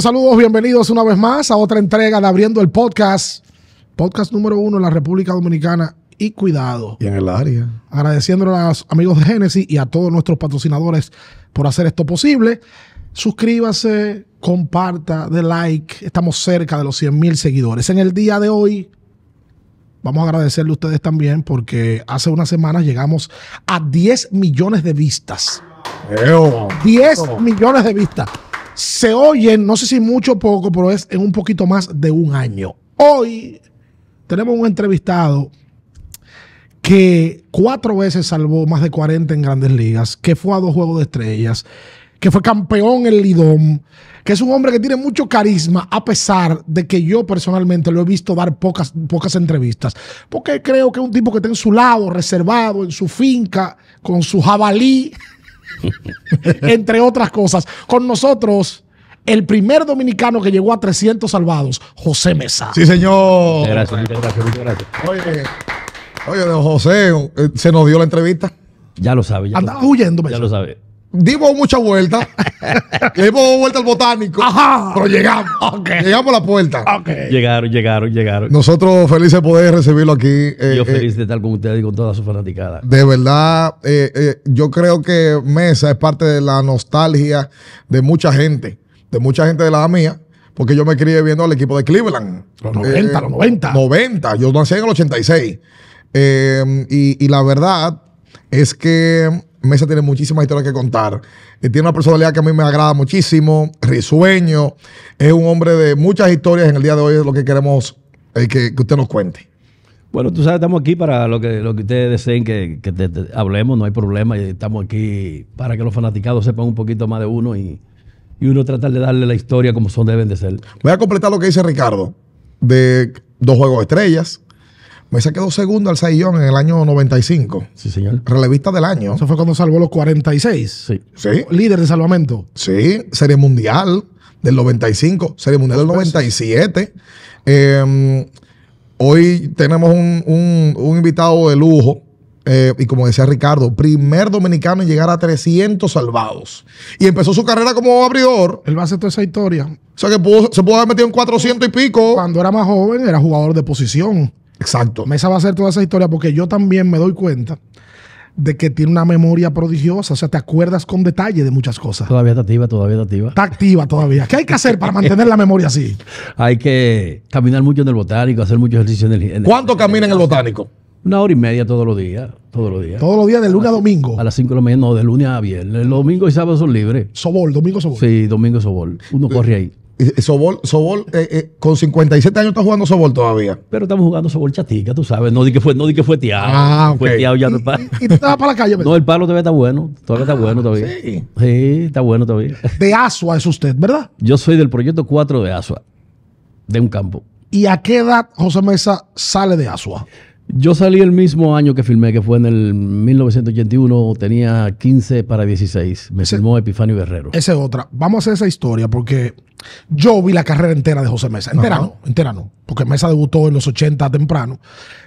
Saludos, bienvenidos una vez más a otra entrega de Abriendo el Podcast. Podcast número uno en la República Dominicana y cuidado. Y en el área. Agradeciéndole a los amigos de Génesis y a todos nuestros patrocinadores por hacer esto posible. Suscríbase, comparta, de like. Estamos cerca de los 100 mil seguidores. En el día de hoy, vamos a agradecerle a ustedes también porque hace unas semanas llegamos a 10 millones de vistas. 10 millones de vistas. Se oyen, no sé si mucho o poco, pero es en un poquito más de un año. Hoy tenemos un entrevistado que cuatro veces salvó más de 40 en grandes ligas, que fue a dos Juegos de Estrellas, que fue campeón en Lidom, que es un hombre que tiene mucho carisma, a pesar de que yo personalmente lo he visto dar pocas, pocas entrevistas, porque creo que es un tipo que está en su lado, reservado, en su finca, con su jabalí, entre otras cosas. Con nosotros, el primer dominicano que llegó a 300 salvados, José Mesa. Sí, señor. Muchas gracias, muchas gracias, muchas gracias. Oye, oye, don José, eh, se nos dio la entrevista. Ya lo sabe, ya, Andaba huyendo, ya lo sabe. Dimos mucha vuelta. Le dimos vuelta al botánico. Ajá. Pero llegamos. Llegamos a la puerta. Llegaron, llegaron, llegaron. Nosotros felices de poder recibirlo aquí. eh, Yo eh, feliz de estar con ustedes y con toda su fanaticada. De verdad, eh, eh, yo creo que Mesa es parte de la nostalgia de mucha gente, de mucha gente de la mía, porque yo me crié viendo al equipo de Cleveland. Los 90, los 90. 90, yo nací en el 86. Eh, y, y la verdad es que Mesa tiene muchísimas historias que contar. Tiene una personalidad que a mí me agrada muchísimo, risueño, es un hombre de muchas historias. En el día de hoy es lo que queremos eh, que, que usted nos cuente. Bueno, tú sabes, estamos aquí para lo que, lo que ustedes deseen que, que te- te- hablemos, no hay problema. Estamos aquí para que los fanaticados sepan un poquito más de uno y, y uno tratar de darle la historia como son deben de ser. Voy a completar lo que dice Ricardo de dos juegos de estrellas. Mesa quedó segundo al Saiyón en el año 95. Sí, señor. Relevista del año. Eso fue cuando salvó los 46. Sí. Sí, Líder de salvamento. sí. Serie Mundial del 95. Serie Mundial del 97. Eh, hoy tenemos un, un- un invitado de lujo. eh, y como decía Ricardo, primer dominicano en llegar a 300 salvados. Y empezó su carrera como abridor. Él va a hacer toda esa historia. O sea que pudo- se pudo haber metido en 400 y pico. Cuando era más joven, era jugador de posición. Exacto. Mesa va a hacer toda esa historia porque yo también me doy cuenta de que tiene una memoria prodigiosa. O sea, te acuerdas con detalle de muchas cosas. Todavía está activa, todavía está activa. Está activa todavía. ¿Qué hay que hacer para mantener la memoria así? Hay que caminar mucho en el botánico, hacer mucho ejercicio en el. en el- ¿Cuánto camina en el botánico? Una hora y media todos los días. Todos los días. Todos los días de lunes a domingo. A las 5 de la mañana, no, de lunes a viernes. Los domingos y sábados son libres. Sobol, domingo Sobol. Sí, domingo sobol. Uno corre ahí. Y Sobol, Sobol eh, eh, con 57 años está jugando Sobol todavía. Pero estamos jugando sobol chatica, tú sabes. No di que fue, no di que fue tiado. Ah, ok. Fue tiado ya. Y, no, pa- y- y vas para la calle. no, el palo todavía está bueno. Todavía está bueno todavía. sí. Sí, está bueno todavía. De Asua es usted, ¿verdad? Yo soy del proyecto 4 de Asua, de un campo. ¿Y a qué edad José Mesa sale de Asua? Yo salí el mismo año que filmé, que fue en el 1981, tenía 15 para 16. Me Ese- filmó Epifanio Guerrero. Esa es otra. Vamos a hacer esa historia porque yo vi la carrera entera de José Mesa. Entera no, entera no. Porque Mesa debutó en los 80 temprano.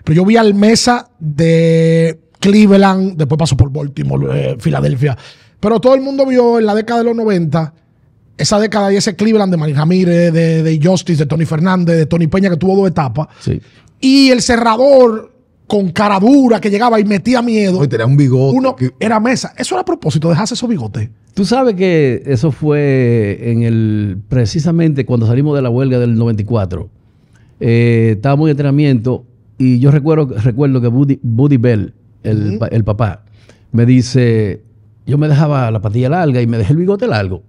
Pero yo vi al Mesa de Cleveland, después pasó por Baltimore, eh, Filadelfia. Pero todo el mundo vio en la década de los 90 esa década y ese Cleveland de Manny Ramírez, de, de Justice, de Tony Fernández, de Tony Peña, que tuvo dos etapas. Sí. Y el cerrador con cara dura que llegaba y metía miedo. Hoy tenía un bigote. Uno que- era Mesa. Eso era a propósito, dejarse esos bigotes. Tú sabes que eso fue en el precisamente cuando salimos de la huelga del 94. Eh, estábamos en entrenamiento y yo recuerdo, recuerdo que Buddy, Buddy Bell, el, el papá, me dice, yo me dejaba la patilla larga y me dejé el bigote largo.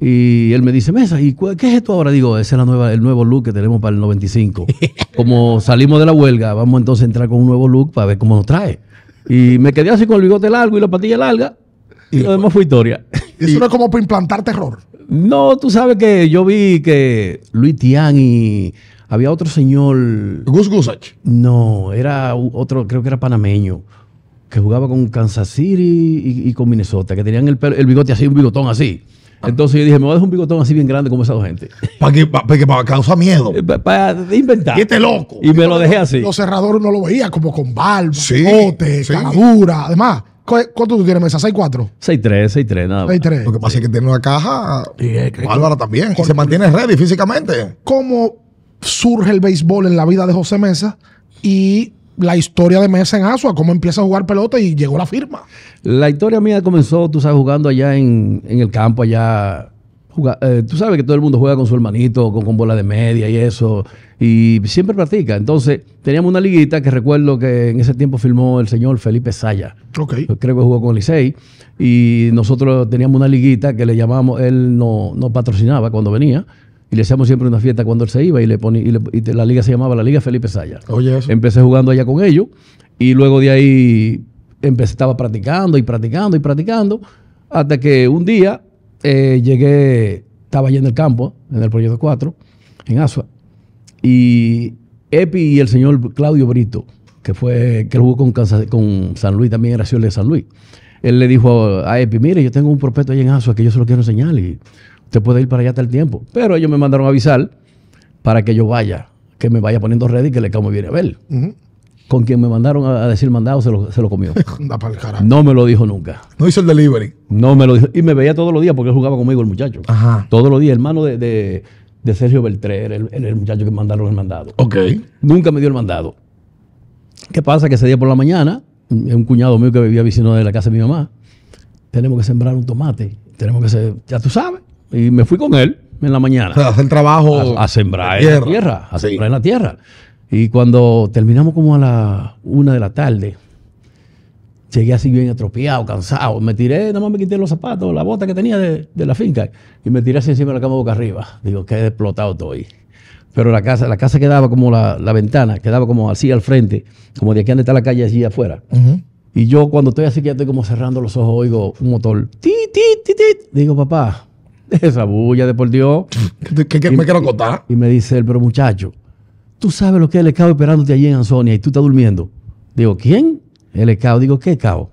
Y él me dice, Mesa, ¿y qué es esto ahora? Digo, ese es la nueva, el nuevo look que tenemos para el 95. Como salimos de la huelga, vamos entonces a entrar con un nuevo look para ver cómo nos trae. Y me quedé así con el bigote largo y la patilla larga. Y lo demás fue historia. Eso no es como para implantar terror. No, tú sabes que yo vi que Luis Tian y había otro señor, Gus Gusach. no, era otro, creo que era panameño, que jugaba con Kansas City y, y con Minnesota, que tenían el, pelo- el bigote así, un bigotón así. Entonces yo dije, me voy a dejar un bigotón así bien grande como esa dos gente. Para que, pa- pa- que pa- causa miedo. Para inventar. Y este loco. Y me lo dejé así. Los cerradores uno lo veía como con barba, Sí, bigote, sí. cara dura. Además, ¿cu- ¿Cuánto tú tienes mesa? ¿6-4? 6-3, 6-3, nada. más. 6-3. Lo que pasa es que tiene una caja Y es que- bárbara también. Y se mantiene ready físicamente. ¿Cómo surge el béisbol en la vida de José Mesa y la historia de Mesa en Asua? ¿Cómo empieza a jugar pelota y llegó la firma? La historia mía comenzó, tú sabes, jugando allá en, en el campo, allá. juga- eh, tú sabes que todo el mundo juega con su hermanito, con, con bola de media y eso, y siempre practica. Entonces, teníamos una liguita que recuerdo que en ese tiempo filmó el señor Felipe Saya. Ok. Yo creo que jugó con el Licey. Y nosotros teníamos una liguita que le llamábamos, él no, no patrocinaba cuando venía. Y le hacíamos siempre una fiesta cuando él se iba y le ponía, y, le- y la liga se llamaba la Liga Felipe Saya. Oye, eso. Empecé jugando allá con ellos y luego de ahí empecé, estaba practicando y practicando y practicando hasta que un día eh, llegué, estaba allá en el campo, en el Proyecto 4, en Asua, y Epi y el señor Claudio Brito, que fue que jugó con, San Luis, también era de San Luis. Él le dijo a Epi, mire, yo tengo un prospecto allá en Asua que yo se lo quiero enseñar y usted puede ir para allá hasta el tiempo. Pero ellos me mandaron a avisar para que yo vaya, que me vaya poniendo ready, que le me viene a ver. Con quien me mandaron a, decir mandado se lo, se lo comió. El. No me lo dijo nunca. No hizo el delivery. No me lo dijo. Y me veía todos los días porque él jugaba conmigo el muchacho. Ajá. Todos los días, hermano de, de- de Sergio Beltré, era el, el muchacho que mandaron el mandado. Ok. Nunca me dio el mandado. ¿Qué pasa? Que ese día por la mañana, un un cuñado mío que vivía vecino de la casa de mi mamá, tenemos que sembrar un tomate. Tenemos que ser, ya tú sabes. Y me fui con él en la mañana sea, hacer trabajo. a, a sembrar en la tierra, a Sí. sembrar en la tierra. Y cuando terminamos como a la una de la tarde, llegué así bien atropiado, cansado. Me tiré, nada más me quité los zapatos, la bota que tenía de, de la finca y me tiré así encima de la cama boca arriba. Digo, qué explotado estoy. Pero la casa, la casa quedaba como la, la ventana, quedaba como así al frente, como de aquí donde está la calle allí afuera. Ujú. Y yo cuando estoy así que ya estoy como cerrando los ojos, oigo un motor. Ti, ti, ti, ti. Digo, papá, esa bulla de por Dios. ¿Qué, qué- qué me quiero contar? Y me dice él, pero muchacho, tú sabes lo que es el ECAO esperándote allí en Ansonia y tú estás durmiendo. Digo, ¿quién? El ECAO. Digo, ¿qué ECAO?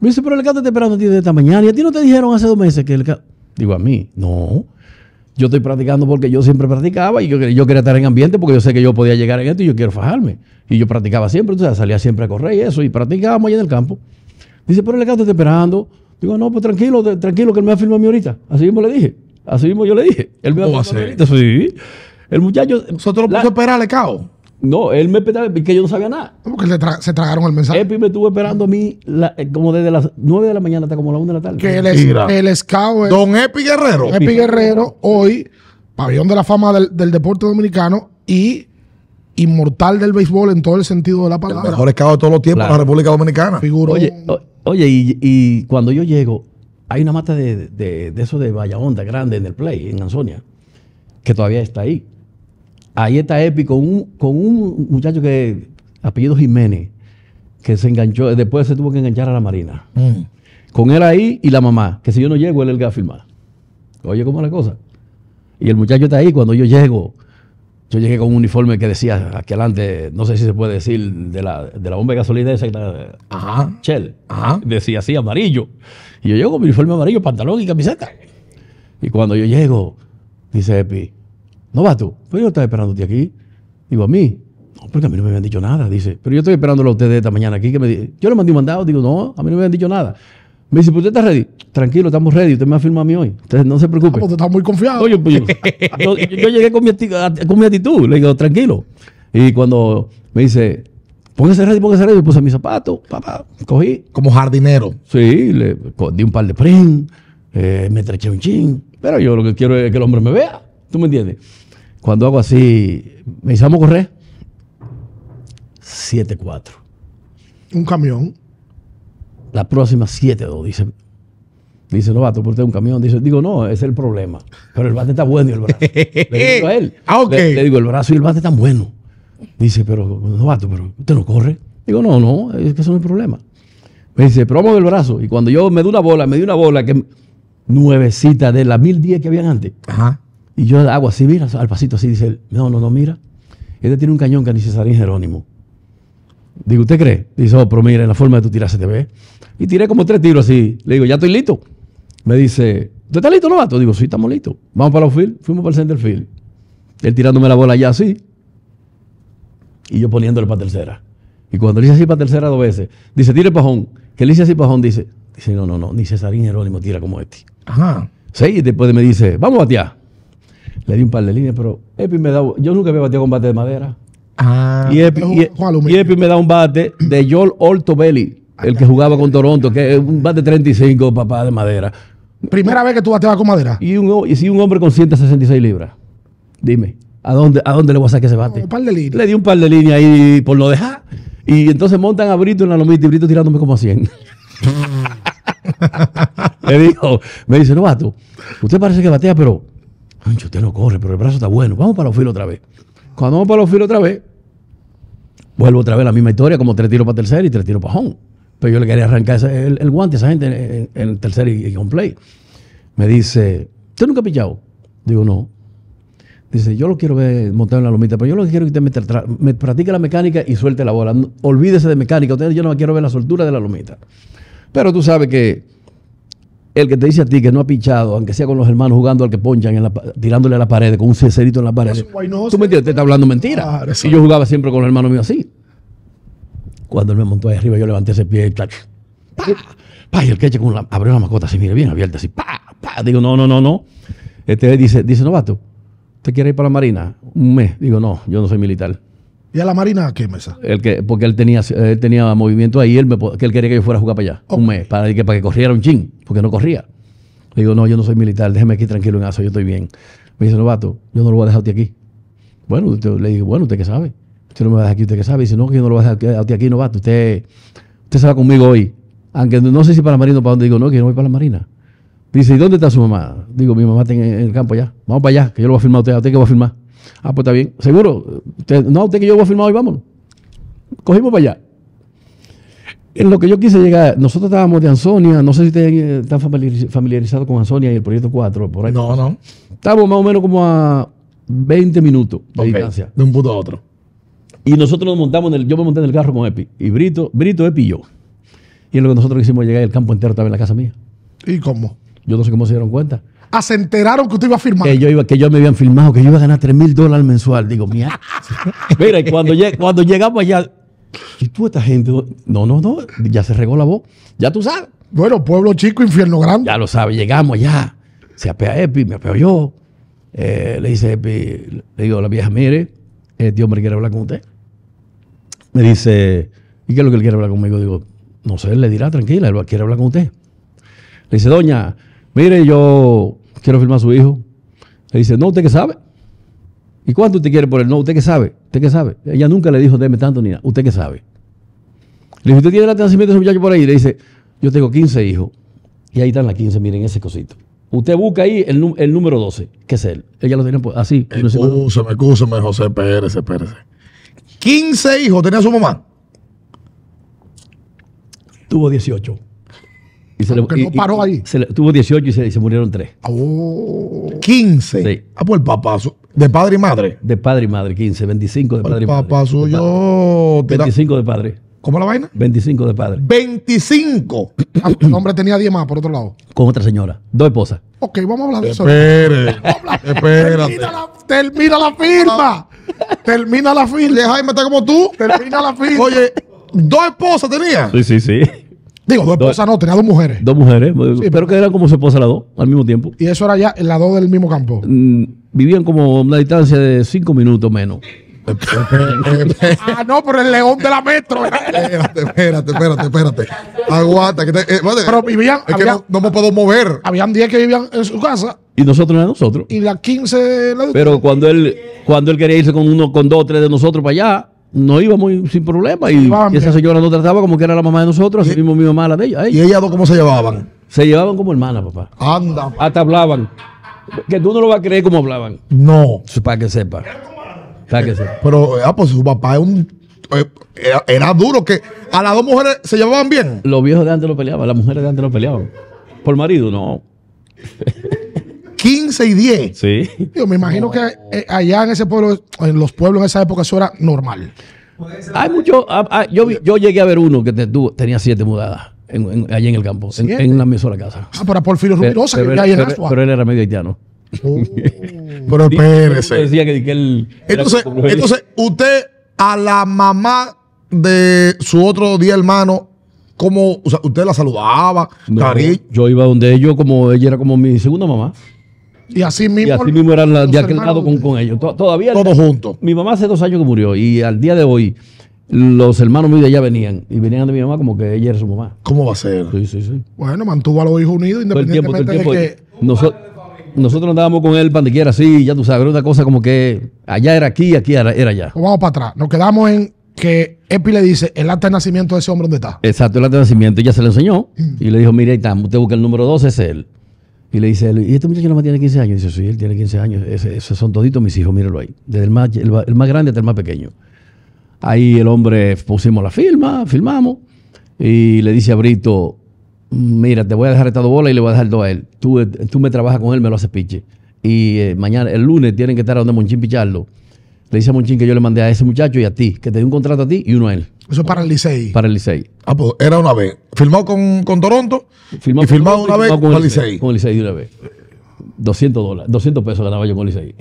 Me dice, pero el ECAO te está esperando a ti desde esta mañana y a ti no te dijeron hace dos meses que el ECAO. Digo, a mí, no. Yo estoy practicando porque yo siempre practicaba y yo, yo quería estar en ambiente porque yo sé que yo podía llegar en esto y yo quiero fajarme. Y yo practicaba siempre, entonces salía siempre a correr y eso, y practicábamos allá en el campo. Dice, pero el ECAO te está esperando. Digo, no, pues tranquilo, tranquilo, que él me va a firmar a mí ahorita. Así mismo le dije. Así mismo yo le dije. Él me va ¿Cómo a va a firmar a mí ser? ahorita. Sí. El muchacho. Nosotros lo la- puso a esperar, cao. no, él me esperaba que yo no sabía nada. Porque le tra- se tragaron el mensaje. Epi me estuvo esperando a mí la- eh, como desde las 9 de la mañana hasta como la 1 de la tarde. que el, el scout es Don Epi Guerrero. Epi Guerrero, hoy, pabellón de la fama del, del deporte dominicano y inmortal del béisbol en todo el sentido de la El palabra. mejor escado de todos los tiempos Claro. en la República Dominicana. Figurón. Oye, o- oye y, y cuando yo llego, hay una mata de, de, de eso de Valla Honda grande en el Play, en Ansonia, que todavía está ahí. Ahí está Epi con un, con un muchacho que, apellido Jiménez, que se enganchó, después se tuvo que enganchar a la Marina. Mm. Con él ahí y la mamá, que si yo no llego, él es el que va a filmar. Oye, ¿cómo es la cosa? Y el muchacho está ahí cuando yo llego. Yo llegué con un uniforme que decía aquí adelante, no sé si se puede decir, de la, de la bomba de gasolina esa Ajá. Shell. Ajá. Decía así, amarillo. Y yo llego con mi uniforme amarillo, pantalón y camiseta. Y cuando yo llego, dice Epi, ¿no vas tú? Pues yo estaba esperándote aquí. Digo, ¿a mí? No, porque a mí no me habían dicho nada. Dice, pero yo estoy esperándolo a ustedes esta mañana aquí. Que me yo le mandé un mandado. Digo, no, a mí no me habían dicho nada. Me dice, ¿pues usted está ready? Tranquilo, estamos ready. Usted me va a mí hoy. Entonces no se Ah, preocupe. pues tú estás muy confiado. Oye, pues, yo, yo- yo llegué con mi, con mi actitud, le digo, tranquilo. Y cuando me dice, póngase ready, póngase ready, puse mis zapatos, papá, cogí. Como jardinero. Sí, le di un par de print, eh, me estreché un chin. Pero yo lo que quiero es que el hombre me vea. ¿Tú me entiendes? Cuando hago así, me dice, vamos a correr. 7-4. Un camión. La próxima 7-2, dice. Dice, no, vato, por usted un camión. Dice, digo, no, ese es el problema. Pero el bate está bueno y el brazo. Le digo a él. Ah, ok. Le, le digo, el brazo y el bate están buenos. Dice, pero, no, vato, pero usted no corre. Digo, no, no, es que eso no es problema. Me dice, pero vamos a ver el brazo. Y cuando yo me di una bola, me di una bola que nuevecita de las 1010 que habían antes. Ajá. Y yo hago así, mira, al pasito así, dice él, no, no, no, mira. Este tiene un cañón que ni Cesarín Jerónimo. Digo, ¿usted cree? Dice, oh, pero mira, en la forma de tu tirar se te ve. Y tiré como tres tiros así. Le digo, ya estoy listo. Me dice, ¿usted está listo, novato? Digo, sí, estamos listos. Vamos para los field. Fuimos para el center field. Él tirándome la bola allá así. Y yo poniéndole para tercera. Y cuando le hice así para tercera dos veces, dice, tire pajón, Que le dice así Pajón, dice, dice, no, no, no, ni Cesarín Jerónimo tira como este. Ajá. Sí, y después me dice, vamos a batear. Le di un par de líneas, pero Epi me da, yo nunca había bateado con bate de madera. Ah. Y Epi, y- Epi me da un bate de Joel Ortobelli, el que jugaba con Toronto, que es un bate 35, papá, de madera. Primera vez que tú bateabas con madera. Y, un, y si un hombre con 166 libras. Dime, ¿a dónde, ¿a dónde le voy a sacar ese bate? Un par de líneas. Le di un par de líneas ahí por lo dejar. Y entonces montan a Brito en la lomita y Brito tirándome como a 100. me dijo, me dice, novato, usted parece que batea, pero "Ancho, usted no corre, pero el brazo está bueno. Vamos para los filos otra vez. Cuando vamos para los filos otra vez, vuelvo otra vez la misma historia, como tres tiros para tercer y tres tiros para home. Pero yo le quería arrancar el, guante a esa gente en, en- en el tercer y, y play. Me dice, ¿usted nunca ha pichado? Digo, no. Dice, yo lo quiero ver montado en la lomita, pero yo lo que quiero es que usted me practique la mecánica y suelte la bola. No- olvídese de mecánica. Usted, yo no quiero ver la soltura de la lomita. Pero tú sabes que el que te dice a ti que no ha pichado, aunque sea con los hermanos jugando al que ponchan, en la tirándole a la pared con un cecerito en la pared. Tú me entiendes, te está hablando mentira. Y yo jugaba siempre con los hermanos míos así. Cuando él me montó ahí arriba, yo levanté ese pie y. ¡pa! ¡pa! Y el queche con la, abrió la mascota así, mire, bien abierta, así, ¡pa! ¡pa! Digo, no, no, no, no. Este dice, dice, novato, ¿usted quiere ir para la marina? Un mes. Digo, no, yo no soy militar. ¿Y a la marina qué mesa? El que, porque él tenía, él tenía movimiento ahí, él me, que él quería que yo fuera a jugar para allá, un mes, para que, para que corriera un chin, porque no corría. Le digo, no, yo no soy militar, déjeme aquí tranquilo en eso, yo estoy bien. Me dice, novato, yo no lo voy a dejar a usted aquí. Bueno, le digo, bueno, ¿usted qué sabe? Usted no me va a dejar aquí, ¿usted qué sabe? Dice, no, que yo no lo voy a dejar a usted aquí, novato, usted, usted se va conmigo hoy. Aunque no sé si para la marina o para dónde, digo, no, que yo no voy para la marina. Dice, ¿y dónde está su mamá? Digo, mi mamá está en, en el campo allá. Vamos para allá, que yo lo voy a firmar a usted. ¿A usted qué va a firmar? Ah, pues está bien. ¿Seguro? Usted- no, usted que yo voy a firmar hoy, vámonos. Cogimos para allá. En lo que yo quise llegar, nosotros estábamos de Ansonia, no sé si ustedes eh, están familiariz- familiarizados con Ansonia y el proyecto 4, por ahí. No, no. Estábamos más o menos como a 20 minutos de Ok. distancia. De un punto a otro. Y nosotros nos montamos en el, yo me monté en el carro con Epi. Y Brito, Brito, Epi y yo. Y en lo que nosotros hicimos llegar, el campo entero estaba en la casa mía. ¿Y cómo? Yo no sé cómo se dieron cuenta. Ah, se enteraron que usted iba a firmar. Que yo, iba, que yo me habían filmado, que yo iba a ganar 3 mil dólares mensual. Digo, mira. Mira, y cuando, lleg- cuando llegamos allá, ¿y tú esta gente? No, no, no, ya se regó la voz. Ya tú sabes. Bueno, pueblo chico, infierno grande. Ya lo sabes, llegamos allá. Se apea Epi, me apeo yo. Eh, le dice Epi, le digo a la vieja, mire, este hombre quiere hablar con usted. Me dice, ¿y qué es lo que él quiere hablar conmigo? Digo, no sé, él le dirá, tranquila, él quiere hablar con usted. Le dice, doña, mire, yo quiero firmar a su hijo. Le dice, no, ¿usted qué sabe? ¿Y cuánto usted quiere por él? No, ¿usted qué sabe? ¿Usted qué sabe? Ella nunca le dijo, deme tanto ni nada. ¿Usted qué sabe? Le dice, ¿usted tiene la de nacimiento de ese muchacho por ahí? Le dice, yo tengo 15 hijos. Y ahí están las 15, miren ese cosito. Usted busca ahí el, el número 12, que es él. Ella lo tiene así. Excúseme, excúseme, José Pérez, espérese. 15 hijos tenía su mamá. Tuvo 18. Y se le- Porque no paró ahí. se le- tuvo 18 y se, y se murieron tres. Oh. 15. Sí. Ah, pues el papá, de padre y madre. De padre y madre, 15. 25 de padre El y madre. papá suyo. tira- 25 de padre. ¿Cómo la vaina? 25 de padre. 25. Ah, El hombre tenía 10 más, por otro lado. Con otra señora. Dos esposas. Ok, vamos a hablar de eso. Espere. Espérate. Termina la, termina la firma. Termina la firma. Jaime está como tú. Termina la firma. Oye, dos esposas tenía. Sí, sí, sí. Digo, dos esposas no, tenía dos mujeres. Dos mujeres. pero que eran como su esposa las dos, al mismo tiempo. Y eso era ya en la dos del mismo campo. Mm, vivían como a una distancia de 5 minutos menos. Ah, no, pero el león de la metro. Espérate, espérate, espérate, espérate. Aguanta. Que te, eh. Pero vivían, es que no, no me puedo mover. Habían 10 que vivían en su casa Y nosotros no era nosotros. y las 15 la de Pero cuando él, cuando él quería irse con uno, con dos o tres de nosotros para allá, no íbamos sin problema. Y, esa señora nos trataba como que era la mamá de nosotros, así mismo mi mamá la de ella. ¿Y ellas dos cómo se llevaban? Se llevaban como hermanas, papá. Anda. Hasta hablaban. Que tú no lo vas a creer como hablaban. No. Para que sepa. Para que sepa. Pero, ah, pues su papá es un. eh, Era, era duro que a las dos mujeres se llevaban bien. Los viejos de antes no peleaban, las mujeres de antes no peleaban. Por marido, no. 15 y 10. Sí. Digo, me imagino que eh, allá en ese pueblo, en los pueblos en esa época, eso era normal. Hay mucho. ah, ah, yo, vi- yo llegué a ver uno que te- tenía siete mudadas en, en- allá en el campo, en, en una misma sola casa. Ah, pero a Porfirio Pero, Rubirosa, que pero vivía él, ahí en pero- Asua. pero él era medio haitiano. Pero espérese. Decía que, que él. Entonces, entonces, usted a la mamá de su otro día hermano ¿cómo, o sea, usted la saludaba? No, cariño? yo iba donde ellos, como ella era como mi segunda mamá. Y así mismo. Y así mismo eran los de aquel lado con, ellos. To- Todavía. Todos juntos. Mi mamá hace dos años que murió y al día de hoy los hermanos míos de ella venían y venían de mi mamá como que ella era su mamá. ¿Cómo va a ser? Sí, sí, sí. Bueno, mantuvo a los hijos unidos Todo el tiempo, todo el independientemente tiempo. de que. Noso- nosotros andábamos con él pandequiera así, ya tú sabes, era una cosa como que allá era aquí, aquí era, era allá. Pues vamos para atrás. Nos quedamos en que Epi le dice el acta de nacimiento de ese hombre, ¿dónde está? Exacto, el acta de nacimiento. Ella se lo enseñó y le dijo, mira, ahí está, usted busca el número 12, ese es él. Y le dice, ¿y este muchacho nomás tiene 15 años? Y dice, sí, él tiene 15 años. Esos son toditos mis hijos, míralo ahí. Desde el más, el, más grande hasta el más pequeño. Ahí el hombre pusimos la firma, filmamos, y le dice a Brito, mira, te voy a dejar esta dos bolas y le voy a dejar dos a él. Tú, tú me trabajas con él, me lo haces piche. Y eh, mañana, el lunes, tienen que estar a donde Monchín picharlo. Le dice a Monchín que yo le mandé a ese muchacho y a ti, que te dé un contrato a ti y uno a él, Eso es para el Licey. para el Licey. Ah, pues era una vez. Firmado con, con Toronto Firmó- y firmado firmó- una vez firmó con el el Licey. Con el Licey de una vez. 200 dólares, 200 pesos ganaba yo con el Licey.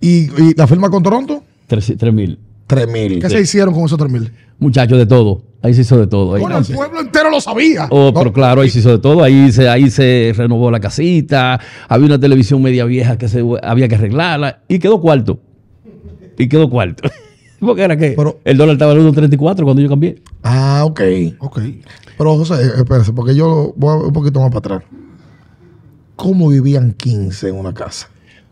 ¿Y, y la firma con Toronto? 3 mil. 3 mil. ¿Qué se hicieron con esos 3 mil? Muchachos, de todo. Ahí se hizo de todo. Ahí. Bueno, el pueblo entero lo sabía. Oh, pero claro, ahí se hizo de todo. Ahí se, ahí se renovó la casita. Había una televisión media vieja que se, había que arreglarla. Y quedó cuarto. Y quedó cuarto. Porque era que Pero- el dólar estaba en 1.34 cuando yo cambié. Ah, ok. Ok. Pero José, espérese, porque yo voy un poquito más para atrás. ¿Cómo vivían 15 en una casa?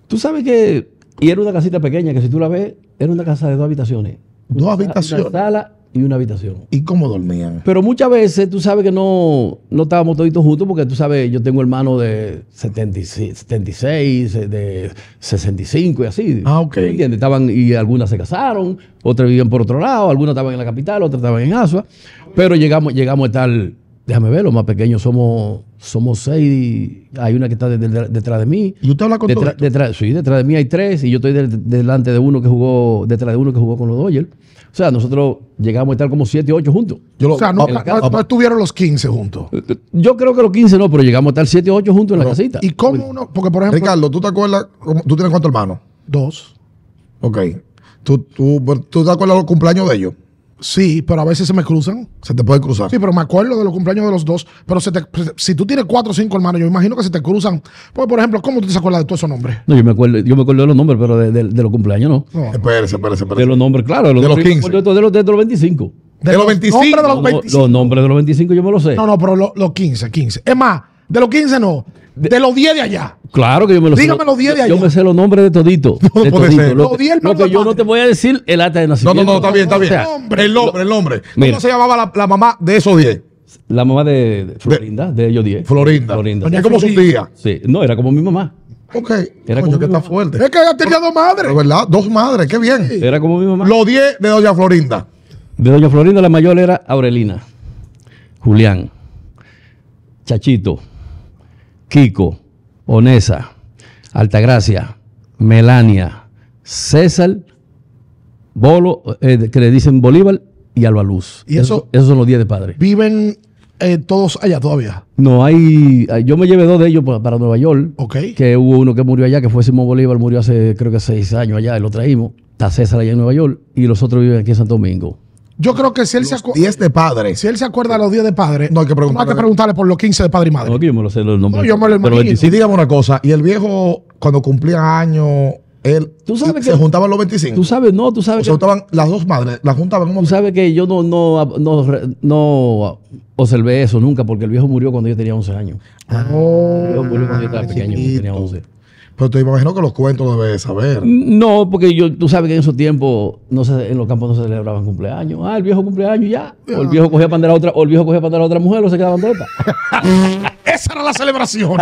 Tú sabes que. Y era una casita pequeña que si tú la ves, era una casa de dos habitaciones. Dos habitaciones. Una sala y una habitación. ¿Y cómo dormían? Pero muchas veces tú sabes que no, no estábamos toditos juntos porque tú sabes, yo tengo hermanos de 76, 76, de 65 y así. Ah, ok. ¿Me ¿Entiendes? Estaban, y algunas se casaron, otras vivían por otro lado, algunas estaban en la capital, otras estaban en Asua. Pero llegamos, llegamos a estar, déjame ver, los más pequeños somos, somos seis, hay una que está de- de- detrás de mí. ¿Y usted habla con Detrás, detrás- sí, detrás de mí hay tres y yo estoy de- delante de uno que jugó, detrás de uno que jugó con los Dodgers. O sea, nosotros llegamos a estar como siete, ocho juntos. Yo lo- O sea, no, ah, no- no estuvieron los 15 juntos. Yo creo que los 15 no, pero llegamos a estar 7 o 8 juntos en la casita. ¿Y cómo uno? Porque, por ejemplo, Ricardo, ¿tú te acuerdas? ¿Tú tienes cuántos hermanos? dos. Ok. ¿Tú, tú, ¿Tú te acuerdas de los cumpleaños de ellos? Sí, pero a veces se me cruzan. Se te puede cruzar. Sí, pero me acuerdo de los cumpleaños de los dos. Pero se te- si tú tienes cuatro o cinco hermanos, yo imagino que se te cruzan. Pues, por ejemplo, ¿cómo tú te acuerdas de todos esos nombres? No, yo me acuerdo, yo me acuerdo de los nombres, pero de, de- de los cumpleaños no. No. Espérese, espérese, De espérese. los nombres, claro. De los, De los nombres, 15. yo me acuerdo De los, de los 25. De los 25. nombres de los No, 25. los nombres de los 25 yo me los sé. No, no, pero lo- los 15, 15. Es más, de los 15 no. De, los 10 de allá. Claro que yo me los Dígame los 10 de Yo- Yo allá. me sé los nombres de todito. No de puede todito. ser. Lo, Los que- 10 lo que yo no te voy a decir el acta de No, nacimiento. no, no, está bien, está bien. O sea, Nombre. el nombre, el nombre. Mira. ¿Cómo se llamaba la, la mamá de esos 10? la mamá de, de Florinda, de, ellos 10. Florinda. Florinda. Es como su tía. Sí, no, era como mi mamá. Ok. Era Coño, como que mi está mamá. fuerte. Es que ella tenía dos madres. De verdad, dos madres, qué bien. Era como mi mamá. Los 10 de Doña Florinda. De Doña Florinda, la mayor era Aurelina, Julián, Chachito, Kiko, Onesa, Altagracia, Melania, César, Bolo, eh, que le dicen Bolívar y Alba Luz. Y eso- esos son los 10 de padre. Viven eh, todos allá todavía. No hay, yo me llevé dos de ellos pa- para Nueva York. Ok. Que hubo uno que murió allá, que fue Simón Bolívar, murió hace creo que seis años allá, y lo traímos. Está César allá en Nueva York y los otros viven aquí en Santo Domingo. Yo creo que si él, se, acu- 10 de padres. si él se acuerda de los 10 de padre, No hay que preguntarle. hay que preguntarle por los 15 de padre y madre. No, yo me lo sé los nombres. No, yo me lo los imagino. 25. Y dígame una cosa, y el viejo, cuando cumplía años, él Tú sabes se que- juntaban los 25. Tú sabes, no, tú o sabes se que, juntaban las dos madres, las juntaban un tú sabes que yo no, no, no, no observé eso nunca, porque el viejo murió cuando yo tenía 11 años. Oh. El viejo murió cuando yo estaba pequeño, cuando tenía 11. Pero te imagino que los cuentos lo debes saber. No, porque yo, tú sabes que en esos tiempos no se, en los campos no se celebraban cumpleaños. Ah, el viejo cumpleaños ya. O el viejo cogía pandera a otra, o el viejo cogía pandera a otra mujer o se quedaba bandeta. Esa era la celebración.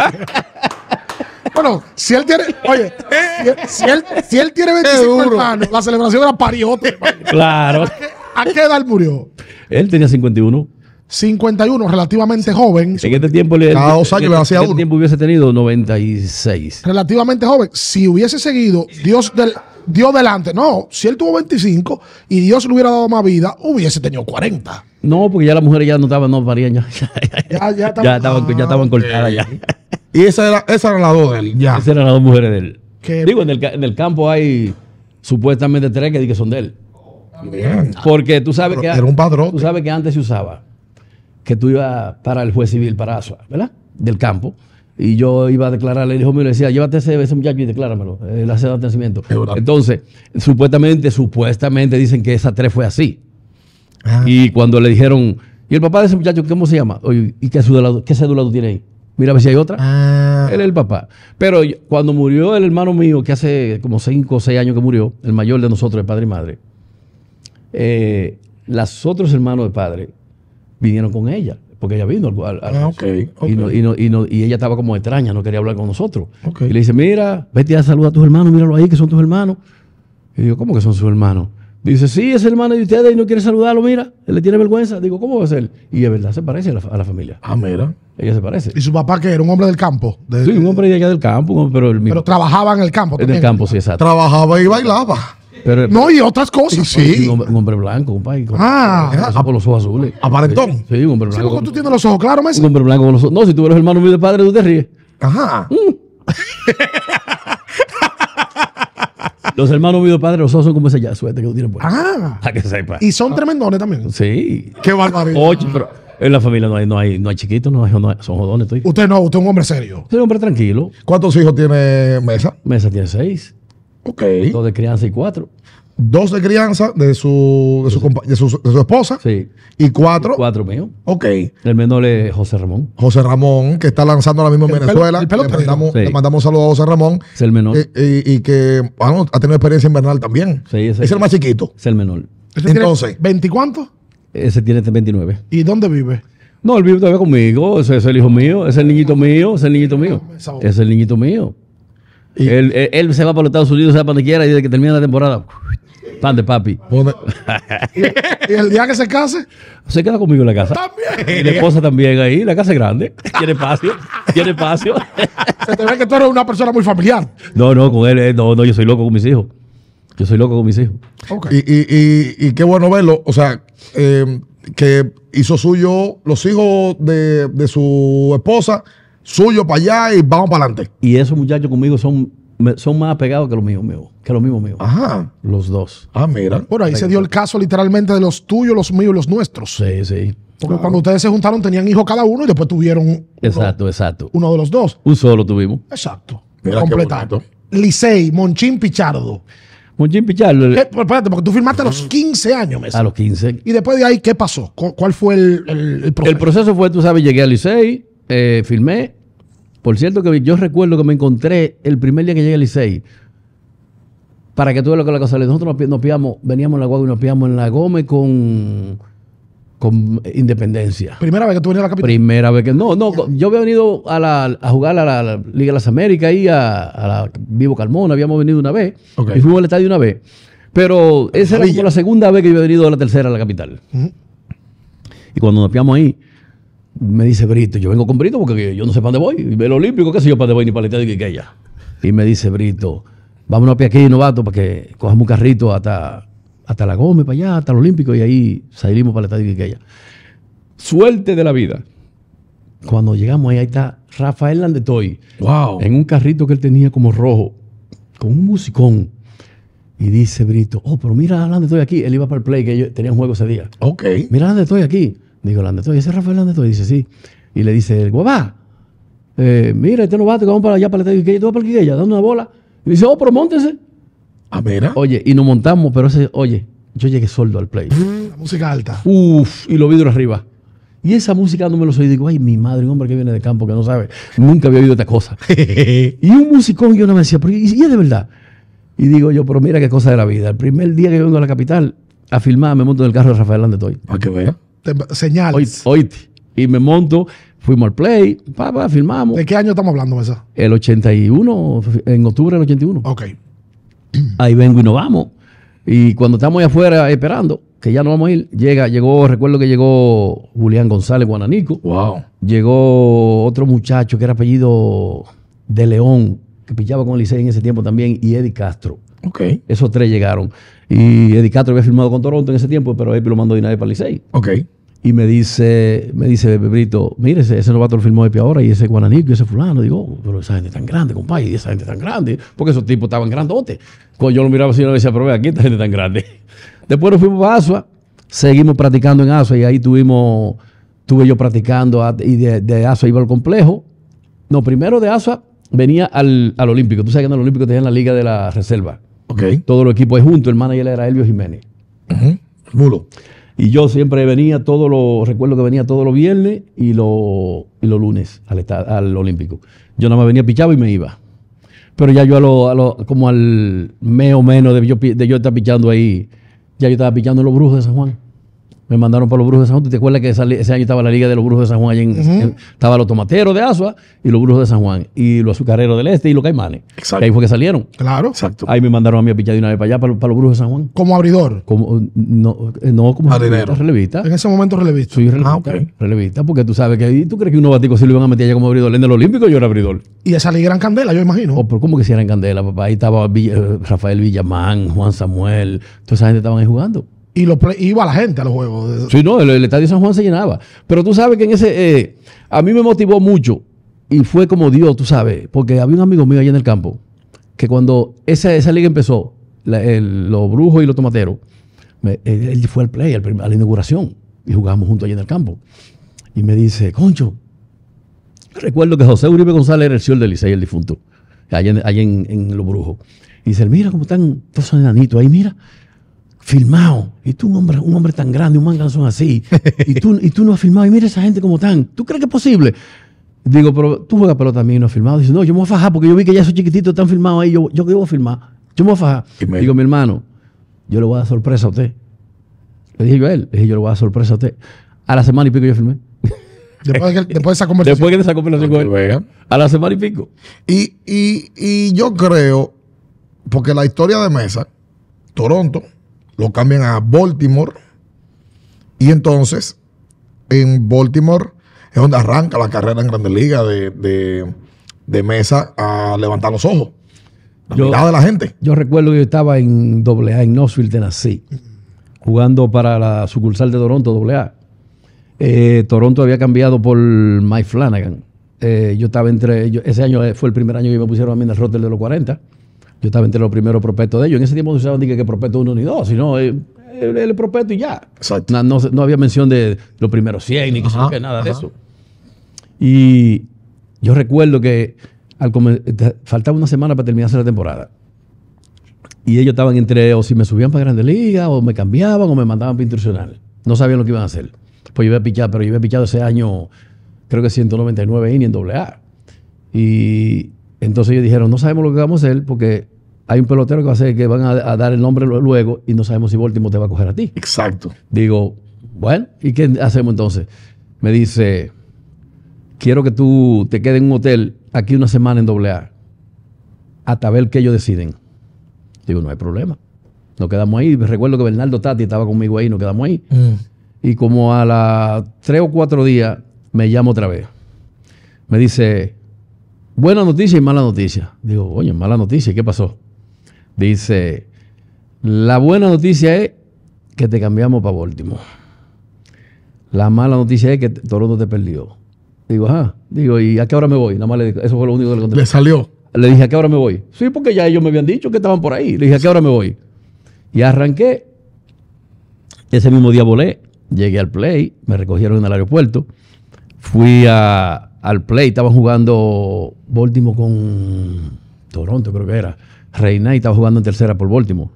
bueno, si él tiene, oye, si él, si él, si él tiene 25 duro. hermanos, la celebración era pariote. hermano. claro. ¿A qué edad él murió? Él tenía 51. 51, relativamente joven. En este tiempo le, Cada dos años le hacía este uno. tiempo hubiese tenido 96. Relativamente joven. Si hubiese seguido, Dios del, Dios delante. No, si él tuvo 25 y Dios le hubiera dado más vida, hubiese tenido 40. No, porque ya las mujeres ya no estaban, no parían ya. Ya, ya ya estaba- estaban, ya estaban cortadas ya. Y esa era, esa era la dos de él, ya. Esas eran las dos mujeres de él. Digo, en el, en el campo hay supuestamente tres que, son de él. Bien. Porque tú sabes Pero que era un padrote. tú sabes que antes se usaba que tú ibas para el juez civil, para Asua, ¿verdad? Del campo. Y yo iba a declararle, el hijo mío le decía, llévate ese, ese muchacho y decláramelo, eh, la cédula de nacimiento. Entonces, supuestamente, supuestamente dicen que esa tres fue así. Ah. Y cuando le dijeron, ¿y el papá de ese muchacho cómo se llama? Oye, ¿y qué cédula, qué cédula tú tienes ahí? Mira a ver si hay otra. Ah. Él es el papá. Pero cuando murió el hermano mío, que hace como cinco o seis años que murió, el mayor de nosotros, de padre y madre, eh, los otros hermanos de padre vinieron con ella, porque ella vino al, Ah, ok, ok. Y, no- y no- y no- y ella estaba como extraña, no quería hablar con nosotros. Y le dice, mira, vete a saludar a tus hermanos, míralo ahí, que son tus hermanos. Y digo, ¿cómo que son sus hermanos? Dice, sí, es hermano de ustedes y no quiere saludarlo, mira, él le tiene vergüenza. Digo, ¿cómo va a ser? Y es verdad, se parece a la, a la familia. Ah, mira. Ella se parece. ¿Y su papá que era un hombre del campo? De- Sí, un hombre de allá del campo, pero el mismo. pero trabajaba en el campo del también. campo, sí, exacto. Trabajaba y bailaba. Pero, No, y otras cosas. Sí. un, hombre, un hombre blanco, compadre. Ah. eso con los ojos azules. Aparentón. Sí, un hombre Sí, blanco. porque tú tienes los ojos claros, Messi. un hombre blanco con los ojos. No, si tú eres hermano mío de padre, tú te ríes. Ajá. Los hermanos míos de padre, los ojos son como ese ya suerte que tú tienes puesto. Ah. Para que sepa. Y son tremendones también. Sí. Qué barbaridad. Ocho, pero en la familia no hay, no hay, no hay chiquitos, no hay, no hay- son jodones. Estoy. Usted no, usted es un hombre serio. Soy un hombre tranquilo. ¿Cuántos hijos tiene Mesa? Mesa tiene seis, Ok. dos de crianza y cuatro. Dos de crianza de su, de su, compa- de su, de su esposa. Sí. Y cuatro. Cuatro míos. Ok. El menor es José Ramón. José Ramón, que está lanzando ahora mismo en El pelo- Venezuela. el pelotero. le, mandamos, Sí. le mandamos un saludo a José Ramón. Es el menor. eh, y, y que bueno, ha tenido experiencia invernal también. Sí, ese- es el más chiquito. Es el menor. Ese tiene Entonces. ¿20 y cuánto? Ese tiene 29. ¿Y dónde vive? No, él vive todavía conmigo. Ese es el hijo mío. Ese es el niñito mío. Ese es el niñito mío. Ese es el niñito mío. Y- él, él- él se va para los Estados Unidos, se va para donde quiera y desde que termina la temporada, pan de papi. Pone- ¿Y el día que se case? Se queda conmigo en la casa. También. Y la esposa también ahí. La casa es grande. Tiene espacio. Tiene espacio. Se te ve que tú eres una persona muy familiar. No, no, con él. eh, No, no, yo soy loco con mis hijos. Yo soy loco con mis hijos. Ok. y, y, y, y qué bueno verlo. O sea, eh, que hizo suyo los hijos de, de su esposa, suyo para allá y vamos para adelante. Y esos muchachos conmigo son, son más apegados que los míos, míos. Que los mismos míos. Ajá. Los dos. Ah, mira. Bueno, ahí se dio el caso literalmente de los tuyos, los míos y los nuestros. Sí, sí. Porque cuando ustedes se juntaron tenían hijos cada uno y después tuvieron uno, Exacto, exacto. uno de los dos. Un solo tuvimos. Exacto. Mira Completado. Licey, Monchín Pichardo. Monchín Pichardo. Pero espérate, porque tú firmaste a los 15 años, Messi. a los 15. Y después de ahí, ¿qué pasó? ¿Cu- ¿Cuál fue el, el- el proceso? El proceso fue, tú sabes, llegué al Licey, eh, filmé. Por cierto, que yo recuerdo que me encontré el primer día que llegué al Licey. Para que tú veas lo que la cosa. Nosotros nos, nos pillamos, veníamos en la guagua y nos pillamos en la Gómez con, con Independencia. Primera vez que tú venías a la capital. Primera vez que. No, no, yo había venido a, la, a jugar a la, la Liga de las Américas y a, a la Vivo Carmona, habíamos venido una vez. Ok. Y fuimos al estadio una vez. Pero esa era como la segunda vez que yo había venido a la tercera a la capital. Y cuando nos pillamos ahí, me dice Brito, yo vengo con Brito porque yo no sé para dónde voy. Y ve el Olímpico, qué sé yo, para dónde voy, ni para el estadio de Quiqueya. Y me dice Brito, vámonos a pie aquí, novato, para que cojamos un carrito hasta, hasta la Gómez, para allá, hasta el Olímpico, y ahí salimos para el estadio de Quiqueya. Suerte de la vida. Cuando llegamos ahí, ahí está Rafael Landetoy, Wow. en un carrito que él tenía como rojo, con un musicón. Y dice Brito, oh, pero mira a Landetoy aquí. Él iba para el play, que ellos tenían juego ese día. Ok. Mira dónde estoy aquí. Digo, ¿dónde estoy? ¿Ese es Rafael dónde estoy? Dice, sí. Y le dice, el guabá, eh, mira, este novato que vamos para allá, para el estadio tú vas para el Quiqueya, dando una bola. Y dice, oh, pero móntense. Ah, mira. Oye, y nos montamos, pero ese, oye, yo llegué sordo al play. La música alta. Uf, y los vidrios arriba. Y esa música no me lo oí. Digo, ay, mi madre, un hombre que viene de campo que no sabe, nunca había oído esta cosa. Y un musicón, yo no me decía, pero y, y es de verdad. Y digo yo, pero mira qué cosa de la vida. El primer día que yo vengo a la capital a filmar, me monto en el carro de Rafael Landetoy. Para que vea. Señales. oíste. Y me monto, fuimos al play, pa, pa, filmamos. ¿De qué año estamos hablando, Mesa? El 81, en octubre del 81. Ok. Ahí vengo y nos vamos. Y cuando estamos ahí afuera esperando, que ya no vamos a ir, llega, llegó, recuerdo que llegó Julián González Guananico. Wow. Llegó otro muchacho que era apellido de León, que pillaba con el Licey en ese tiempo también, y Eddie Castro. Ok. Esos tres llegaron. Y Eddie Castro había firmado con Toronto en ese tiempo, pero él lo mandó de nadie para el Licey. Ok. Y me dice, me dice Brito, mire, ese, ese novato lo firmó Epi ahora y ese guananico y ese fulano. Digo, oh, pero esa gente tan grande, compadre, y esa gente tan grande, porque esos tipos estaban grandotes. Cuando yo lo miraba así, yo le decía, pero ve aquí esta gente tan grande. Después nos fuimos a Asua, seguimos practicando en Asua y ahí tuvimos estuve yo practicando y de, de ASUA iba al complejo. No, primero de ASUA venía al, al Olímpico. Tú sabes que en el Olímpico tenían la Liga de la Reserva. Ok. Todos los equipos ahí juntos, el manager era Elvio Jiménez. Ujú. Mulo. Y yo siempre venía todos los, recuerdo que venía todos los viernes y, los y los lunes al, al Olímpico. Yo nada más venía pichado y me iba. Pero ya yo a lo, a lo- como al mes o menos de yo, de yo estar pichando ahí, ya yo estaba pichando en los Brujos de San Juan. Me mandaron para los Brujos de San Juan. ¿Tú te acuerdas que ese año estaba la Liga de los Brujos de San Juan? allá en- en- estaba los tomateros de Asua y los Brujos de San Juan. Y los azucareros del Este y los caimanes. Exacto. Que ahí fue que salieron. Claro. Exacto. Ahí me mandaron a mí a pichar de una vez para allá, para, para los Brujos de San Juan. Como abridor. Como, no, no como Jardinero. relevista. En ese momento relevista. Soy relevista, Ah, ok. relevista, porque tú sabes que ¿y tú crees que unos baticos sí lo iban a meter allá como abridor en el Olímpico, yo era abridor. Y esa liga en Candela, yo imagino. O por cómo que si era en Candela, papá. Ahí estaba Villa- eh, Rafael Villamán, Juan Samuel, toda esa gente estaban ahí jugando. Y iba la gente a los juegos. Sí, no, el, estadio San Juan se llenaba. Pero tú sabes que en ese, eh, a mí me motivó mucho y fue como Dios, tú sabes, porque había un amigo mío allá en el campo que cuando esa, esa liga empezó, los brujos y los tomateros, él, fue al play, al a la inauguración y jugábamos juntos allá en el campo. Y me dice, Concho, recuerdo que José Uribe González era el señor del Licey, el difunto, allá en, en- Los Brujos. Y dice, mira cómo están todos enanitos ahí, mira filmado. Y tú, un hombre, un hombre tan grande, un manganzón así. y, tú, y tú no has filmado. Y mira esa gente como tan. ¿Tú crees que es posible? Digo, pero tú juegas pelota también y no has filmado. Dice, no, yo me voy a fajar porque yo vi que ya esos chiquititos están filmados ahí. Yo, yo, yo voy a filmar. Yo me voy a fajar. Me- Digo, mi hermano, yo le voy a dar sorpresa a usted. Le dije yo a él, le dije, yo le voy a dar sorpresa a usted. A la semana y pico yo filmé. Después, de después de esa conversación. Después de esa conversación con él. A la semana y pico. Y, y, y yo creo, porque la historia de Mesa, Toronto, lo cambian a Baltimore. Y entonces, en Baltimore es donde arranca la carrera en Grandes Ligas de, de, de Mesa a levantar los ojos. La Yo- mirada de la gente. Yo recuerdo que yo estaba en AA, en Knoxville, Tennessee, jugando para la sucursal de Toronto, AA. Eh, Toronto había cambiado por Mike Flanagan. Eh, yo estaba entre, yo- ese año fue el primer año que me pusieron a mí en el roster de los 40. Yo estaba entre los primeros prospectos de ellos. En ese tiempo no se usaban ni que, que prospecto uno ni dos, sino eh, el, el prospecto y ya. Exacto. No, no, se- no había mención de los primeros 100 ni que, Ajá, qué, nada de eso. Y yo recuerdo que al faltaba una semana para terminarse la temporada. Y ellos estaban entre o si me subían para Grandes Ligas, o me cambiaban, o me mandaban para institucional. No sabían lo que iban a hacer. Pues yo iba a pichar, pero yo había pichado ese año, creo que 199 innings en AA. Y entonces ellos dijeron, no sabemos lo que vamos a hacer porque hay un pelotero que va a hacer que van a, a dar el nombre lu- luego y no sabemos si Baltimore te va a coger a ti. Exacto. Digo, bueno, ¿y qué hacemos entonces? Me dice, quiero que tú te quedes en un hotel aquí una semana en AA, hasta ver qué ellos deciden. Digo, no hay problema. Nos quedamos ahí. Recuerdo que Bernardo Tati estaba conmigo ahí, nos quedamos ahí. Y como a las tres o cuatro días me llama otra vez. Me dice, buena noticia y mala noticia. Digo, oye, mala noticia, ¿y ¿qué pasó? Dice, la buena noticia es que te cambiamos para Baltimore. La mala noticia es que Toronto te perdió. Digo, ajá. Digo, ¿y a qué hora me voy? Nada más le digo, eso fue lo único que le contesté. Le salió. Le dije, ¿a qué hora me voy? Sí, porque ya ellos me habían dicho que estaban por ahí. Le dije, ¿a qué hora me voy? Y arranqué. Ese mismo día volé. Llegué al play. Me recogieron en el aeropuerto. Fui a- al play. Estaban jugando Baltimore con Toronto, creo que era. Reina y estaba jugando en tercera por Baltimore.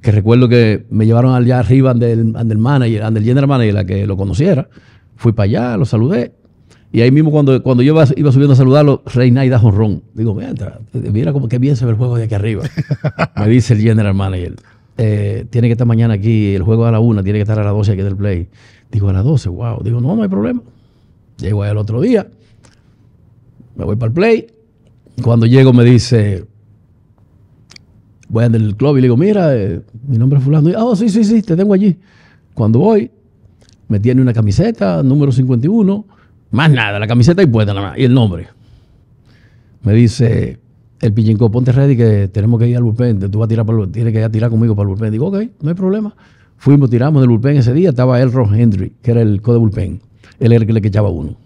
Que recuerdo que me llevaron allá arriba del, del manager, del general manager, la que lo conociera. Fui para allá, lo saludé. Y ahí mismo cuando, cuando yo iba, iba subiendo a saludarlo, Reina y da jonrón. Digo, mira, entra, mira como que bien se ve el juego de aquí arriba. Me dice el general manager, eh, tiene que estar mañana aquí, el juego a la una, tiene que estar a las 12 aquí del play. Digo, a las 12, wow. Digo, no, no hay problema. Llego ahí el otro día, me voy para el play. Cuando llego me dice, voy al del club y le digo, mira, eh, mi nombre es fulano. Ah, oh, sí, sí, sí, te tengo allí. Cuando voy, me tiene una camiseta, número 51, más nada, la camiseta y puesta nada más, y el nombre. Me dice, el Pichinco, ponte ready que tenemos que ir al bullpen, tú vas a tirar para el, tienes que ir a tirar conmigo para el bullpen. Digo, ok, no hay problema. Fuimos, tiramos del bullpen ese día, estaba Elron Henry, que era el code bullpen. Él era el que le echaba uno.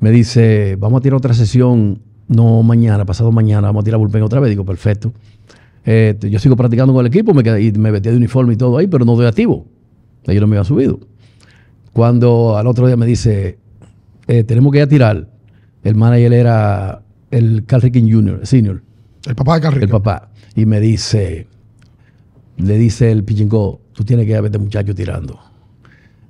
Me dice, vamos a tirar otra sesión, no mañana, pasado mañana, vamos a tirar bullpen otra vez. Digo, perfecto. Eh, yo sigo practicando con el equipo, me quedé, y me metí de uniforme y todo ahí, pero no doy activo. Ellos no me habían subido. Cuando al otro día me dice, eh, tenemos que ir a tirar, el manager era el Carl Rickin Jr., senior, El papá de Carrico. el papá, y me dice, le dice el pichingo, tú tienes que ver a este muchacho tirando.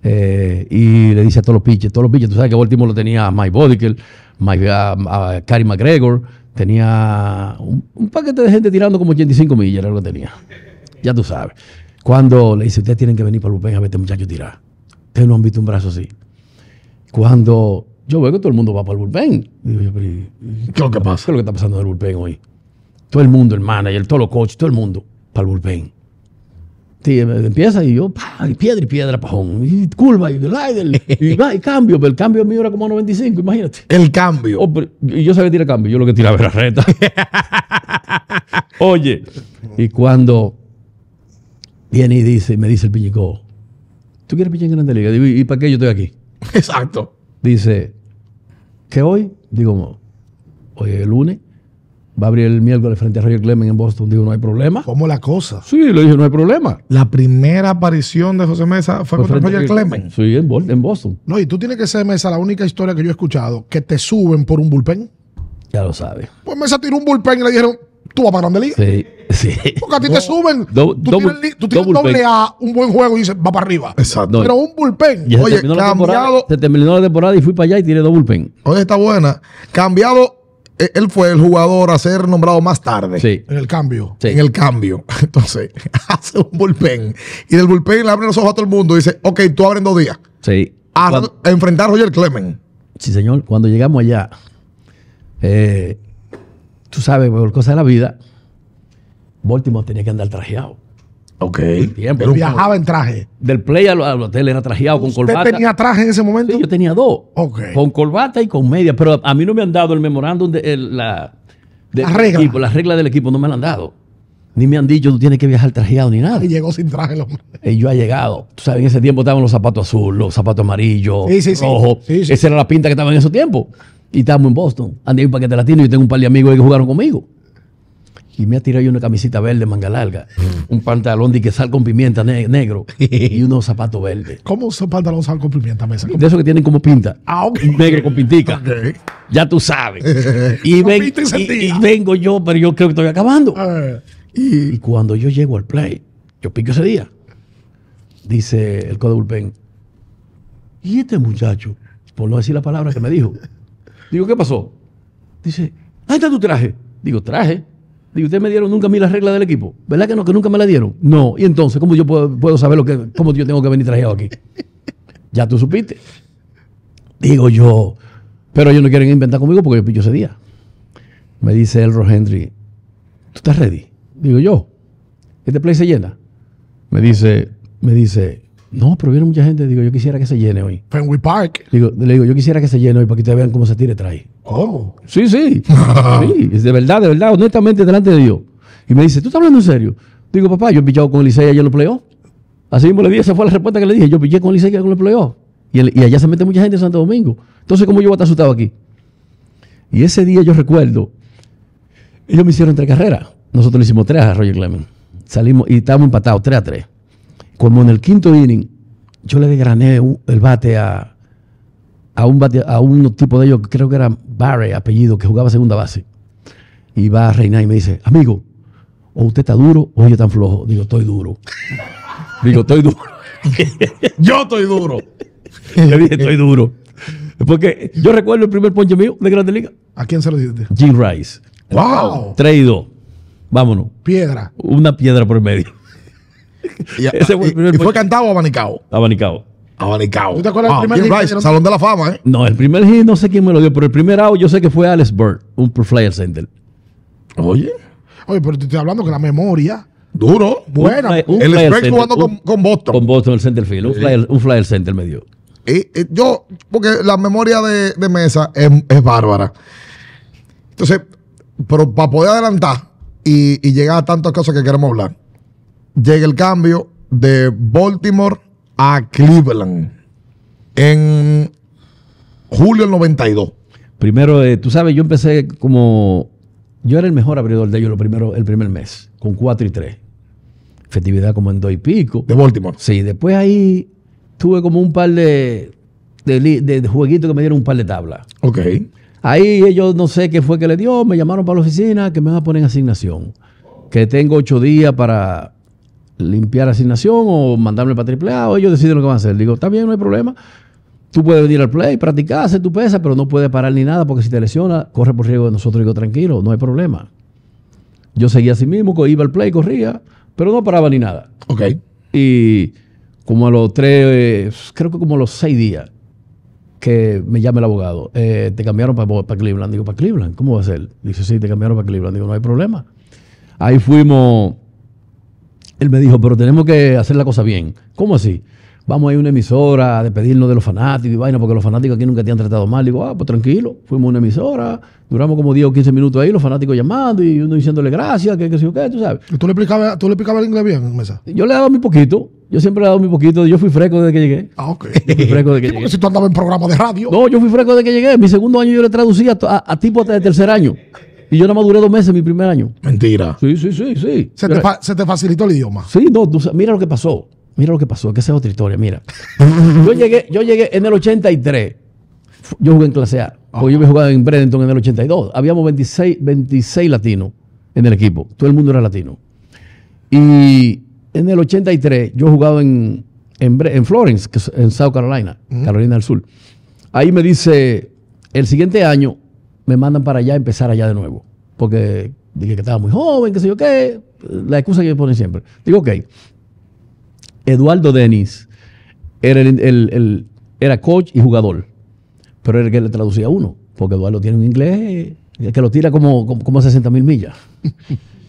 Eh, y le dice a todos los pitches, todos los pitches, tú sabes que último lo tenía Mike Bodikel, Mike, a, a Cary McGregor, tenía un, un paquete de gente tirando como 85 millas, era lo que tenía. Ya tú sabes. Cuando le dice, ustedes tienen que venir para el bullpen a ver este muchacho tirar. Ustedes no han visto un brazo así. Cuando yo veo que todo el mundo va para el bullpen, digo yo, pero ¿y- ¿Qué es lo que ¿Qué pasa? es lo que está pasando en el bullpen hoy? Todo el mundo, el manager, todos los coaches, todo el mundo para el bullpen. Sí, em- empieza y yo, pa, y piedra y piedra, pajón, y curva, y y, va, y cambio, pero el cambio mío era como 95, imagínate. El cambio. Oh, y yo sabía tirar cambio, yo lo que tiraba era reta. Oye, y cuando viene y dice, me dice el piñico, ¿tú quieres pichar en Grande Liga? Digo, ¿y y para qué yo estoy aquí? Exacto. dice que hoy, digo, hoy es el lunes, va a abrir el miércoles frente a Roger Clemens en Boston. Digo, no hay problema. ¿Cómo la cosa? Sí, le dije, no hay problema. La primera aparición de José Mesa fue contra Roger Clemens. Sí, en, Boston. No, y tú tienes que ser, Mesa, la única historia que yo he escuchado que te suben por un bullpen. Ya lo sabe. Pues Mesa tiró un bullpen y le dijeron, tú vas para Grande Liga. Sí, sí. Porque a ti te suben. do- tú tienes, tú tienes doble pen. A, un buen juego y dices, va para arriba. Exacto. Pero un bullpen. Se Oye, la cambiado- se terminó la temporada y fui para allá y tiré dos bullpen. Oye, está buena. Cambiado, él fue el jugador a ser nombrado más tarde. Sí, En el cambio. sí. En el cambio. Entonces, hace un bullpen. Y del bullpen le abre los ojos a todo el mundo y dice, ok, tú abres dos días. sí. A, Cuando- a enfrentar a Roger Clemens. sí, señor. Cuando llegamos allá, eh, tú sabes, por cosas de la vida, Baltimore tenía que andar trajeado. Ok. Tiempo. Un- Viajaba en traje. Del play al, al hotel era trajeado con ¿Usted corbata. tenía traje en ese momento? Sí, yo tenía dos. Ok. Con corbata y con media. Pero a mí no me han dado el memorándum de el- la, de- La regla. equipo, las reglas del equipo no me la han dado. Ni me han dicho tú tienes que viajar trajeado ni nada. Y llegó sin traje el hombre. Y yo he llegado. Tú sabes, en ese tiempo estaban los zapatos azules, los zapatos amarillos, Sí, sí, sí. rojos. Sí, sí. Esa era la pinta que estaba en ese tiempo. Y estábamos en Boston. Andé en un paquete latino y yo tengo un par de amigos ahí que jugaron conmigo. Y me ha tirado yo una camisita verde, manga larga, un pantalón de que sal con pimienta ne- negro y unos zapatos verdes. ¿Cómo usa pantalón sal con pimienta, Mesa? De esos que tienen como pinta. Ah, ok. Negro con pintica. Ok. Ya tú sabes. Y, Con ven- pinta y y- sentía. y vengo yo, pero yo creo que estoy acabando. Eh, Y cuando yo llego al play, yo pico ese día, dice el Code Bullpen, ¿y este muchacho? Por no decir la palabra que me dijo. Digo, ¿qué pasó? Dice, ahí está tu traje. Digo, traje. Digo, ¿ustedes me dieron nunca a mí las reglas del equipo? ¿Verdad que no? Que nunca me la dieron. No. Y entonces, ¿cómo yo puedo, puedo saber lo que, cómo yo tengo que venir trajeado aquí? Ya tú supiste. Digo yo, pero ellos no quieren inventar conmigo porque yo pillo ese día. Me dice Elro Henry, ¿tú estás ready? Digo yo, ¿este play se llena? Me dice, me dice, no, pero viene mucha gente. Digo, yo quisiera que se llene hoy. Fenway Park. Digo, le digo, yo quisiera que se llene hoy para que ustedes vean cómo se tire trae. ¿Cómo? Sí, sí. sí, es de verdad, de verdad, honestamente, delante de Dios. Y me dice, ¿tú estás hablando en serio? Digo, papá, yo he pichado con el Licey ayer en los playoffs. Así mismo le dije, esa fue la respuesta que le dije. Yo piché con el Licey con los playoffs. Y, el- y allá se mete mucha gente en Santo Domingo. Entonces, ¿cómo yo voy a estar asustado aquí? Y ese día yo recuerdo, ellos me hicieron tres carreras. Nosotros le hicimos tres a Roger Clemens. Salimos y estábamos empatados, tres a tres. Como en el quinto inning, yo le desgrané el bate a, a un bate, a un tipo de ellos, creo que era Barry, apellido, que jugaba segunda base. Y va a reinar y me dice, amigo, o usted está duro o yo tan flojo. Digo, estoy duro. Digo, estoy duro. Yo estoy duro. Le dije, estoy duro. Porque yo recuerdo el primer ponche mío de Grande Liga. ¿A quién se lo dijiste? Jim Rice. Wow. 3 y 2. Vámonos. Piedra. Una piedra por medio. Y, Ese fue el primer y fue cantado o abanicado. Abanicado. Abanicado. ¿Tú te acuerdas del Wow, primer hit que Rice, dieron? Salón de la Fama, ¿eh? No, el primer hit no sé quién me lo dio, pero el primer out yo sé que fue Alex Bird, un flyer center. Oye, Oye, pero te estoy hablando que la memoria. duro. Buena. Un fly- un El flyer Specs jugando un- con, con Boston. Con Boston, el center field. Un, flyer, un flyer center me dio. Y- y yo, porque la memoria de, de Mesa es, es bárbara. Entonces, pero para poder adelantar y, y llegar a tantas cosas que queremos hablar, llega el cambio de Baltimore a Cleveland en julio del 92. Primero, eh, tú sabes, yo empecé como. Yo era el mejor abridor de ellos lo primero, el primer mes, con 4 y 3. Efectividad como en 2 y pico. De Baltimore. Sí, después ahí tuve como un par de, de, de jueguitos que me dieron un par de tablas. Ok. Ahí ellos no sé qué fue que le dio, me llamaron para la oficina que me van a poner en asignación. Que tengo ocho días para limpiar asignación o mandarme para triple A o ellos deciden lo que van a hacer. Digo, está bien, no hay problema. Tú puedes venir al play, practicar, hacer tu pesa, pero no puedes parar ni nada porque si te lesiona, corre por riesgo de nosotros. Digo, tranquilo, no hay problema. Yo seguía así mismo, iba al play, corría, pero no paraba ni nada. Ok. Y como a los tres, creo que como a los seis días, que me llama el abogado, eh, te cambiaron para Cleveland. Digo, ¿para Cleveland? ¿Cómo va a ser? Dice, sí, te cambiaron para Cleveland. Digo, no hay problema. Ahí fuimos. Él me dijo, pero tenemos que hacer la cosa bien. ¿Cómo así? Vamos a ir a una emisora a despedirnos de los fanáticos y vaina, porque los fanáticos aquí nunca te han tratado mal. Digo, ah, pues tranquilo. Fuimos a una emisora, duramos como 10 o 15 minutos ahí, los fanáticos llamando y uno diciéndole gracias, que qué sé yo qué, tú sabes. ¿Y ¿Tú le explicabas, tú le explicabas el inglés bien, Mesa? Yo le he dado mi poquito. Yo siempre le he dado mi poquito. Yo fui fresco desde que llegué. Ah, ok. Yo fui fresco desde que llegué. si tú andabas en programa de radio. No, yo fui fresco desde que llegué. Mi segundo año yo le traducía a, a, a tipo hasta de tercer año. Y yo nada más duré dos meses mi primer año. Mentira. Sí, sí, sí, sí. Se te, fa- se te facilitó el idioma. Sí, no, mira lo que pasó. Mira lo que pasó, que esa es otra historia, mira. yo llegué, yo llegué en el 83. Fu- Yo jugué en clase A. Porque yo había jugado en Bradenton en el 82. Habíamos 26, 26 latinos en el equipo. Todo el mundo era latino. Y en el 83 yo he jugado en, en, Florence, que es en South Carolina, Carolina del Sur. Ahí me dice, el siguiente año me mandan para allá a empezar allá de nuevo. Porque dije que estaba muy joven, que sé yo qué. La excusa que me ponen siempre. Digo, ok. Eduardo Denis era, el, el- el- era coach y jugador, pero era el que le traducía a uno, porque Eduardo tiene un inglés que lo tira como, como, como a 60 mil millas.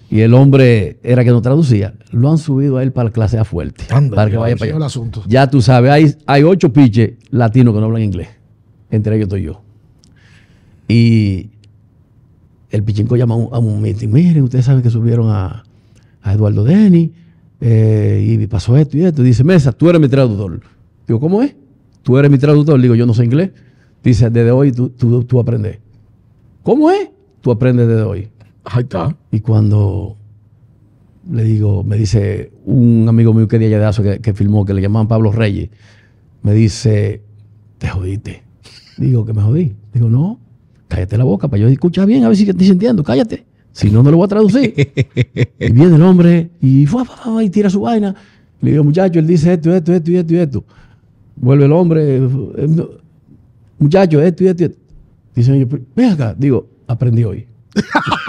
y el hombre era que no traducía. Lo han subido a él para la clase A fuerte, Anda, para que ya, vaya para el allá. asunto. Ya tú sabes, hay, hay ocho piches latinos que no hablan inglés. Entre ellos estoy yo. Y el pichinco llama a un, a un meeting. Miren, ustedes saben que subieron a, a Eduardo Deni eh, y pasó esto y esto. Y dice, Mesa, tú eres mi traductor. Digo, ¿cómo es? Tú eres mi traductor. Digo, yo no sé inglés. Dice, desde hoy tú, tú, tú aprendes. ¿Cómo es? Tú aprendes desde hoy. Ahí está. Y cuando le digo, me dice un amigo mío que de allá de que, que filmó, que le llamaban Pablo Reyes, me dice, te jodiste. Digo, que me jodí. Digo, no, cállate la boca para yo escuchar bien, a ver si te estoy sintiendo, cállate. Si no, no lo voy a traducir. y viene el hombre y, fue, fue, fue, y tira su vaina. Le digo, muchacho, él dice esto, esto, esto y esto y esto. Vuelve el hombre, eh, no, muchacho, esto y esto y esto. Dice ven acá. Digo, aprendí hoy.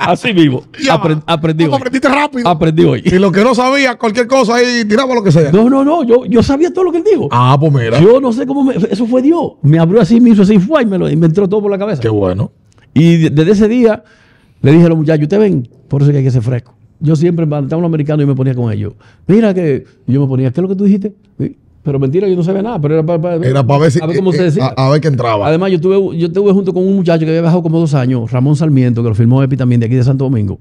Así vivo. Ya. Apren- aprendí ¿Cómo hoy. aprendiste rápido? Aprendí hoy. Y lo que no sabía, cualquier cosa ahí, tiraba lo que sea. No, no, no. Yo, yo sabía todo lo que él dijo. Ah, pues mira. Yo no sé cómo me- eso fue Dios. Me abrió así, me hizo así, fue y me, lo, y me entró todo por la cabeza. Qué bueno. Y de- desde ese día le dije a los muchachos, ustedes ven, por eso es que hay que ser fresco. Yo siempre estaba un americano y me ponía con ellos. Mira que yo me ponía, ¿qué es lo que tú dijiste? Sí. Pero mentira, yo no sabía nada, pero era para, Era para ver si. a ver cómo eh, se decía. A, a ver qué entraba. Además, yo estuve, yo estuve junto con un muchacho que había viajado como dos años, Ramón Sarmiento, que lo filmó Epi también de aquí de Santo Domingo.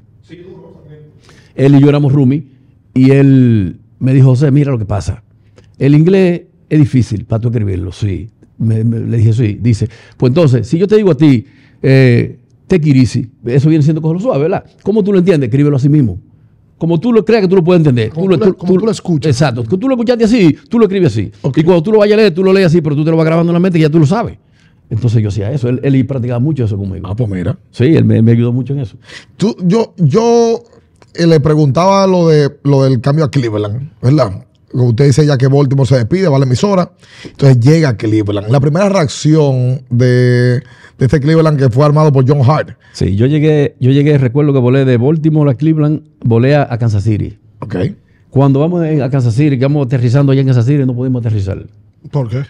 Él y yo éramos roomie y él me dijo, José, mira lo que pasa. El inglés es difícil para tú escribirlo, sí. Me- me- le dije, sí. Dice, pues entonces, si yo te digo a ti, eh, te kirisi, eso viene siendo cogerlo suave, ¿verdad? ¿Cómo tú lo entiendes? Escríbelo así mismo. Como tú lo creas que tú lo puedes entender. Como tú lo- como tú lo escuchas. Exacto. Que tú lo escuchaste así, tú lo escribes así. Y cuando tú lo vayas a leer, tú lo lees así, pero tú te lo vas grabando en la mente y ya tú lo sabes. Entonces yo hacía eso. Él, él practicaba mucho eso conmigo. Ah, pues mira. Sí, él me, me ayudó mucho en eso. Tú, yo, yo eh, le preguntaba lo de lo del cambio a Cleveland, ¿verdad? Como Usted dice ya que Baltimore se despide, va a la emisora. Entonces llega Cleveland. La primera reacción de, de este Cleveland que fue armado por John Hart. Sí, yo llegué, yo llegué, recuerdo que volé de Baltimore a Cleveland, volé a, a Kansas City. Ok. Cuando vamos a Kansas City, que vamos aterrizando allá en Kansas City, no pudimos aterrizar. ¿Por qué?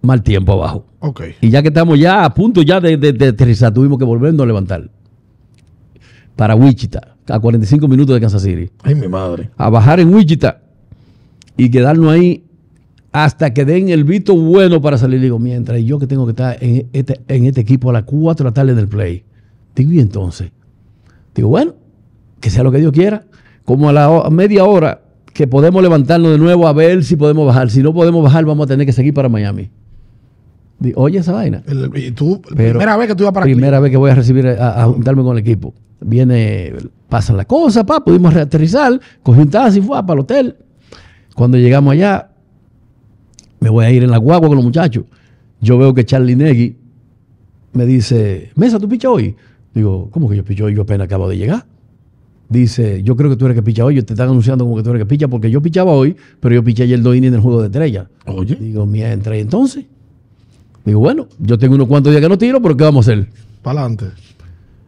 Mal tiempo abajo. Ok. Y ya que estamos ya a punto ya de, de- de aterrizar, tuvimos que volvernos a levantar. Para Wichita, a 45 minutos de Kansas City. Ay, mi madre. A bajar en Wichita y quedarnos ahí hasta que den el visto bueno para salir. Digo, mientras yo que tengo que estar en este, en este equipo a las 4 de la tarde del play. Digo, y entonces. Digo, bueno, que sea lo que Dios quiera. Como a la media hora que podemos levantarnos de nuevo a ver si podemos bajar. Si no podemos bajar, vamos a tener que seguir para Miami. Digo, oye esa vaina. El- y tú, Pero primera vez que tú ibas para Primera vez que voy a recibir, a, a juntarme con el equipo. Viene, pasan las cosas, pa, pudimos reaterrizar, cogí un taxi, fue para el hotel. Cuando llegamos allá, Me voy a ir en la guagua con los muchachos. Yo veo que Charlie Negui me dice, Mesa, ¿tú pichas hoy? Digo, ¿cómo que yo picho hoy? Yo apenas acabo de llegar. Dice, yo creo que tú eres que picha hoy. Te están anunciando como que tú eres que picha porque yo pichaba hoy, pero yo piché ayer dos innings en el juego de estrella. Oye. Digo, mientras, ¿y entonces? Digo, bueno, yo tengo unos cuantos días que no tiro, pero ¿qué vamos a hacer? Para adelante.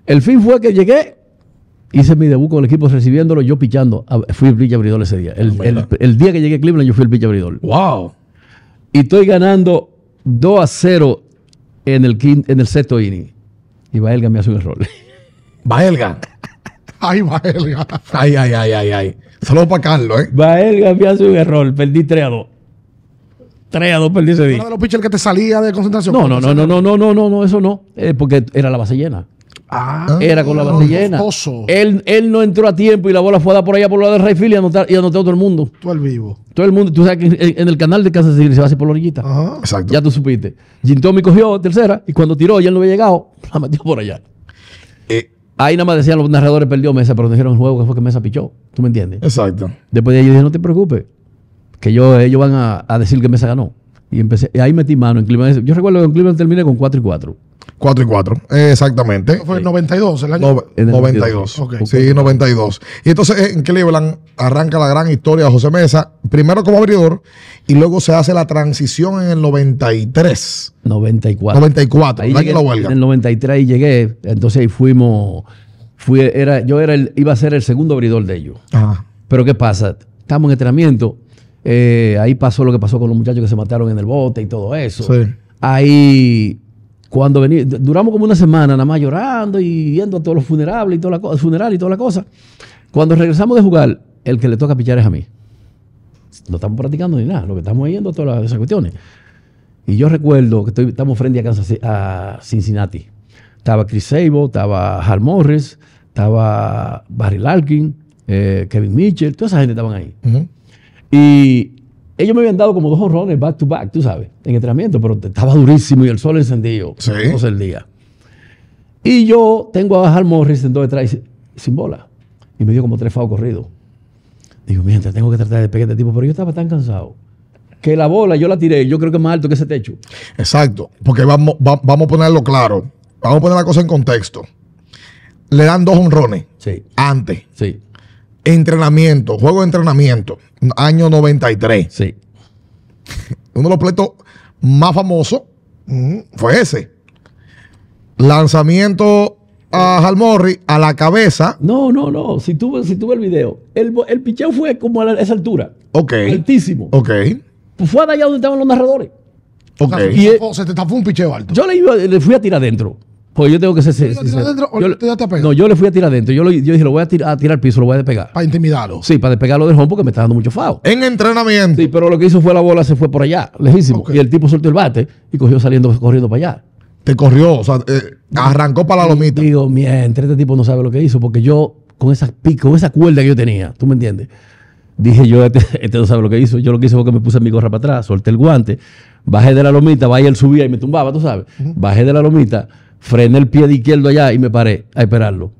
El fin fue que llegué, Hice mi debut con el equipo recibiéndolo, yo pichando. Fui el pitch abridor ese día. El, día que llegué a Cleveland, yo fui el pitch abridor. ¡Wow! Y estoy ganando 2 a 0 en el, en el sexto inning. Y Baelga me hace un error. ¡Baelga! ¡Ay, Baelga! ¡Ay, ay, ay, ay! ay. Solo para Carlos, ¿eh? Baelga me hace un error. Perdí 3 a 2. 3 a 2 perdí ese día. ¿Uno de los pitchers que te salía de concentración? No, no, no, no, no, no, no, no, eso no. Eh, porque era la base llena. Ah, Era con la base llena. Él, él no entró a tiempo y la bola fue a dar por allá por lo del Rey y anotó, y anotó a todo el mundo. Tú al vivo. Todo el mundo, tú sabes que en, en el canal de Kansas City se va así por la orillita. Ajá. Exacto. Ya tú supiste. Jim Tommy cogió tercera y cuando tiró y él no había llegado, la metió por allá. Eh, Ahí nada más decían los narradores perdió Mesa, pero dijeron el juego que fue que Mesa pichó. ¿Tú me entiendes? exacto. Después de ahí yo dije, no te preocupes, que yo, ellos van a, a decir que Mesa ganó. Y empecé, y ahí metí mano en Cleveland. Yo recuerdo que en Cleveland terminé con 4 y 4. 4 y 4. Exactamente. Fue el 92, el año. No- En el 92. 92. Ok. Sí, 92. Y entonces en Cleveland arranca la gran historia de José Mesa, primero como abridor y luego se hace la transición en el 93. 94. 94, Ahí llegué, la huelga. En el 93 ahí llegué, entonces ahí fuimos, fui, era, yo era el, iba a ser el segundo abridor de ellos. Ajá. Pero ¿qué pasa? Estamos en entrenamiento, eh, ahí pasó lo que pasó con los muchachos que se mataron en el bote y todo eso. Sí. Ahí, cuando vení, duramos como una semana nada más llorando y yendo a todos los funerales y toda la cosa, funeral y toda la cosa. Cuando regresamos de jugar, el que le toca pichar es a mí. No estamos practicando ni nada, lo que estamos yendo a todas esas cuestiones. Y yo recuerdo que estoy- estamos frente a, Kansas Ci- a Cincinnati. Estaba Chris Sable, estaba Hal Morris, estaba Barry Larkin, eh, Kevin Mitchell, toda esa gente estaban ahí. Ujú. Y ellos me habían dado como dos honrones back to back, tú sabes, en entrenamiento, pero estaba durísimo y el sol encendido Sí. todo el día. Y yo tengo a Hal Morris en dos detrás sin bola. Y me dio como tres faos corridos. Digo, mientras tengo que tratar de pegar a este tipo, pero yo estaba tan cansado que la bola yo la tiré, yo creo que más alto que ese techo. Exacto. Porque vamos, va- vamos a ponerlo claro. Vamos a poner la cosa en contexto. Le dan dos honrones Sí, antes. sí, Entrenamiento, juego de entrenamiento, año 93. sí. Uno de los pleitos más famosos Ujú. fue ese. Lanzamiento a Halmorri a la cabeza. No, no, no. Si tú, ves- si tú ves el video, el, el picheo fue como a la- esa altura. Ok. Altísimo. Ok. Pues fue de allá donde estaban los narradores. Ok. O sea, Y- se te tapó- se te tapó un picheo alto. Yo le, iba- le fui a tirar adentro. Pues yo tengo que ser. No, yo le fui a tirar adentro. Yo, lo- yo dije, lo voy a tirar, a tirar al piso, lo voy a despegar. Para intimidarlo. Sí, para despegarlo del home porque me está dando mucho fao. En entrenamiento. Sí, pero lo que hizo fue la bola se fue por allá, lejísimo. Y el tipo soltó el bate y cogió saliendo, corriendo para allá. Te corrió. O sea, eh, arrancó para la lomita. Digo, mientras este tipo no sabe lo que hizo, porque yo, con esa, con esa cuerda que yo tenía, ¿tú me entiendes? Dije yo, este, este no sabe lo que hizo. Yo lo que hice fue que me puse mi gorra para atrás, solté el guante, bajé de la lomita, vaya él subía y me tumbaba, tú sabes. Bajé de la lomita, frené el pie de izquierdo allá y me paré a esperarlo.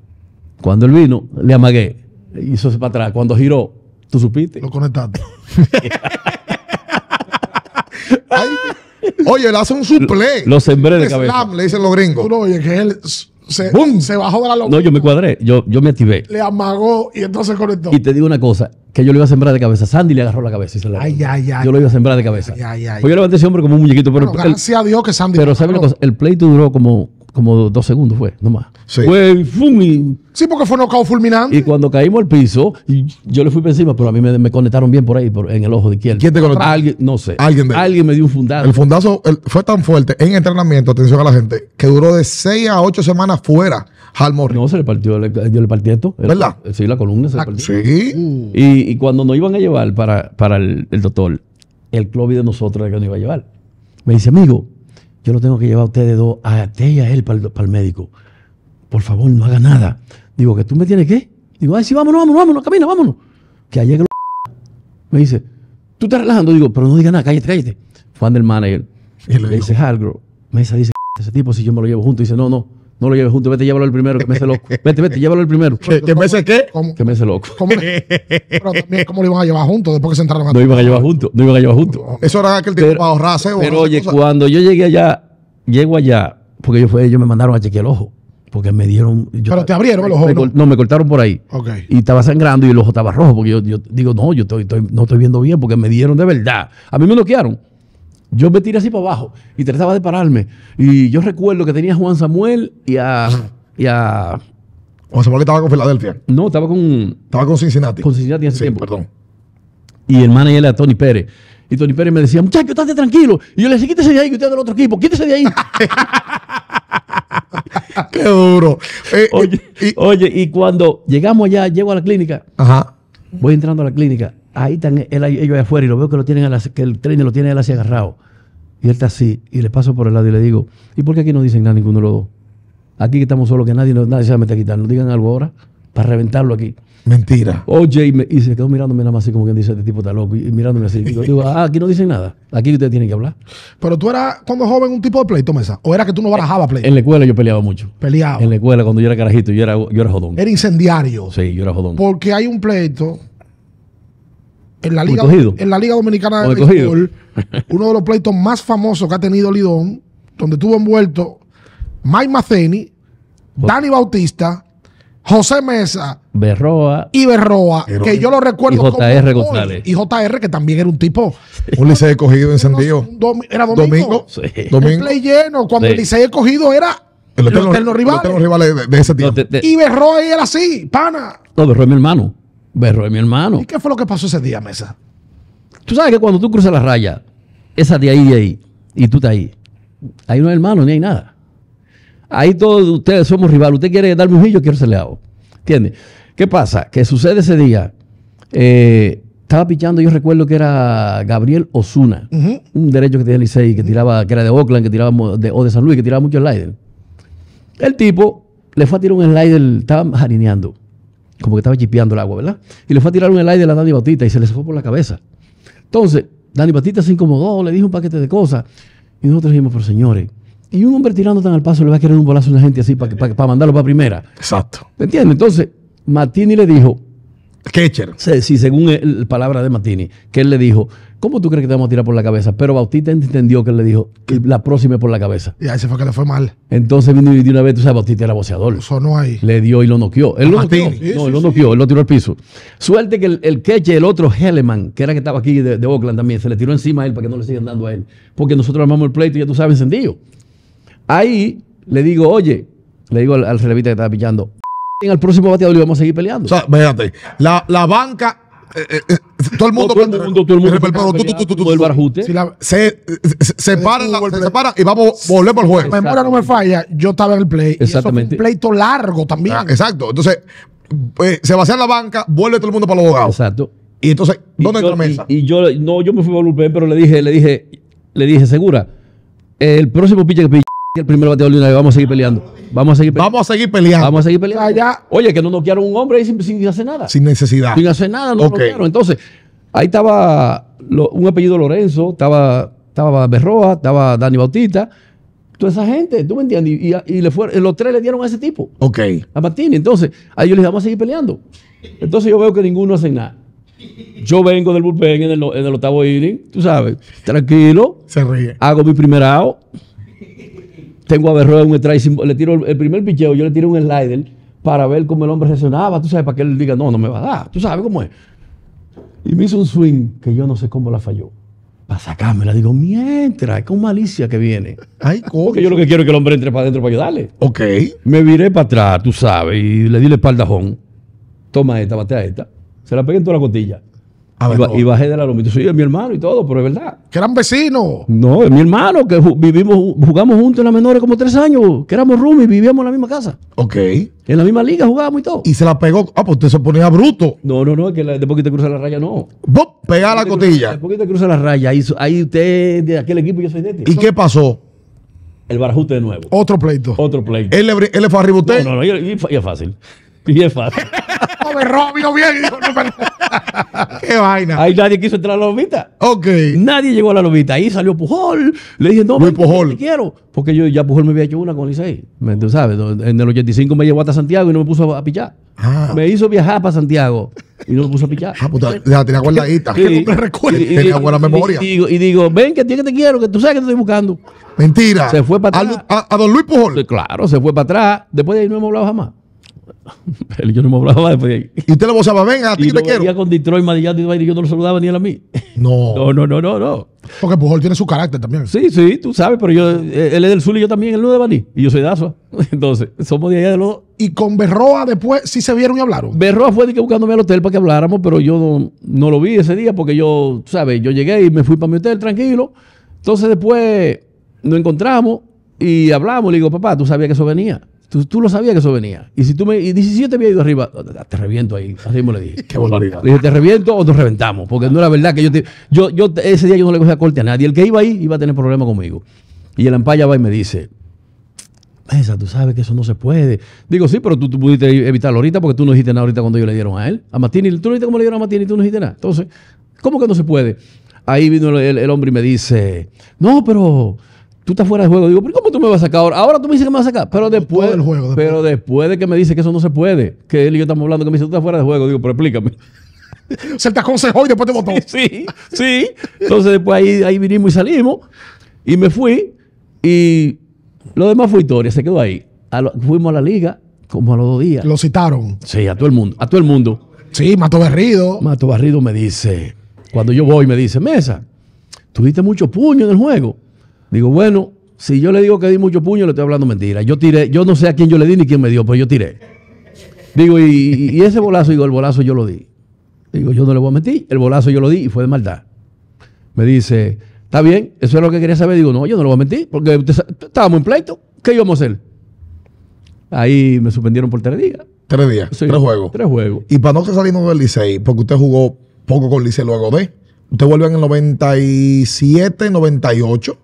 Cuando él vino, le amagué, hizo para atrás. Cuando giró, tú supiste. Lo conectaste. Ay, Oye, él hace un suple. Lo sembré de cabeza. slam, le dicen los gringos. Tú no oyes que él se, ¡Bum! se bajó de la lomita, No, yo me cuadré, yo, yo me activé. le amagó y entonces conectó. Y te digo una cosa, que yo lo iba a sembrar de cabeza. Sandy le agarró la cabeza y se la Ay, ay, ay. Yo lo iba a sembrar de cabeza. Ay, ay, ay. Pues yo levanté ese hombre como un muñequito, pero, Bueno, el- gracias a Dios que Sandy. pero ¿sabes una cosa? El pleito duró como, como dos segundos, fue, nomás. Sí. Fue, ¡fum! y, Sí, porque fue knockout fulminante. y cuando caímos al piso, y yo le fui por encima, pero a mí me, me conectaron bien por ahí, por- en el ojo de izquierdo. ¿Quién te conectó? Alguien, no sé. Alguien de- Alguien me dio un fundazo. El fundazo el- fue tan fuerte en entrenamiento, atención a la gente, que duró de 6 a 8 semanas fuera Halmorri. No, se le partió, le- yo le partí esto. El- ¿Verdad? Sí, la columna se le Ah, partió. Sí. Uh, Y, y cuando nos iban a llevar para, para el, el doctor, el club de nosotros era que nos iba a llevar. Me dice, amigo, yo lo tengo que llevar a ustedes dos, a ti y a él para el, para el médico. Por favor, no haga nada. Digo, ¿que tú me tienes qué? Digo, ay, sí, vámonos, vámonos, vámonos, camina, vámonos. Que que lo... Me dice, tú estás relajando. Digo, pero no diga nada, cállate, cállate. Juan del manager. Y le dice, Halgro, Mesa dice, ese tipo, si yo me lo llevo junto, dice, no, no, No lo lleves junto, vete, llévalo el primero, que me hace loco. Vete, vete, llévalo el primero, ¿Que, que me sé qué? ¿Cómo, que me hace loco. cómo le- pero también, ¿cómo lo iban a llevar juntos después que se entraron a No iban a llevar juntos, no iban a llevar juntos. Eso era aquel tiempo Pero- para ahorrarse. Pero oye, cosas. cuando yo llegué allá, llego allá, porque yo fue, ellos me mandaron a chequear el ojo, porque me dieron. yo- Pero te abrieron el ojo, me ¿no? me cortaron por ahí. Ok. Y estaba sangrando y el ojo estaba rojo, porque yo, yo digo, no, yo estoy, estoy- no estoy viendo bien, porque me dieron de verdad. A mí me noquearon. Yo me tiré así para abajo y trataba de pararme. Y yo recuerdo que tenía a Juan Samuel y a. Y a Juan Samuel estaba con Filadelfia. no, estaba con, Estaba con Cincinnati. con Cincinnati en ese Sí, tiempo. perdón. Y el manager era Tony Pérez. Y Tony Pérez me decía, muchacho, estate tranquilo. Y yo le decía, quítese de ahí, que usted es del otro equipo, quítese de ahí. Qué duro. Eh, oye, y- y- oye, y cuando llegamos allá, llego a la clínica, ajá. voy entrando a la clínica, ahí están él, ellos allá afuera y lo veo que lo tienen a la- que el trainer lo tiene él así agarrado. Y él está así, y le paso por el lado y le digo, ¿y por qué aquí no dicen nada ninguno de los dos? Aquí que estamos solos, que nadie, nadie se va a meter a quitar, nos digan algo ahora para reventarlo aquí. Mentira. Oye, y, me- y se quedó mirándome nada más así como quien dice, este tipo está loco, y, y mirándome así. Digo, digo, ah, aquí no dicen nada, aquí ustedes tienen que hablar. Pero tú eras cuando joven un tipo de pleito, Mesa. O era que tú no barajabas pleito. En la escuela yo peleaba mucho. Peleaba. En la escuela, cuando yo era carajito, yo era, yo era jodón. Era incendiario. Sí, yo era jodón. Porque hay un pleito en la Liga, en la Liga Dominicana de. Béisbol, uno de los pleitos más famosos que ha tenido Lidón, donde estuvo envuelto Mike Matheny, Dani Bautista, José Mesa Berroa, y Berroa, que yo lo recuerdo y JR como. González. Y JR, que también era un tipo. Un liceo cogido encendido. un domi- era domingo. Domingo. Sí. El play lleno. Cuando Sí. el Licey escogido era El los eternos rivales. los rivales de, de ese No, tiempo. te- te- Y Berroa era así, pana. no, Berroa es mi hermano. Berroa es mi hermano. ¿Y qué fue lo que pasó ese día, Mesa? Tú sabes que cuando tú cruzas la raya, esa de ahí y ahí, y tú estás ahí, ahí no hay hermano ni hay nada. Ahí todos ustedes somos rivales. Usted quiere darme un yo quiero ser leado. ¿Entiendes? ¿Qué pasa? Que sucede ese día. eh, estaba pichando, yo recuerdo que era Gabriel Osuna, un derecho que tenía el Licey, que tiraba, que era de Oakland, que tiraba de, o de San Luis, que tiraba mucho slider. El tipo le fue a tirar un slider, estaba jarineando, como que estaba chipeando el agua, ¿verdad? Y le fue a tirar un slider a Dani Bautista y se le fue por la cabeza. Entonces, Dani Batista se incomodó, le dijo un paquete de cosas. Y nosotros dijimos, pero señores, y un hombre tirando tan al paso le va a querer un bolazo a una gente así para, para, mandarlo para primera. Exacto. ¿Me entiendes? Entonces, Martini le dijo, Ketcher. sí, según el palabra de Martini, que él le dijo, ¿cómo tú crees que te vamos a tirar por la cabeza? Pero Bautista entendió que él le dijo, que la próxima es por la cabeza. Y ahí se fue que le fue mal. Entonces vino y de una vez, tú sabes, Bautista era boxeador. Sonó ahí. Le dio y lo noqueó. Él lo noqueó. Sí, no, sí, él lo sí. noqueó, él lo tiró al piso. Suerte que el, el queche, el otro Heleman, que era que estaba aquí de, de Oakland también, se le tiró encima a él para que no le sigan dando a él. Porque nosotros armamos el pleito y ya tú sabes, encendido. Ahí le digo, oye, le digo al, al relevista que estaba pillando, en el próximo bateador y vamos a seguir peleando. O sea. La, la banca. Eh, eh, eh, todo el mundo. todo el mundo, todo el mundo, todo el. Si la se, se, se paran, la- se y vamos a volver por el juego. memoria no me falla, yo estaba en el play. Y eso fue Exactamente. un pleito largo también. Ah, exacto. Entonces, eh, se vacía la banca, vuelve todo el mundo para los abogados. Exacto. Y entonces, ¿dónde y entra yo, mesa? Y, y yo, no, yo me fui a bullpen, pero le dije, le dije, le dije, segura, el próximo pitcher que pitch, el primer bateador de una vez, vamos a seguir peleando. Vamos a seguir peleando. Vamos a seguir peleando Vamos a seguir peleando. Oye, que no noquearon un hombre ahí sin, sin hacer nada. Sin, sin necesidad. hacer nada, no Ok. noquearon. Entonces, ahí estaba lo- un apellido Lorenzo, estaba, estaba Berroa, estaba Dani Bautista, toda esa gente, ¿tú me entiendes? Y, y- y le fue, los tres le dieron a ese tipo, Ok. a Martini. Entonces, ahí yo le dije, vamos a seguir peleando. Entonces yo veo que ninguno hace nada. Yo vengo del bullpen en el, en el octavo inning, tú sabes, tranquilo, Se ríe. hago mi primer out. Tengo a Berroa en un strike, le tiro el, primer picheo, yo le tiro un slider para ver cómo el hombre reaccionaba, tú sabes, para que él diga, no, no me va a dar, tú sabes cómo es. Y me hizo un swing que yo no sé cómo la falló. Para sacármela, digo, mientras, con malicia que viene. Ay, Porque yo lo que quiero es que el hombre entre para adentro para ayudarle. Ok. Me viré para atrás, tú sabes, y le di el espaldajón. Toma esta, batea esta. Se la pegué en toda la costilla. A ver, y, ba- y bajé de la lomita. Soy mi hermano y todo, pero es verdad. Que eran vecinos. No, es mi hermano, que ju- vivimos, ju- jugamos juntos en las menores como tres años, que éramos roomies, vivíamos en la misma casa. Ok. En la misma liga jugábamos y todo. Y se la pegó. Ah, pues usted se ponía bruto. No, no, no, es que la- después que te cruza la raya, no. ¡Bop! Pegaba la costilla. Después que te cruza la raya, ahí, usted es de aquel equipo y yo soy de este. ¿Y qué pasó? El barajute de nuevo. Otro pleito. Otro play. Él le, él le fue arriba a usted. No, no, no, y, y- y es fácil. Es fácil. No, bien. no, Qué vaina. Ahí nadie quiso entrar a la lomita. Ok. Nadie llegó a la lomita. Ahí salió Pujol. Le dije, no, ven, Pujol. te quiero. Porque yo ya Pujol me había hecho una con Licey. Me- Tú sabes, en el 85 me llevó hasta Santiago y no me puso a pichar. Ah. Me hizo viajar para Santiago y no me puso a pichar. Ah, puta, la tenía guardadita. Sí. me recuerda. Y- y- Tenía buena memoria. Y, digo, y digo, ven que que te quiero, que tú sabes que te estoy buscando. Mentira. Se fue para atrás. a- a don Luis Pujol. Sí, Claro, se fue para atrás. Después de ahí no hemos hablado jamás. Él y yo no hablado más después de ahí. Y usted le voceaba, ven, a ti Y que te lo quiero. con Detroit, y yo no lo saludaba ni él a mí. No. No, no, no, no, no. Porque Pujol tiene su carácter también. Sí, sí, tú sabes, pero yo, eh, él es del sur y yo también, él no es de Baní. Y yo soy de Asua. Entonces, somos de allá de los dos. Y con Berroa después sí se vieron y hablaron. Berroa fue de que buscándome al hotel para que habláramos, pero yo no, no lo vi ese día porque yo, tú sabes, yo llegué y me fui para mi hotel tranquilo. Entonces después nos encontramos y hablamos. Le digo, papá, tú sabías que eso venía. Tú, tú lo sabías que eso venía. Y si tú me y dices, si yo te había ido arriba, te reviento ahí. Así me le dije. Qué barbaridad. Le dije, te reviento o nos reventamos. Porque no era verdad que yo te. Yo, yo ese día yo no le cogía corte a nadie. El que iba ahí iba a tener problemas conmigo. Y el ampaya va y me dice, Mesa, tú sabes que eso no se puede. Digo, sí, pero tú, tú pudiste evitarlo ahorita porque tú no dijiste nada ahorita cuando ellos le dieron a él. A Matini, tú no dijiste cómo le dieron a Matini y tú no dijiste nada. Entonces, ¿cómo que no se puede? Ahí vino el hombre y me dice, no, pero tú estás fuera de juego. Digo, pero ¿cómo tú me vas a sacar ahora? Ahora tú me dices que me vas a sacar. Pero después, del juego, después. pero después de que me dice que eso no se puede, que él y yo estamos hablando, que me dice, tú estás fuera de juego. Digo, pero explícame. Se te aconsejó y después te votó. Sí, sí. Entonces después ahí, ahí vinimos y salimos. Y me fui. Y lo demás fue historia, se quedó ahí. A lo- fuimos a la liga como a los dos días. Lo citaron. Sí, a todo el mundo. A todo el mundo. Sí, Mato Berrido. Mato Barrido me dice, cuando yo voy, me dice, Mesa, tú diste mucho puño en el juego. Digo, bueno, si yo le digo que di mucho puño, le estoy hablando mentira. Yo tiré, yo no sé a quién yo le di ni quién me dio, pero yo tiré. Digo, y, ese bolazo, digo, el bolazo yo lo di. Digo, yo no le voy a mentir, el bolazo yo lo di y fue de maldad. Me dice, está bien, eso es lo que quería saber. Digo, no, yo no le voy a mentir, porque estábamos en pleito. ¿Qué íbamos a hacer? Ahí me suspendieron por tres días. Tres días, Sí, tres juegos. Tres juegos. Y para no que salimos del Licey, porque usted jugó poco con Licey luego de. Usted vuelve en el 97, 98.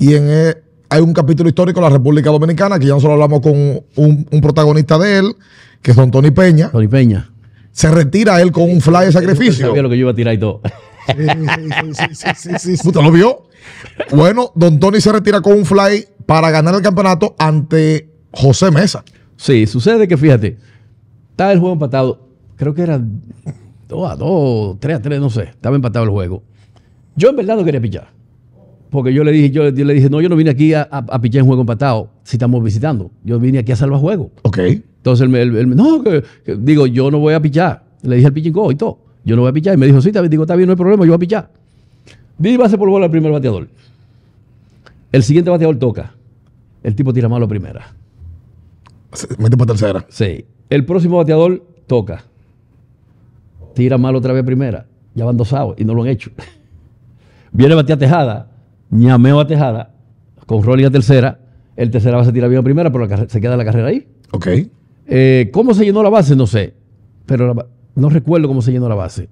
Y en eh, hay un capítulo histórico de la República Dominicana, que ya nosotros hablamos con un, un protagonista de él, que es don Tony Peña. Tony Peña. Se retira él con un fly de Yo sacrificio. sabía lo que yo iba a tirar y todo. Sí, sí, sí, sí, sí, sí, sí. ¿Usted lo vio? Bueno, don Tony se retira con un fly para ganar el campeonato ante José Mesa. Sí, sucede que fíjate, estaba el juego empatado, creo que era 2 a 2, 3 a 3, no sé, estaba empatado el juego. Yo en verdad no quería pichar, porque yo le dije, yo, yo le dije, no, yo no vine aquí a, a, a pichar en juego empatado si estamos visitando, yo vine aquí a salvar juego. Ok. Entonces él me, él- no, que, que- digo, yo no voy a pichar. Le dije al pitching coach y todo, yo no voy a pichar. Y me dijo, sí, está bien, digo, está bien, no hay problema, yo voy a pichar. Di base por bola al primer bateador. El siguiente bateador toca. El tipo tira malo a primera. Se Mete para tercera. Sí. El próximo bateador toca. Tira mal otra vez a primera. Ya van dos y no lo han hecho. Viene batea Tejada. Ñameo a Tejada. Con rolling a tercera. El tercera base tira bien a primera, pero la se queda la carrera ahí. Ok. Eh, ¿Cómo se llenó la base? No sé. Pero la no recuerdo cómo se llenó la base.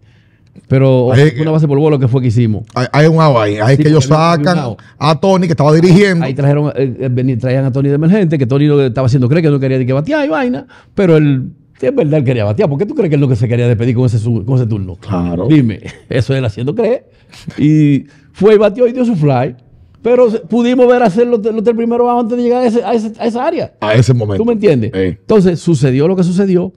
Pero Ahí- una base por bola que fue que hicimos. Hay, hay un out ahí. Ahí Sí, que ellos sacan a Tony, que estaba dirigiendo. Ahí trajeron, eh, eh, traían a Tony de emergente, que Tony lo estaba haciendo cree que no quería que batear y vaina, pero él, es verdad, él quería batear. ¿Por qué tú crees que él no que se quería despedir con ese, con ese turno? Claro. Dime, eso él haciendo creer. Y fue y batió y dio su fly, pero pudimos ver hacer los, los tres primeros antes de llegar a, ese- a ese- a esa área. A ese momento. ¿Tú me entiendes? Entonces, sucedió lo que sucedió.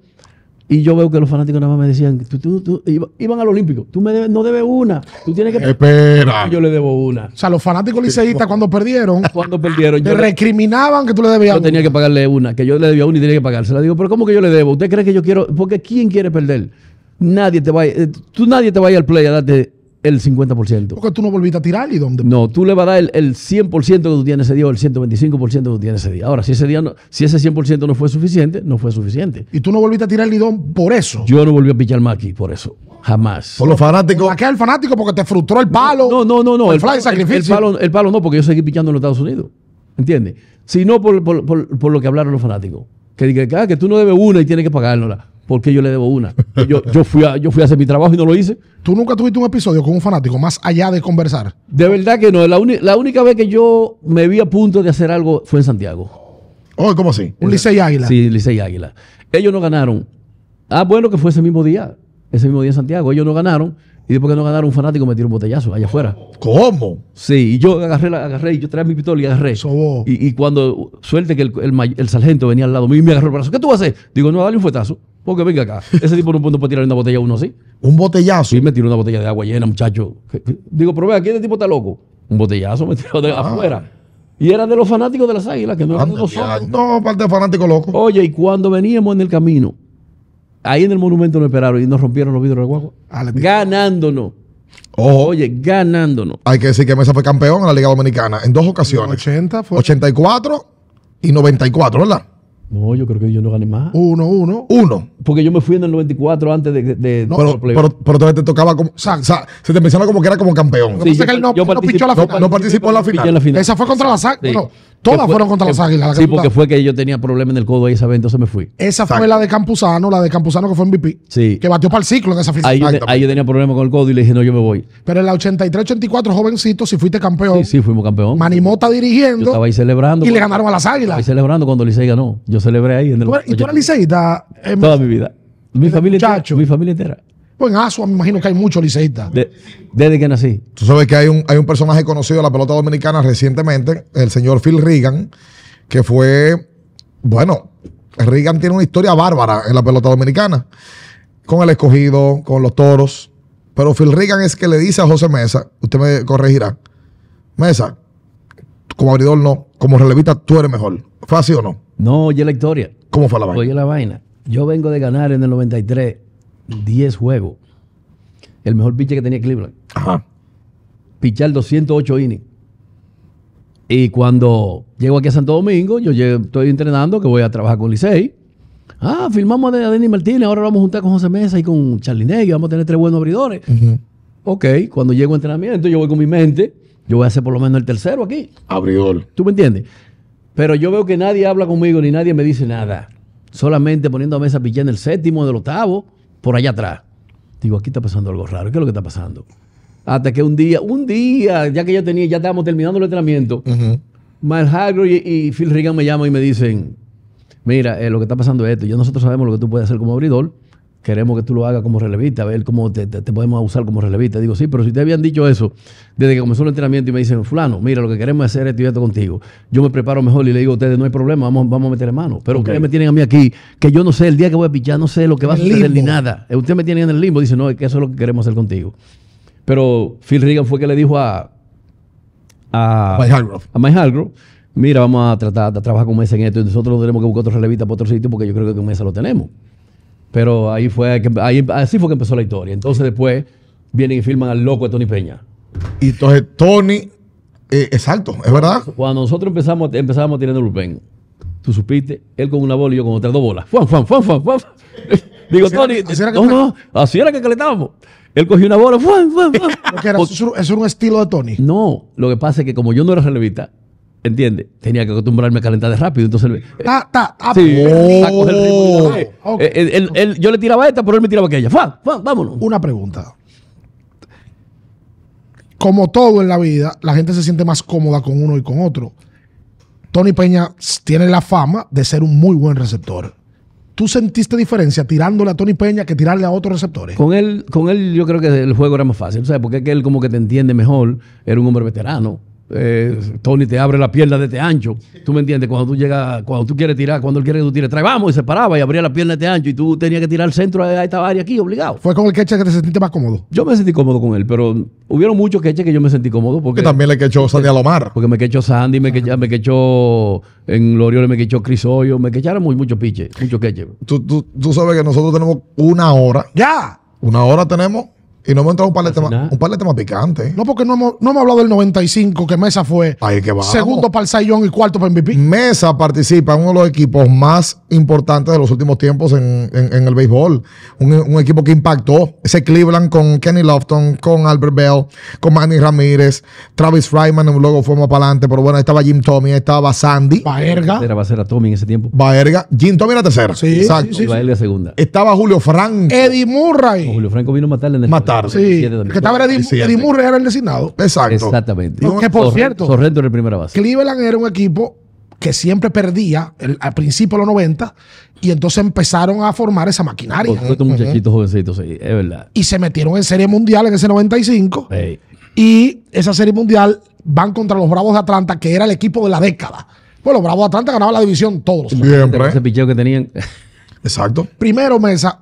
Y yo veo que los fanáticos nada más me decían, tú, tú- tú- iba- iban al Olímpico, tú me debes- no debes una, tú tienes que... Espera. Yo le debo una. O sea, los fanáticos liceístas cuando perdieron, Cuando perdieron, te yo, recriminaban que tú le debías. yo tenía que pagarle una, que yo le debía una y tenía que pagársela. Digo, pero ¿cómo que yo le debo? ¿Usted cree que yo quiero? Porque ¿quién quiere perder? Nadie te va a, eh, tú nadie te va a ir al play a darte el 50%. Porque tú no volviste a tirar y dónde. No, tú le vas a dar el, el 100% que tú tienes ese día o el 125% que tú tienes ese día. Ahora, si ese día no, si ese 100% no fue suficiente, no fue suficiente. Y tú no volviste a tirar el lidón por eso. Yo no volví a pichar más aquí por eso. Jamás. Por los fanáticos. ¿Para qué el fanático? Porque te frustró el palo. No, no, no, no. El fly de sacrificio. El, palo, el palo no, porque yo seguí pichando en los Estados Unidos. ¿Entiendes? Sino por, por, por, por lo que hablaron los fanáticos. Que digan que, ah, que tú no debes una y tienes que pagárnosla. ¿Por qué yo le debo una? Yo, yo, fui a, yo fui a hacer mi trabajo y no lo hice. Tú nunca tuviste un episodio con un fanático más allá de conversar. De verdad que no. La, la única vez que yo me vi a punto de hacer algo fue en Santiago. Oh, ¿cómo así? Un Licey Águila. Sí, Licey Águila. Ellos no ganaron. Ah, bueno, que fue ese mismo día. Ese mismo día en Santiago. Ellos no ganaron. Y después que no ganaron, un fanático me tiró un botellazo allá afuera. ¿Cómo? Sí, y yo agarré, la- agarré, y yo traía mi pistola y agarré. Y, y cuando suerte que el, el sargento venía al lado mío y me agarró el brazo, ¿qué tú vas a hacer? Digo, no, dale un fuetazo. Porque venga acá. Ese tipo no, puede tirar una botella a uno así. Un botellazo. Sí, me tiró una botella de agua llena, muchacho. Digo, pero vea, aquí este tipo está loco. Un botellazo me tiró de afuera. Y era de los fanáticos de las águilas, que no eran nosotros. No, parte de fanático loco. Oye, y cuando veníamos en el camino, ahí en el monumento nos esperaron y nos rompieron los vidrios de guagua. Ah. Ganándonos. Ojo, Oye, ganándonos. hay que decir que Mesa fue campeón en la Liga Dominicana en dos ocasiones. 80 fue 84 y 94, ¿verdad? No, yo creo que yo no gané más. 1-1. Uno. Porque yo me fui en el 94 antes de... de, de pero, pero, pero te tocaba como. O sea, se te menciona como que era como campeón. Sí. es que él no- no la no final. No participó en la final. Esa fue contra las águilas. Sí. Bueno, todas fue- fueron contra que- las águilas. la Sí, porque fue que yo tenía problema en el codo ahí esa vez, entonces me fui. Esa fue la de Campuzano, la de Campuzano que fue MVP. Sí. Que batió para el ciclo en esa final. Ahí, yo ahí yo tenía problema con el codo y le dije, no, yo me voy. Pero en la 83-84, jovencito, si fuiste campeón, Sí, sí, fuimos campeón. Manimota Yo dirigiendo estaba ahí celebrando. y le ganaron a las Estaba águilas. ahí celebrando cuando Licey ganó. Yo celebré ahí en el ¿Tú eres- ¿Y tú eres liceísta? Eh, toda mi vida. Mi familia entera. Mi familia entera. Pues en Asua me imagino que hay muchos liceístas. De- desde que nací. Tú sabes que hay un, hay un personaje conocido de la pelota dominicana recientemente, el señor Phil Regan, que fue, bueno, Regan tiene una historia bárbara en la pelota dominicana, con el escogido, con los toros, pero Phil Regan es que le dice a José Mesa, usted me corregirá, Mesa, como abridor no, como relevista tú eres mejor. ¿Fue así o no? No, oye la historia. ¿Cómo fue la vaina? Oye la vaina. Yo vengo de ganar en el 93 10 juegos. El mejor pitcher que tenía Cleveland. Ajá. Pichar 208 innings. Y cuando llego aquí a Santo Domingo, yo llego- estoy entrenando que voy a trabajar con Licey. Ah, filmamos a Denis Martínez, ahora vamos a juntar con José Mesa y con Charlie Negri, vamos a tener tres buenos abridores. Ujú. Ok, cuando llego a entrenamiento, yo voy con mi mente, yo voy a hacer por lo menos el tercero aquí. Abridor. ¿Tú me entiendes? Pero yo veo que nadie habla conmigo ni nadie me dice nada. Solamente poniendo a mesa pichar en el séptimo, del octavo, por allá atrás. Digo, aquí está pasando algo raro. ¿Qué es lo que está pasando? Hasta que un día, un día, ya que yo tenía, ya estábamos terminando el entrenamiento, Ujú. Miles Hargrove y, y Phil Regan me llaman y me dicen, mira, eh, lo que está pasando es esto. Ya nosotros sabemos lo que tú puedes hacer como abridor. Queremos que tú lo hagas como relevista, a ver cómo te, te- te podemos usar como relevista. Digo, sí, pero si te habían dicho eso desde que comenzó el entrenamiento y me dicen, fulano, mira, lo que queremos es hacer esto y esto contigo. Yo me preparo mejor y le digo a ustedes, no hay problema, vamos, vamos a meterle mano. Pero ustedes me tienen a mí aquí, que yo no sé el día que voy a pichar, no sé lo que va a suceder ni nada. Eh, Usted me tiene en el limbo, dice, no, es que eso es lo que queremos hacer contigo. Pero Phil Regan fue que le dijo a, a, Mike Hargrove. a Mike Hargrove, mira, vamos a tratar de trabajar con Mesa en esto y nosotros tenemos que buscar otro relevista para otro sitio porque yo creo que con Mesa lo tenemos. Pero ahí fue, ahí, así fue que empezó la historia. Entonces después vienen y filman al loco de Tony Peña. Y entonces Tony, eh, exacto, es verdad. Cuando nosotros empezamos, tirar en el bullpen, tú supiste, él con una bola y yo con otras dos bolas. ¡Fuan, fuan, fuan, fuan, fuan! Digo, Así Tony, así era no, no, así era que calentábamos. Él cogió una bola, ¡fuan, fuan, fuan! Era- eso era un estilo de Tony. No, lo que pasa es que como yo no era relevista, ¿entiendes? Tenía que acostumbrarme a calentar de rápido. Entonces, él- Ta, ta, ta, Sí, oh. a coger el ritmo de una vez. Ok. Eh, él- él- él- yo le tiraba esta, pero él me tiraba aquella. ¡Fua! ¡Fua! ¡Vámonos! Una pregunta. Como todo en la vida, la gente se siente más cómoda con uno y con otro. Tony Peña tiene la fama de ser un muy buen receptor. ¿Tú sentiste diferencia tirándole a Tony Peña que tirarle a otros receptores? Con él, con él yo creo que el juego era más fácil, ¿sabes? Porque es que él como que te entiende mejor, era un hombre veterano. Eh, Tony te abre la pierna de este ancho. ¿Tú me entiendes? Cuando tú llegas, cuando tú quieres tirar, cuando él quiere que tú tires, trae, vamos, y se paraba y abría la pierna de este ancho y tú tenías que tirar al centro a esta área aquí, obligado. ¿Fue con el catcher que te sentiste más cómodo? Yo me sentí cómodo con él, pero hubieron muchos queches que yo me sentí cómodo porque... Que también le quechó Sandy Alomar. Porque me quechó Sandy, me quechó, me quechó en los Orioles, me quechó Crisollo, me quecharon muy, muchos piches, muchos queches. Tú, tú, tú sabes que nosotros tenemos una hora. ¡Ya! Una hora tenemos y no hemos entrado un par de temas, un par de temas picantes. No, porque no hemos, no hemos hablado del 95, que Mesa fue Ahí que vamos. segundo para el Sayón y cuarto para MVP. Mesa participa en uno de los equipos más importantes de los últimos tiempos en, en- en el béisbol. Un, un equipo que impactó. Ese Cleveland con Kenny Lofton, con Albert Bell, con Manny Ramírez, Travis Fryman, luego fue más para adelante. Pero bueno, ahí estaba Jim Tommy, ahí estaba Sandy, Baerga. Era va a ser a Tommy en ese tiempo. Baerga. Jim Tommy era tercera. Sí, Exacto. sí, a segunda. Estaba Julio Frank. Eddie Murray. Julio Franco vino a matarle en el Sí, 97 también. que estaba Eddie. Murray era el designado. Exacto. Exactamente. Que por Sorrento- cierto- Sorrento era el primera base. Cleveland era un equipo que siempre perdía el- al principio de los 90 Y entonces empezaron a formar esa maquinaria. Estos muchachitos jovencitos, sí, es verdad. Y se metieron en Serie Mundial en ese 95. Ey. Y esa Serie Mundial van contra los Bravos de Atlanta, que era el equipo de la década. Pues los Bravos de Atlanta ganaban la división todos. los años. Siempre. Ese picheo que tenían. Exacto. Primero, Mesa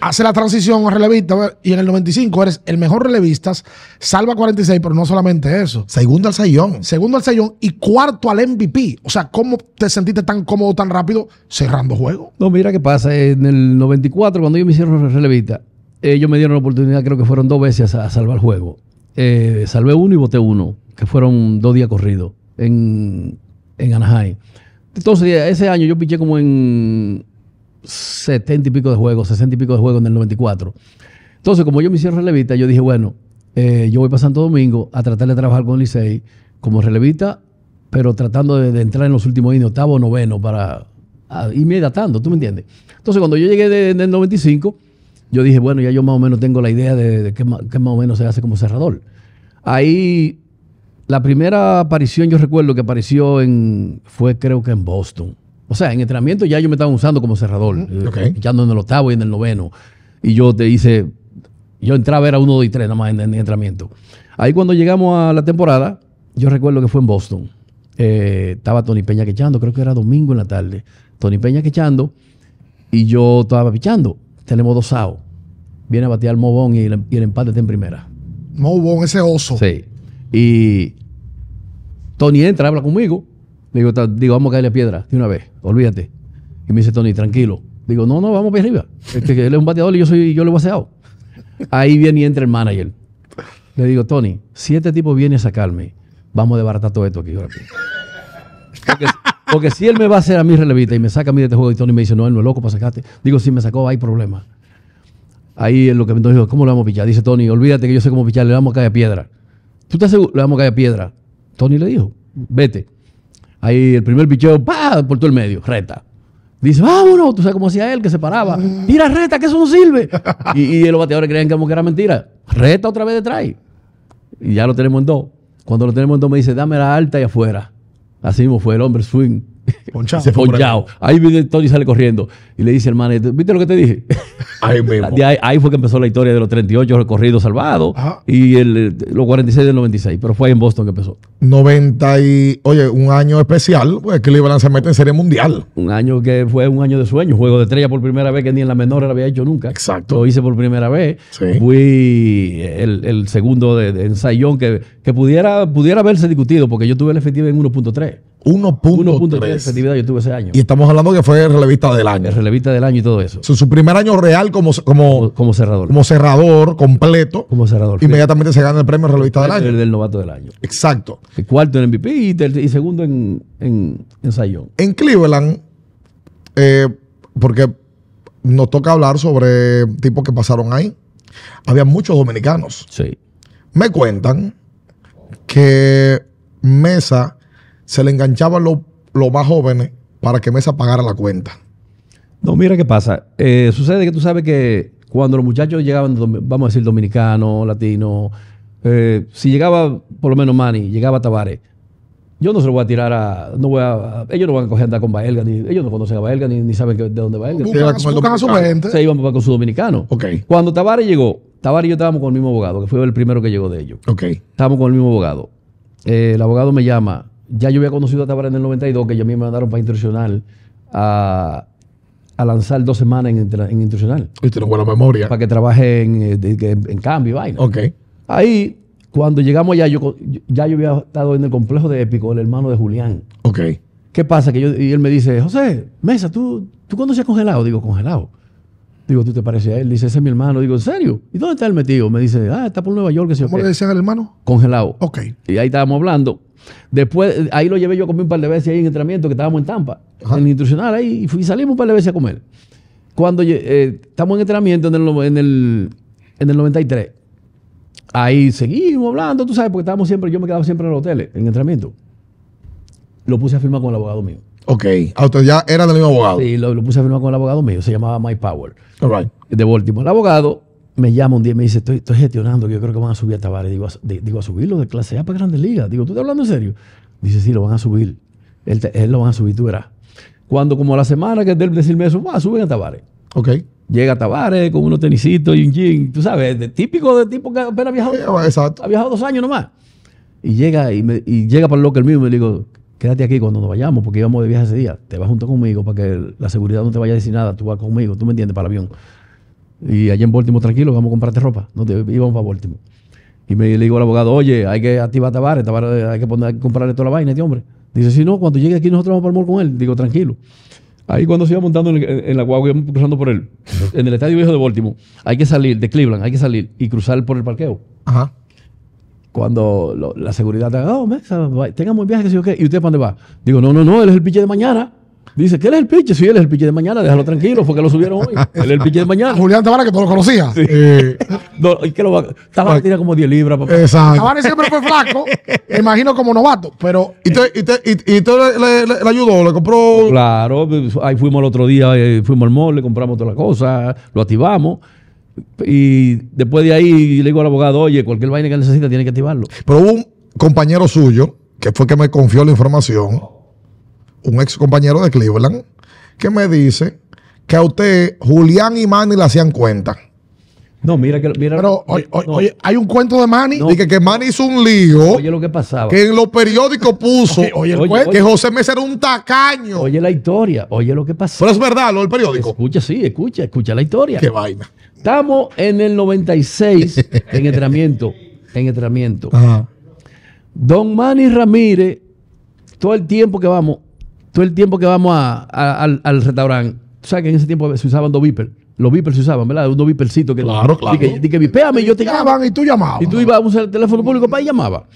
hace la transición a relevista y en el 95 eres el mejor relevista, salva 46, pero no solamente eso. Segundo al sayón. Segundo al sellón y cuarto al MVP. O sea, ¿cómo te sentiste tan cómodo, tan rápido cerrando juego? No, mira qué pasa. En el 94, cuando ellos me hicieron relevista, ellos me dieron la oportunidad, creo que fueron dos veces a, a salvar el juego. Eh, salvé uno y boté uno, que fueron dos días corridos en, en Anaheim. Entonces, ese año yo piché como en 70 y pico de juegos, 60 y pico de juegos en el 94. Entonces, como yo me hicieron relevista, yo dije, bueno, eh, yo voy para Santo Domingo a tratar de trabajar con Licey como relevista, pero tratando de, de entrar en los últimos años, octavo noveno, para irme adaptando, ¿tú me entiendes? Entonces, cuando yo llegué de- del 95, yo dije, bueno, ya yo más o menos tengo la idea de, de qué, qué más o menos se hace como cerrador. Ahí, la primera aparición, yo recuerdo que apareció en, fue creo que en Boston. O sea, en entrenamiento ya yo me estaba usando como cerrador, eh, ok. pichando en el octavo y en el noveno. Y yo te hice, yo entraba a ver a uno, dos y tres nada más en, en entrenamiento. Ahí cuando llegamos a la temporada, yo recuerdo que fue en Boston. Eh, estaba Tony Peña quechando, creo que era domingo en la tarde. Tony Peña quechando y yo estaba pichando. Tenemos dos outs. Viene a batear Mobón y el, y el empate está en primera. Hubo ese oso. Sí. Y Tony entra, habla conmigo. Digo, digo, vamos a caerle piedra de una vez, olvídate. Y me dice Tony, tranquilo. Digo, no, no, vamos para arriba. Es que él es un bateador y yo soy, yo a hacer out. Ahí viene y entra el manager. Le digo, Tony, si este tipo viene a sacarme, vamos a desbaratar todo esto aquí. ahora mismo". Porque, porque si él me va a hacer a mí relevista y me saca a mí de este juego y Tony me dice, no, él no es loco para sacarte. Digo, si me sacó, hay problema. Ahí es lo que me dijo, ¿cómo le vamos a pichar? Dice Tony, olvídate que yo sé cómo pichar, le vamos a caer a piedra. ¿Tú estás seguro? Le vamos a caer a piedra. Tony le dijo, vete. Ahí el primer picheo, ¡pa! por todo el medio, reta. Dice, vámonos, tú sabes cómo hacía él, que se paraba. Mira, reta, que eso no sirve. y, y los bateadores creían que como que era mentira. Reta otra vez detrás. Y ya lo tenemos en dos. Cuando lo tenemos en dos me dice, dame la alta y afuera. Así mismo fue el hombre swing. Ponchado. Se ponchado. Ahí viene Tony sale corriendo. Y le dice al manager, ¿viste lo que te dije? Ahí mismo. De ahí, ahí fue que empezó la historia de los 38 recorridos salvados Ajá. y el, eh, los 46 del 96. Pero fue ahí en Boston que empezó. 90 y... Oye, un año especial, pues Cleveland se mete en Serie Mundial. Un año que fue un año de sueño, juego de estrella por primera vez que ni en la menor lo había hecho nunca. Exacto. Lo hice por primera vez. Sí. Fui el, el segundo de, de ensayón que, que pudiera, pudiera haberse discutido porque yo tuve la efectividad en 1.3. 1.3 de 1.3. efectividad yo tuve ese año. Y estamos hablando que fue relevista del año. El relevista del año y todo eso. Su, su primer año real como, como, Como, como cerrador. como cerrador completo. Como cerrador. Inmediatamente se gana el premio relevista del el año. del novato del año. Exacto. El cuarto en MVP y, ter- y segundo en, en ensayón. En Cleveland, eh, porque nos toca hablar sobre tipos que pasaron ahí, había muchos dominicanos. Sí. Me cuentan que Mesa se le enganchaban los los más jóvenes para que Mesa pagara la cuenta. No, mira qué pasa. Eh, sucede que tú sabes que cuando los muchachos llegaban, vamos a decir, dominicanos, latinos, eh, si llegaba por lo menos Manny, llegaba Tavares, yo no se lo voy a tirar a. No voy a, ellos no van a coger a andar con Baelga, ni, ellos no conocen a Baelga, ni, ni saben que- de dónde Baelga. Era Buscan, a su gente. Se iban con su dominicano. Ok, Cuando Tavares llegó, Tavares y yo estábamos con el mismo abogado, que fue el primero que llegó de ellos. ok. Estábamos con el mismo abogado. Eh, el abogado me llama. Ya yo había conocido a Tavares en el 92, que ya a mí me mandaron para instruccional a, a lanzar dos semanas en, en instruccional. Y tiene buena memoria. Para que trabaje en, eh, en cambio y vaina. Ok. Ahí, cuando llegamos allá, yo, ya yo había estado en el complejo de Épico, el hermano de Julián. Ok. ¿Qué pasa? Que yo, y él me dice, José, Mesa, ¿tú, ¿tú conoces Congelado? Digo, ¿Congelado? Digo, ¿tú te pareces a él? Dice, ese es mi hermano. Digo, ¿en serio? ¿Y dónde está él metido? Me dice, ah, está por Nueva York. Que ¿Cómo le decían al hermano? Congelado. Ok. Y ahí estábamos hablando. Después, ahí lo llevé yo a comer un par de veces ahí en entrenamiento, que estábamos en Tampa, Ajá. en el instruccional ahí, y, fui- salimos un par de veces a comer. Cuando eh, estamos en entrenamiento en el, en, el, en el 93, ahí seguimos hablando, tú sabes, porque estábamos siempre, yo me quedaba siempre en los hoteles, en entrenamiento. Lo puse a firmar con el abogado mío. Ok. Ah, usted ya era del mismo abogado. Sí, lo, lo puse a firmar con el abogado mío, se llamaba Mike Power, All right. de Baltimore. El abogado me llama un día y me dice, estoy, estoy gestionando, que yo creo que van a subir a Tavares. Digo, a, di- digo, a subirlo de clase A para Grandes Ligas. Digo, ¿tú estás hablando en serio? Dice, sí, lo van a subir. Él, te- él lo van a subir, tú verás. Cuando como a la semana que del decirme eso, va, suben a Tavares. Ok. Llega a Tavares con unos tenisitos y un jean, tú sabes, de típico de tipo que apenas ha viajado, Eh, Exacto. ha viajado dos años nomás. Y llega, y, me- y llega para el local mío y me digo, quédate aquí cuando nos vayamos, porque íbamos de viaje ese día. Te vas junto conmigo para que la seguridad no te vaya a decir nada, tú vas conmigo, tú me entiendes, para el avión. Y allá en Baltimore, tranquilo, vamos a comprarte ropa. No te, íbamos para Baltimore. Y me le digo al abogado, oye, hay que activar Tavares, Tavares, hay que, poner, hay que comprarle toda la vaina a este hombre. Dice, si no, cuando llegue aquí nosotros vamos para el mall con él. Digo, tranquilo. Ahí cuando se iba montando en, el- en la guagua, íbamos cruzando por él, en el estadio viejo de Baltimore, hay que salir, de Cleveland, hay que salir y cruzar por el parqueo. Ajá. Cuando lo- la seguridad te oh, mesa, va- tengamos el viaje, que sí qué. ¿Y usted para dónde va? Digo, no, no, no, él es el piche de mañana. Dice, ¿qué él es el piche? Sí, él es el piche de mañana, déjalo tranquilo, porque lo subieron hoy. Él es el piche de mañana. Julián Tavares, que tú lo conocías. Eh, No, ¿y qué lo va? Estaba tira como 10 libras, papá. exacto. Tavares siempre fue flaco, me imagino como novato, pero ¿Y te, y te, y, y te le, le- le- le ayudó? ¿Le compró? Claro, pues, ahí fuimos el otro día, eh, fuimos al mall, le compramos todas las cosas, lo activamos. Y después de ahí le digo al abogado, oye, cualquier vaina que necesita tiene que activarlo. Pero hubo un compañero suyo, que fue que me confió la información, un ex compañero de Cleveland, que me dice que a usted, Julián y Manny le hacían cuenta. No, mira que mira. Pero, oye, oye, no, oye, hay un cuento de Manny. No. Dije que Manny hizo un lío oye lo que pasaba. que en los periódicos puso Oye, oye, el que José Mesa era un tacaño. Oye la historia, oye lo que pasó. Pero es verdad lo del periódico. Escucha, sí, escucha, escucha la historia. Qué vaina. Estamos en el 96 en entrenamiento. En entrenamiento. Ajá. Don Manny Ramírez, todo el tiempo que vamos, todo el tiempo que vamos a- a- al, al restaurante, tú sabes que en ese tiempo se usaban dos beepers. Los beepers se usaban, ¿verdad? Unos beepercitos que. Claro, claro. Di que, di que vipeame y yo te. Llamaban y tú llamabas. Y tú ibas a usar el teléfono público para y llamaba.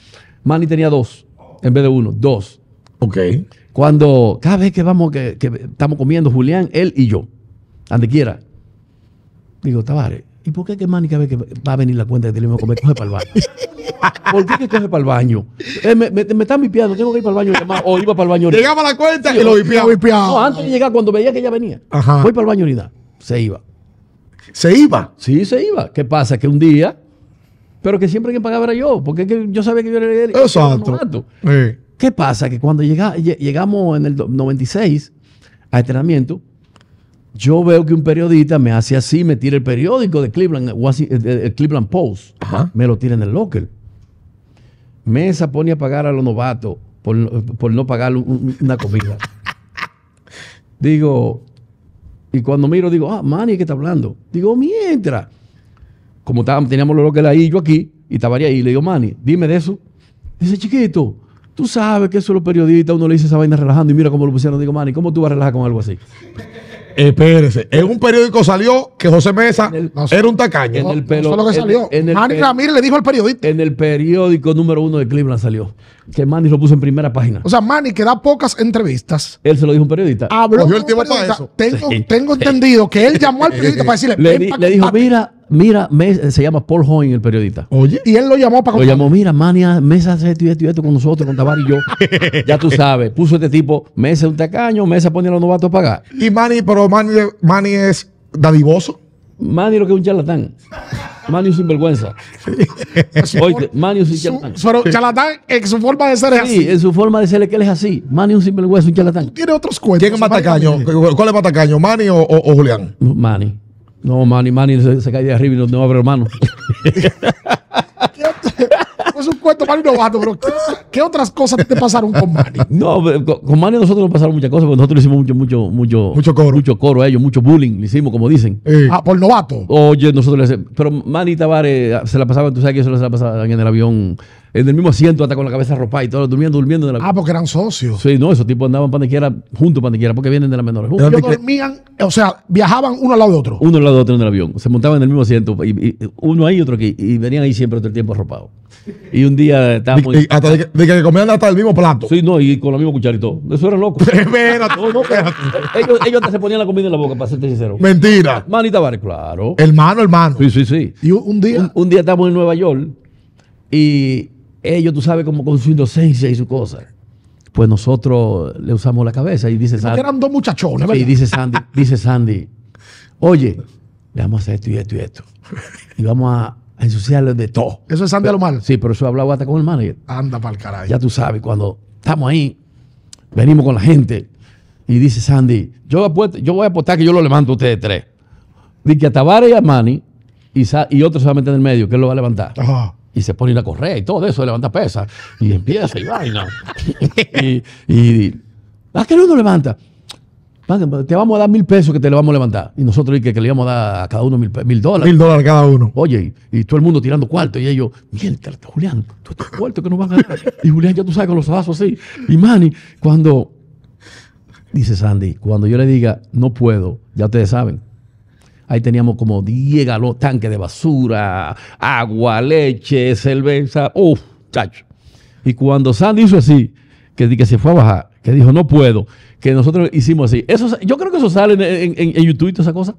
Manny tenía dos, en vez de uno, dos. Ok. Cuando cada vez que vamos, que, que estamos comiendo, Julián, él y yo, donde quiera, digo, Tavares, ¿y por qué que Manny cada vez que va a venir la cuenta que tenemos que comer, coge para el baño? ¿Por qué que coge para el baño? Eh, me, me, me están vipiando, tengo que ir para el baño o iba para el baño. Llegaba a la cuenta y Sí, lo vipiaba. Lo vipiaba. No, antes de llegar, cuando veía que ella venía, Ajá. voy para el baño a orinar. Se iba. Se iba. Sí, se iba. ¿Qué pasa? Que un día, pero que siempre quien pagaba era yo, porque es que yo sabía que yo era él. Exacto. Sí. ¿Qué pasa? Que cuando llega- lle- llegamos en el do- 96 a entrenamiento, yo veo que un periodista me hace así, me tira el periódico de Cleveland, Wasi- eh, el Cleveland Post, Ajá. me lo tira en el locker. Mesa pone a pagar a los novatos por, no- por no pagar un- una comida. digo, y cuando miro, digo, ah, Manny, ¿qué está hablando? Digo, mientras. Como estábamos, teníamos los lockers ahí, yo aquí, y estaba ahí, le digo, Manny, dime de eso. Dice, chiquito, tú sabes que eso los periodistas, uno le dice esa vaina relajando y mira cómo lo pusieron. Digo, Manny, ¿cómo tú vas a relajar con algo así? Espérese. En un periódico salió que José Mesa En el- no sé. era un tacaño. En el Eso fue lo que en- salió. en el Manny pe- Ramírez le dijo al periodista. En el periódico número uno de Cleveland salió que Manny lo puso en primera página. O sea, Manny, que da pocas entrevistas, Él se lo dijo a un periodista. habló Cogió el tiempo para eso. Tengo, Sí. tengo entendido que él llamó al periodista para decirle, le, "Ven di- pa' le dijo, contarte". mira, mira, se llama Paul Hoying el periodista. Oye. Y él lo llamó para Lo contar. llamó, mira, Manny, ah, Mesa hace esto y esto y esto con nosotros, con Tabar y yo. ya tú sabes, puso este tipo, Mesa es un tacaño, Mesa pone a los novatos a pagar. Y Manny, pero Manny, Manny es dadivoso. Manny lo que es un charlatán. Es un sinvergüenza. Oye, Manny es un Su- charlatán. Pero Charlatán, en su forma de ser es Sí, así. en su forma de ser que él es así. Es un sinvergüenza, un charlatán. Tiene otros cuentos. ¿Quién es más Manny tacaño? Ramírez. ¿Cuál es más tacaño? ¿Manny o, o- o Julián? Manny. No, Manny, Manny se, se cae de arriba y no, no abre hermano. ¿Qué otro- Es un cuento Manny novato, pero ¿qué, qué otras cosas te pasaron con Manny? No, con Manny nosotros nos pasaron muchas cosas, porque nosotros le hicimos mucho, mucho, mucho, Mucho coro. mucho coro a ellos, mucho bullying, le hicimos, como dicen. Eh, Ah, por novato. Oye, nosotros le hacemos. Pero Manny Tavares se la pasaban, tú sabes que eso se la pasaban en el avión, en el mismo asiento, hasta con la cabeza arropada y todo, durmiendo, durmiendo en el avión. Ah, porque eran socios. Sí, no, esos tipos andaban para donde quiera, juntos para donde quiera, porque vienen de las menores. Ellos dormían, o sea, viajaban uno al lado de otro. Uno al lado de otro en el avión. Se montaban en el mismo asiento, y, y- uno ahí y otro aquí, y venían ahí siempre todo el tiempo arropados. Y un día estábamos. y- y hasta de, que- de que comían hasta el mismo plato. Sí, no, y con la misma cuchara y todo. Eso era loco. Espérate. No, no, ellos, ellos hasta se ponían la comida en la boca, para serte sincero. Mentira. Manny Tavares, claro. Hermano, hermano. Sí, sí, sí. Y un, día, Un, un día estamos en Nueva York y ellos, tú sabes, como con su inocencia y su cosa. Pues nosotros le usamos la cabeza y dice Sandy. eran dos muchachones, Y ¿verdad? dice Sandy, dice Sandy, oye, le vamos a hacer esto y esto y esto. Y vamos a, a ensuciarle de todo. Eso es Sandy a lo mal. Sí, pero eso hablaba hasta con el manager. Anda para el carajo. Ya tú sabes, cuando estamos ahí, venimos con la gente. Y dice Sandy, yo, apuesto- yo voy a apostar que yo lo levanto a ustedes tres. Dice que a Tavares y a Manny y, y otro se va a meter en el medio, que él lo va a levantar. Ajá. Y se ponen a correr y todo eso, levanta pesas. Y empieza y vaina. y, y, ¿a qué no lo levanta? Van, Te vamos a dar mil pesos que te le vamos a levantar. Y nosotros y que, que le íbamos a dar a cada uno mil, mil dólares. Mil dólares cada uno. Oye, y, y todo el mundo tirando cuarto. Y ellos, mierda, Julián, tú estás cuarto que nos van a dar. Y Julián, ya tú sabes, con los brazos así. Y Manny, cuando, dice Sandy, cuando yo le diga, no puedo, ya ustedes saben. Ahí teníamos como 10 galones, tanques de basura, agua, leche, cerveza. Uf, chacho. Y cuando Sandy hizo así, que, que se fue a bajar, que dijo, no puedo, que nosotros hicimos así. Eso, yo creo que eso sale en- en- en YouTube y toda esa cosa.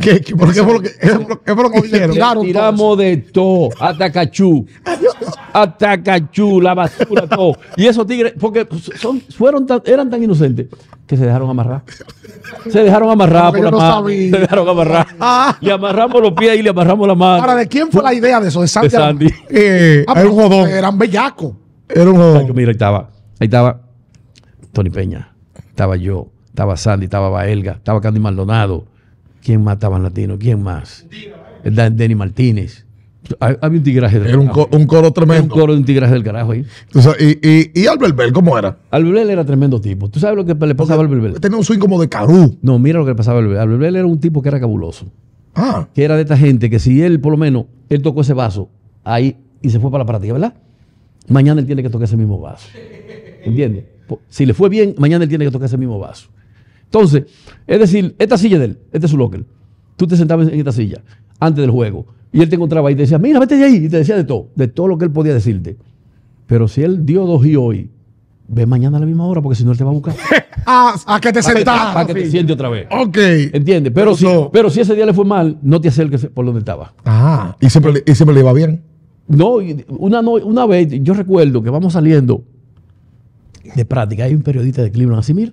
¿Qué, qué, por qué fue lo que, qué qué lo hicieron? tiraron todo Tiramos de todo, hasta cachú, hasta cachú, la basura, todo. Y esos tigres, porque son, fueron tan- eran tan inocentes que se dejaron amarrar. Se dejaron amarrar por la no mano. sabía. Se dejaron amarrar. Ah. Le amarramos los pies y le amarramos la mano. Ahora, ¿de quién fue la idea de eso? De Sandy. De Sandy. Eh, Ah, era un jodón. Eran bellacos. Era un jodón. Mira, ahí estaba. Ahí estaba Tony Peña. Estaba yo. Estaba Sandy. Estaba Baelga. Estaba Candy Maldonado. ¿Quién en latino? ¿Quién más? Denny Martínez. Hay- Había un tigraje del Era un, carajo. co- un coro un tremendo. coro de un tigraje del carajo ahí. Y, y, y Albert Bell, ¿cómo era? Albert era tremendo tipo. ¿Tú sabes lo que le pasaba a Albert Bell? Tenía un swing como de carú. No, mira lo que le pasaba a Albert Bell. Albert Bell era un tipo que era cabuloso. Ah, Que era de esta gente que si él, por lo menos, él tocó ese vaso ahí y se fue para la práctica, ¿verdad? Mañana él tiene que tocar ese mismo vaso. ¿Entiendes? Si le fue bien, mañana él tiene que tocar ese mismo vaso. Entonces, es decir, esta silla de él, este es su locker. Tú te sentabas en esta silla antes del juego y él te encontraba y te decía, mira, vete de ahí. Y te decía de todo, de todo lo que él podía decirte. Pero si él dio dos y hoy, ve mañana a la misma hora porque si no él te va a buscar. Ah, a que te para sentaras. que te siente otra vez. ok. ¿Entiendes? Pero, si, pero si ese día le fue mal, no te acerques por donde estaba. Ah, y siempre, y siempre le iba bien. No, una, una vez, yo recuerdo que vamos saliendo de práctica, hay un periodista de Cleveland así, mira,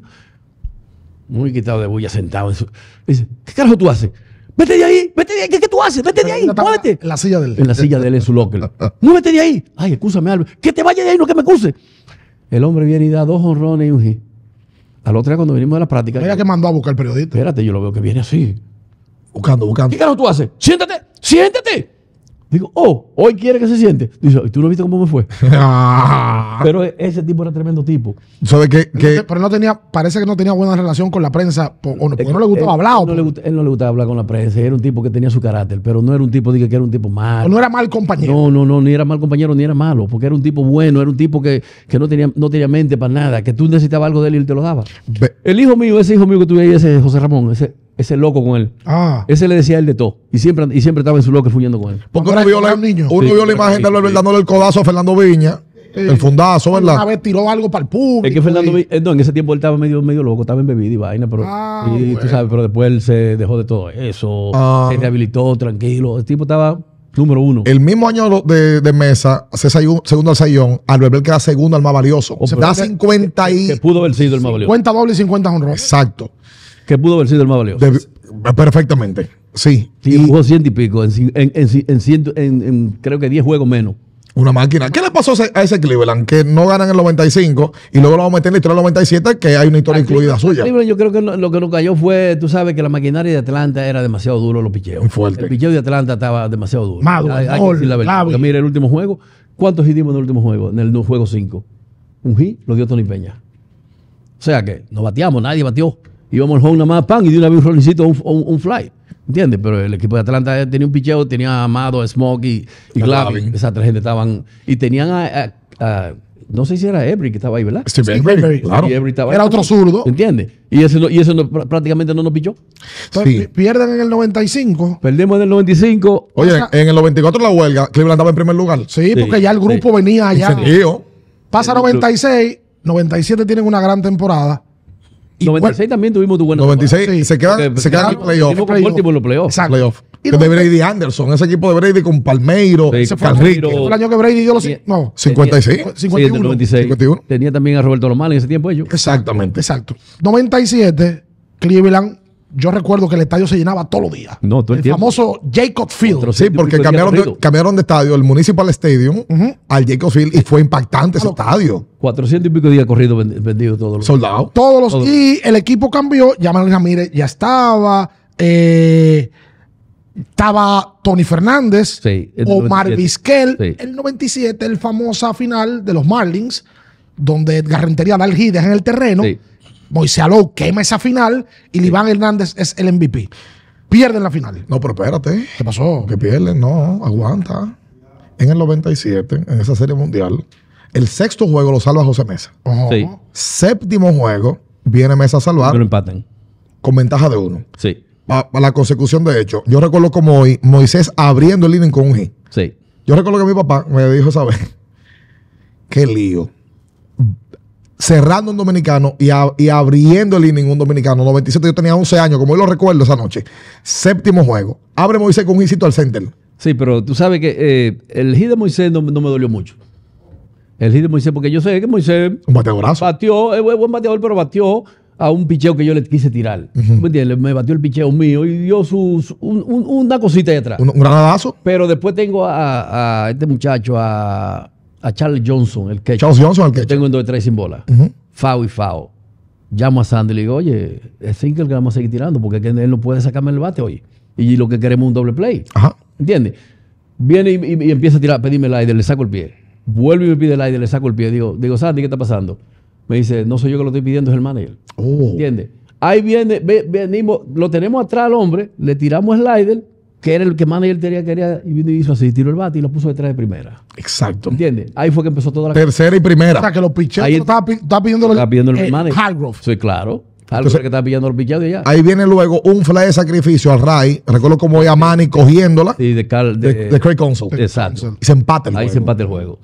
muy quitado de bulla, sentado en su... Dice, ¿qué carajo tú haces? Vete de ahí, vete de ahí, ¿qué, qué tú haces? Vete de ahí, muévete. En la silla del. En la silla de él, en su locker. Muévete de ahí. Ay, escúchame, Albert. Que te vaya de ahí, no que me acuse. El hombre viene y da dos honrones y un hit. Al otro día, cuando venimos de la práctica, Ella que mandó a buscar el periodista. espérate, yo lo veo que viene así. Buscando, buscando. ¿Qué carajo tú haces? Siéntate, siéntate. Digo, oh, hoy quiere que se siente. Dice, ¿y tú no viste cómo me fue? Pero e- ese tipo era tremendo tipo. No Que te- Pero no tenía, parece que no tenía buena relación con la prensa, o no, porque no le gustaba Él- hablar, o él no, le, por- gusta- él no le gustaba hablar con la prensa. Era un tipo que tenía su carácter, pero no era un tipo dije, que era un tipo o malo. no era mal compañero. No, no, no, ni era mal compañero ni era malo, porque era un tipo bueno, era un tipo que, que no, tenía, no tenía mente para nada, que tú necesitabas algo de él y él te lo daba. El hijo mío, ese hijo mío que tuve ahí, ese José Ramón, ese, ese loco con él, Ah, ese le decía a él de todo. Y siempre, y siempre estaba en su loco fuñendo con él. porque uno vio, la, niño. uno Sí, vio la sí, imagen de Albert sí. dándole el codazo a Fernando Viña, el fundazo, una ¿verdad? vez tiró algo para el público. Es que Fernando, y- eh, no, en ese tiempo él estaba medio, medio loco, estaba en bebida y vaina, pero, Ah, y, tú sabes, pero después él se dejó de todo eso, Ah. se rehabilitó tranquilo. El tipo estaba número uno. El mismo año de, de mesa, segun- segundo al sayón, Albert Bell queda segundo al más valioso. Oh, pero- da 50 y... que pudo haber sido el más valioso. 50 dobles y 50 honrones. Exacto. Que pudo haber sido el más valioso. De- perfectamente. Sí. Sí, Y jugó ciento y pico, en, cin- en, en, ci- en ciento- en- en creo que 10 juegos menos. una máquina. ¿Qué le pasó a ese- Cleveland? Que no ganan el 95 y luego lo vamos a meter en la historia del 97, que hay una historia incluida suya. Cleveland, yo creo que no- lo que nos cayó fue, tú sabes que la maquinaria de Atlanta era demasiado duro los picheos. Muy fuerte. El picheo de Atlanta estaba demasiado duro. Maduro, hay, hay que decir la verdad. Porque mira, el último juego, ¿cuántos hit dimos en el último juego? En el juego 5. Un hit lo dio Tony Peña. O sea que no bateamos, nadie batió. Íbamos al home nada más, pan, y de una vez un rollicito, un, un- un fly. ¿Entiendes? Pero el equipo de Atlanta tenía un picheo, tenía a Amado, a Smoke y, y Glavin. Esas tres gente estaban. Y tenían a. a- a- no sé si era Every que estaba ahí, ¿verdad? Steve Steve Avery, Avery. claro. Y Avery estaba ahí Era otro zurdo. ¿Entiendes? Y ese, no, y no- pr- prácticamente no nos pichó. Entonces, Sí. pi- pierden en el 95. Perdemos en el 95. Oye, Pasa- en el 94 la huelga, Cleveland estaba en primer lugar. Sí, Sí, porque ya el grupo sí. venía allá. Pasa 96, 97 tienen una gran temporada. Y 96 también tuvimos tu buena 96 Sí. se quedan, se quedan en el playoff. Con playoff. En los playoffs. Exacto. playoff. De 90 Brady Anderson, ese equipo de Brady con Palmeiro, Sí, Ese fue, el año que Brady dio los. Sí. No, 56. Sí, del 51. 96. 51. Tenía también a Roberto Lomar en ese tiempo ellos. Exactamente. Exacto. 97, Cleveland yo recuerdo que el estadio se llenaba todos los días. No, todo el el tiempo. famoso Jacob Field. Sí, porque cambiaron de, corrido. cambiaron de estadio, el Municipal Stadium, al Jacob Field, y fue impactante ese estadio. 400 y pico de días corridos vendi- vendidos todos los Soldado. Todos los. Todo. Y el equipo cambió. Yamal Ramírez ya estaba. eh, estaba Tony Fernández. Sí, el Omar 97. Vizquel. Sí. El 97, el famosa final de los Marlins, donde Edgar Rentería da el hit en el terreno. Sí. Moisés Alou quema esa final y Liván Hernández es el MVP. Pierden la final. No, pero espérate. ¿Qué pasó? Que pierden, no, aguanta. En el 97, en esa serie mundial, el sexto juego lo salva José Mesa. Sí. Séptimo juego, viene Mesa a salvar Que lo empatan. con ventaja de uno. Sí, Para la consecución de hecho, yo recuerdo como hoy Moisés abriendo el inning con un hit. sí. Yo recuerdo que mi papá me dijo esa vez, qué lío. Cerrando un dominicano y, a- y abriendo el inning un dominicano. 97, yo tenía 11 años, como hoy lo recuerdo esa noche. Séptimo juego. Abre Moisés con un hicito al center. Sí, pero tú sabes que eh, el hit de Moisés no, no me dolió mucho. El hit de Moisés, porque yo sé que Moisés Un bateadorazo. batió, es buen bateador, pero batió a un picheo que yo le quise tirar. ¿Me entiendes? Me batió el picheo mío y dio su, su- un- un- una cosita ahí atrás. Un, un granadazo. Pero después tengo a, a este muchacho, a, a Charles Johnson, el que Charles Johnson, el que tengo en 2-3 sin bola. Fao y Fao. Llamo a Sandy y le digo, oye, es single que vamos a seguir tirando porque él no puede sacarme el bate hoy. Y lo que queremos es un doble play. Ajá. ¿Entiendes? Viene y, y- y empieza a tirar, pedirme el aire, le saco el pie. Vuelve y me pide el aire, le saco el pie. Digo, digo, Sandy, ¿qué está pasando? Me dice, no soy yo que lo estoy pidiendo, es el manager. Oh. ¿Entiendes? Ahí viene, ve- venimos, lo tenemos atrás al hombre, le tiramos el slider, que era el que manager quería, quería, y vino y hizo así, tiró el bate y lo puso detrás de primera. Exacto. ¿Entiendes? Ahí fue que empezó toda la Tercera y O primera. sea, que los picheos Ahí- estaba, pi- estaba pidiendo Estaba pidiendo el eh, manager. Hargrove. Sí, claro. Algo Entonces- que estaba pillando los pichados de allá. Ahí viene luego un fly de sacrificio al Ray. Recuerdo como voy a Manny cogiéndola Sí, de Carl. de, De, de Craig Counsell. exacto. Y se empata el Ahí se juego. empata el juego.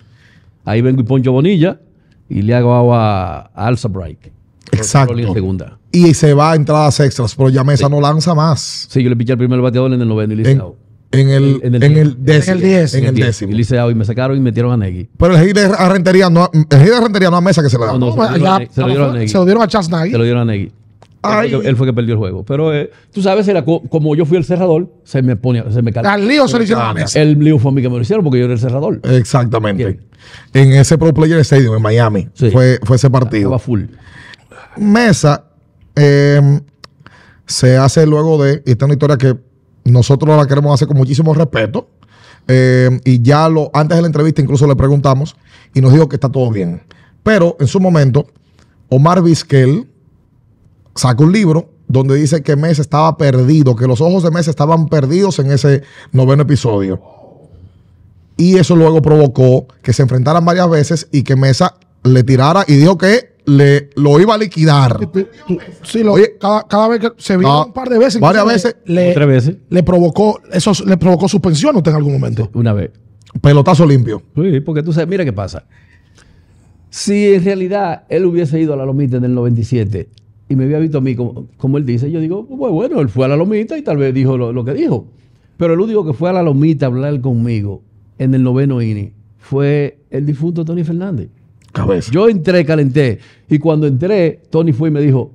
Ahí vengo y poncho Bonilla y le hago agua a Alza Break. Exacto. En segunda. Y se va a entradas extras, pero ya Mesa no lanza más. Sí, yo le piché al primer bateador en el noveno y En, en el, En en el el, diez. décimo. En el diez. En el décimo. Y Liceo y me sacaron y metieron a Negui. Pero el hit de a Rentería no, el hit de Rentería no a Mesa que se le da. No, no, No, se lo dieron ya a se lo dieron a Negui. se lo dieron a Charles Nagy. Se lo dieron a Negui. Él, fue que, él fue que perdió el juego. Pero eh, tú sabes, era co- como yo fui el cerrador, se me pone, se me calma. Al lío se le hicieron a Mesa. El lío fue a mí que me lo hicieron porque yo era el cerrador. Exactamente. En ese Pro Player Stadium en Miami Sí. fue, fue ese partido. Estaba full. Mesa eh, se hace luego de, esta es una historia que nosotros la queremos hacer con muchísimo respeto, eh, y ya lo, antes de la entrevista incluso le preguntamos y nos dijo que está todo bien. Pero en su momento, Omar Vizquel saca un libro donde dice que Mesa estaba perdido, que los ojos de Mesa estaban perdidos en ese noveno episodio. Y eso luego provocó que se enfrentaran varias veces y que Mesa le tirara y dijo que le, lo iba a liquidar. Sí, lo- Oye. cada, cada vez que se vio un par de veces. varias veces. Le, Tres veces. le provocó, eso le provocó suspensión usted en algún momento. Una vez. Pelotazo limpio. Sí, porque tú sabes, mira qué pasa. Si en realidad él hubiese ido a la lomita en el 97 y me había visto a mí como, como él dice, yo digo, pues bueno, él fue a la lomita y tal vez dijo lo, lo que dijo. Pero el único que fue a la lomita a hablar conmigo en el noveno inning fue el difunto Tony Fernández. Cabeza. Yo entré, calenté, y cuando entré, Tony fue y me dijo,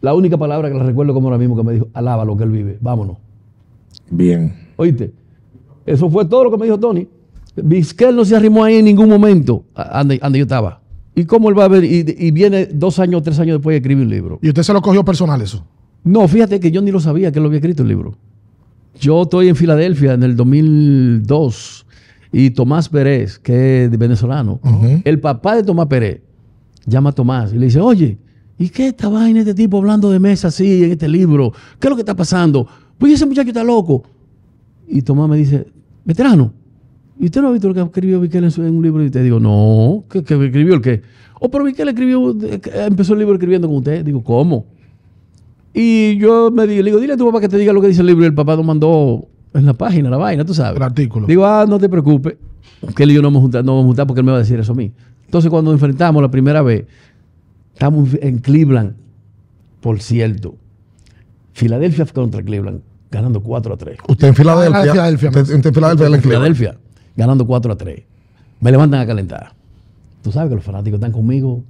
la única palabra que le recuerdo como ahora mismo que me dijo, alaba lo que él vive, vámonos. Bien. ¿Oíste? Eso fue todo lo que me dijo Tony. Vizquel no se arrimó ahí en ningún momento, ande yo estaba. ¿Y cómo él va a ver? Y, y viene dos años, tres años después de escribir un libro. Y usted se lo cogió personal eso. No, fíjate que yo ni lo sabía que él lo había escrito el libro. Yo estoy en Filadelfia en el 2002 y Tomás Pérez, que es venezolano, el papá de Tomás Pérez, llama a Tomás y le dice, oye, ¿y qué esta vaina este tipo hablando de mesa así en este libro? ¿Qué es lo que está pasando? Pues ese muchacho está loco. Y Tomás me dice, veterano, ¿y usted no ha visto lo que escribió Viquel en, su- en un libro? Y te digo, no, ¿qué, qué escribió el qué? Oh, pero Viquel escribió, eh, empezó el libro escribiendo con usted. Digo, ¿cómo? Y yo me digo, le digo, dile a tu papá que te diga lo que dice el libro. Y el papá nos mandó en la página, la vaina, tú sabes. El artículo. Digo, ah, no te preocupes, que él y yo no vamos a juntar, no vamos a juntar porque él me va a decir eso a mí. Entonces, cuando nos enfrentamos la primera vez, estamos en Cleveland, por cierto. Filadelfia contra Cleveland, ganando 4 a 3. Usted en Filadelfia. Ah, en Filadelfia. Usted, usted en Filadelfia. en Cleveland. Filadelfia, ganando 4 a 3. Me levantan a calentar. Tú sabes que los fanáticos están conmigo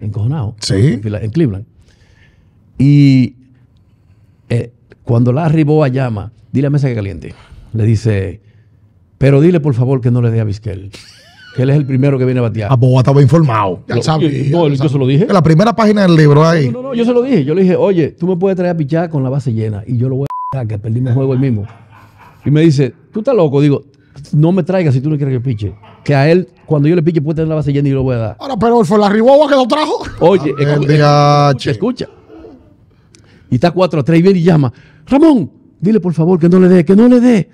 encojonados. Sí. En Cleveland. Y eh, cuando Larry Boa llama, dile a Mesa que caliente. Le dice, pero dile por favor que no le dé a Vizquel. Que él es el primero que viene a batear. A Boa estaba informado. Ya sabía, No, ya yo se lo dije. En la primera página del libro ahí. No, no, no, yo se lo dije. Yo le dije, oye, tú me puedes traer a pichar con la base llena y yo lo voy a que perdimos el juego el mismo. Y me dice, tú estás loco. Digo, no me traigas si tú no quieres que piche. Que a él, cuando yo le piche, puede tener la base llena y yo lo voy a dar. Ahora, pero fue la riboba que lo trajo. Oye, escucha. Y está 4 a 3 y viene y llama. Ramón, dile por favor que no le dé, que no le dé.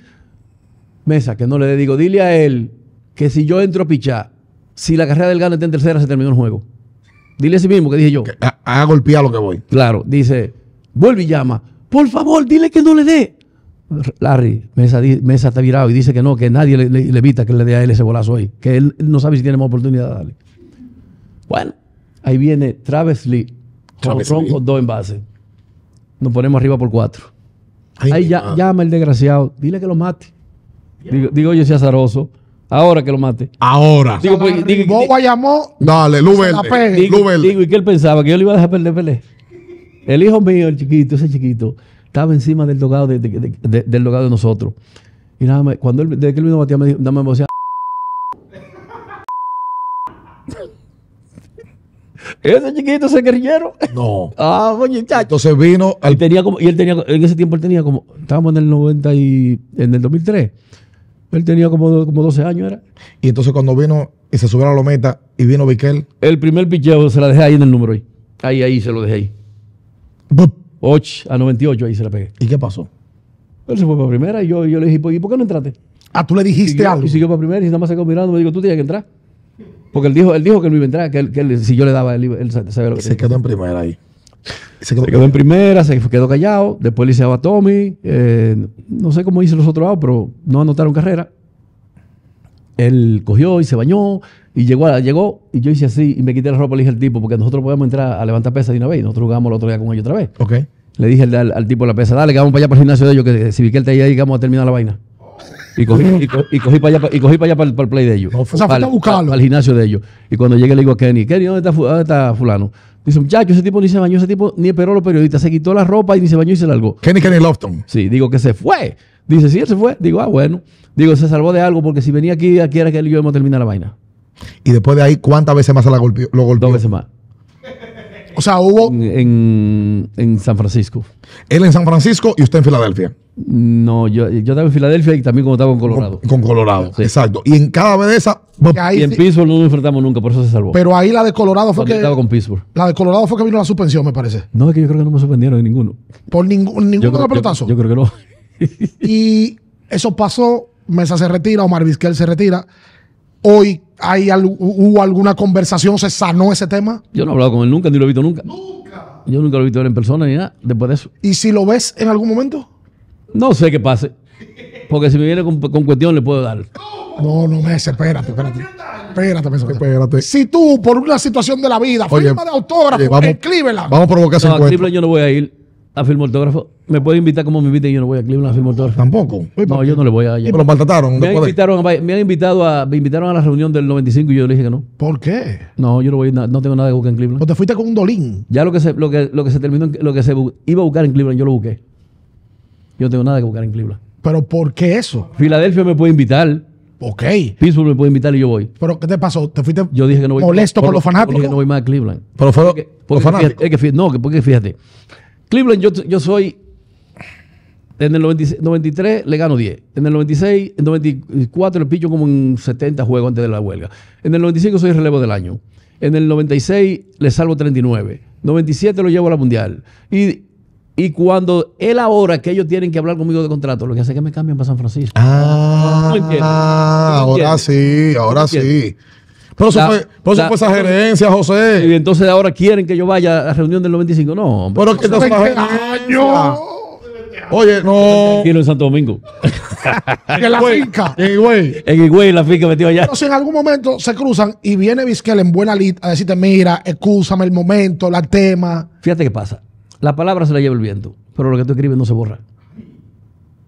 Mesa, que no le dé. Digo, dile a él que si yo entro a pichar, si la carrera del gano está en tercera, se terminó el juego. Dile a sí mismo que dije yo. A, a golpear lo que voy. Claro, dice, vuelve y llama. Por favor, dile que no le dé. Larry, Mesa, Mesa está virado y dice que no, que nadie le, le- le evita que le dé a él ese bolazo hoy, que él no sabe si tiene más oportunidad de darle. Bueno, ahí viene Travis Lee, Travis Lee. con dos en base. Nos ponemos arriba por cuatro. Ay, ahí ya, madre. llama el desgraciado, dile que lo mate. Digo, digo yo, si azaroso, ahora que lo mate. Ahora. Digo, pues, digo- riboba llamó. Dale, luz Se la verde. pegue. Digo, Luz verde. digo, ¿y qué él pensaba? Que yo le iba a dejar perder pelea. El hijo mío, el chiquito, ese chiquito, estaba encima del dogado de, de- de- de- del dogado de nosotros. Y nada más, cuando él, desde que él vino a batear, me dijo, nada más me decía, Ese chiquito, ese guerrillero. No. Ah, oye, chacho. Entonces vino Y al. tenía como, y él tenía, en ese tiempo él tenía como, estábamos en el 90 y, en el 2003. Él tenía como, como 12 años, era. Y entonces cuando vino y se subió a la lometa y vino Viquel. El primer picheo se la dejé ahí en el número ahí. Ahí, ahí se lo dejé ahí. ¡bup! 8 a 98 ahí se la pegué. ¿Y qué pasó? Él se fue para primera y yo, yo le dije, ¿y por qué no entraste? Ah, tú le dijiste algo. Y siguió para primera y nada más se quedó mirando. Me dijo, tú tienes que entrar. Porque él dijo, él dijo que él no iba a entrar, que, él- que él- si yo le daba, él, él sa- sabía lo que Se quedó en primera ahí. Se quedó, Se quedó en primera, se quedó callado. Después le hice a Tommy. eh, no sé cómo hice los otros lados, pero no anotaron carrera. Él cogió y se bañó y llegó, a- llegó y yo hice así y me quité la ropa y le dije al tipo, porque nosotros podemos entrar a levantar pesas de una vez y nosotros jugamos el otro día con ellos otra vez. Ok. Le dije al, al- al tipo de la pesa, dale, que vamos para allá para el gimnasio de ellos, que si vi que él está ahí, vamos a terminar la vaina. Y cogí, y co- y cogí para allá, y cogí para allá para el, para el play de ellos. O sea, para, a buscarlo. para el gimnasio de ellos. Y cuando llegué le digo a Kenny, Kenny, ¿dónde está, fu- dónde está fulano? Dice, muchacho, ese tipo ni se bañó, ese tipo ni esperó a los periodistas, se quitó la ropa y ni se bañó y se largó. Kenny Kenny Lofton. Sí, digo que se fue. Dice, sí, él se fue. Digo, ah, bueno. Digo, se salvó de algo porque si venía aquí, aquí era que él y yo íbamos a terminar la vaina. Y después de ahí, ¿cuántas veces más se la golpeó? Lo golpeó? Dos veces más. O sea, hubo. En, en- en San Francisco. Él en San Francisco y usted en Filadelfia. No, yo, yo estaba en Filadelfia y también como estaba en Colorado. Con, con Colorado. Sí. Exacto. Y en cada vez de esas. ahí Y en sí- Pittsburgh no nos enfrentamos nunca, por eso se salvó. pero ahí la de Colorado fue Cuando que. estaba con Pittsburgh. La de Colorado fue que vino la suspensión, me parece. No, es que yo creo que no me sorprendieron en ninguno. Por ningún, ninguno de Yo creo, los pelotazos. yo- yo creo que no. Y eso pasó. Mesa se retira, Omar Vizquel se retira. Hoy hay hubo alguna conversación, se sanó ese tema. Yo no he hablado con él nunca, ni lo he visto nunca. Yo nunca lo he visto él en persona ni nada después de eso. Y si lo ves en algún momento, No sé qué pase. Porque si me viene con, con cuestión, le puedo dar. no, no, Mesa, espérate, espérate. Espérate. Espérate. Si tú, por una situación de la vida, Oye, firma de autógrafo oye, vamos- en Cleveland, Vamos a provocar ese No, a encuentro. Cleveland yo no voy a ir a firmar autógrafo. Me puede invitar como me inviten y yo no voy a Cleveland a firmar autógrafo. Tampoco. No, yo no le voy a lo maltrataron. Me, de- invitaron a, me, han invitado a, me invitaron a la reunión del 95 y yo le dije que no. ¿por qué? No, yo no voy no tengo nada que buscar en Cleveland. Pues te fuiste con un dolín. Ya lo que se, lo que, lo que se terminó, lo que se iba a buscar en Cleveland, yo lo busqué. Yo no tengo nada que buscar en Cleveland. ¿Pero por qué eso? Filadelfia me puede invitar, Ok. Pittsburgh me puede invitar y yo voy. ¿Pero qué te pasó? ¿Te fuiste Yo dije que no voy. molesto por con los yo fanáticos? dije que no voy más a Cleveland. Pero fue lo- Porque, los fanáticos. fíjate, es que no, que porque fíjate. Cleveland, yo, yo soy. En el 96 93 le gano 10. En el 96, en 94 le picho como en 70 juegos antes de la huelga. En el 95 soy relevo del año. En el 96 le salvo 39. 97 lo llevo a la mundial. Y, y cuando él ahora que ellos tienen que hablar conmigo de contrato, lo que hace es que me cambian para San Francisco. Ah, No ahora No sí, ahora entiendo. sí. Pero eso La- fue, pero eso la- fue esa gerencia, Y José. entonces ahora quieren que yo vaya a la reunión del 95. No, hombre. Pero que esta es una 20 gerencia. años. Oye, no. Tranquilo en Santo Domingo. En la finca. Y güey, En el güey, la finca metido allá. Entonces en algún momento se cruzan y viene Vizquel en buena lid a decirte, mira, excúsame el momento, el tema. Fíjate qué pasa. La palabra se la lleva el viento, pero lo que tú escribes no se borra.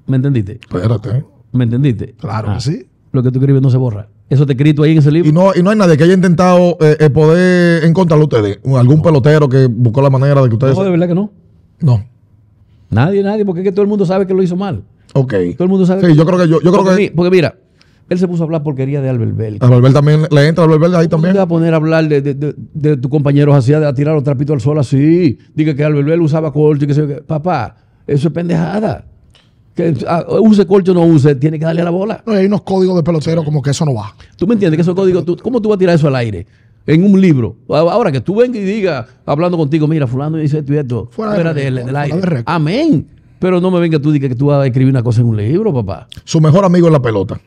¿Me entendiste? espérate. ¿Me entendiste? Claro Ah, que sí. Lo que tú escribes no se borra. Eso te escrito ahí en ese libro. Y no, y no hay nadie que haya intentado eh, eh, poder encontrarlo a ustedes. Algún pelotero que buscó la manera de que ustedes. no, de verdad que no. No. Nadie, nadie, porque es que todo el mundo sabe que lo hizo mal. Ok. Todo el mundo sabe. Sí, yo creo que yo, yo creo que mi- porque mira, él se puso a hablar porquería de Albert Bell. a Valverde también le entra a Valverde ahí ¿Cómo también. te vas a poner a hablar de, de, de, de tus compañeros así, a, a tirar los trapitos al sol así? Diga que Albert Bell usaba corcho y que qué. Papá, eso es pendejada. Que ah, use corcho o no use, tiene que darle a la bola. No, hay unos códigos de pelotero como que eso no va. ¿Tú me entiendes? Que esos códigos, tú- ¿cómo tú vas a tirar eso al aire? En un libro. Ahora que tú vengas y digas, hablando contigo, mira, fulano dice esto y esto, Fuera fuera, de del, del aire. de. Amén. Pero no me venga tú y digas que tú vas a escribir una cosa en un libro, papá. Su mejor amigo en la pelota.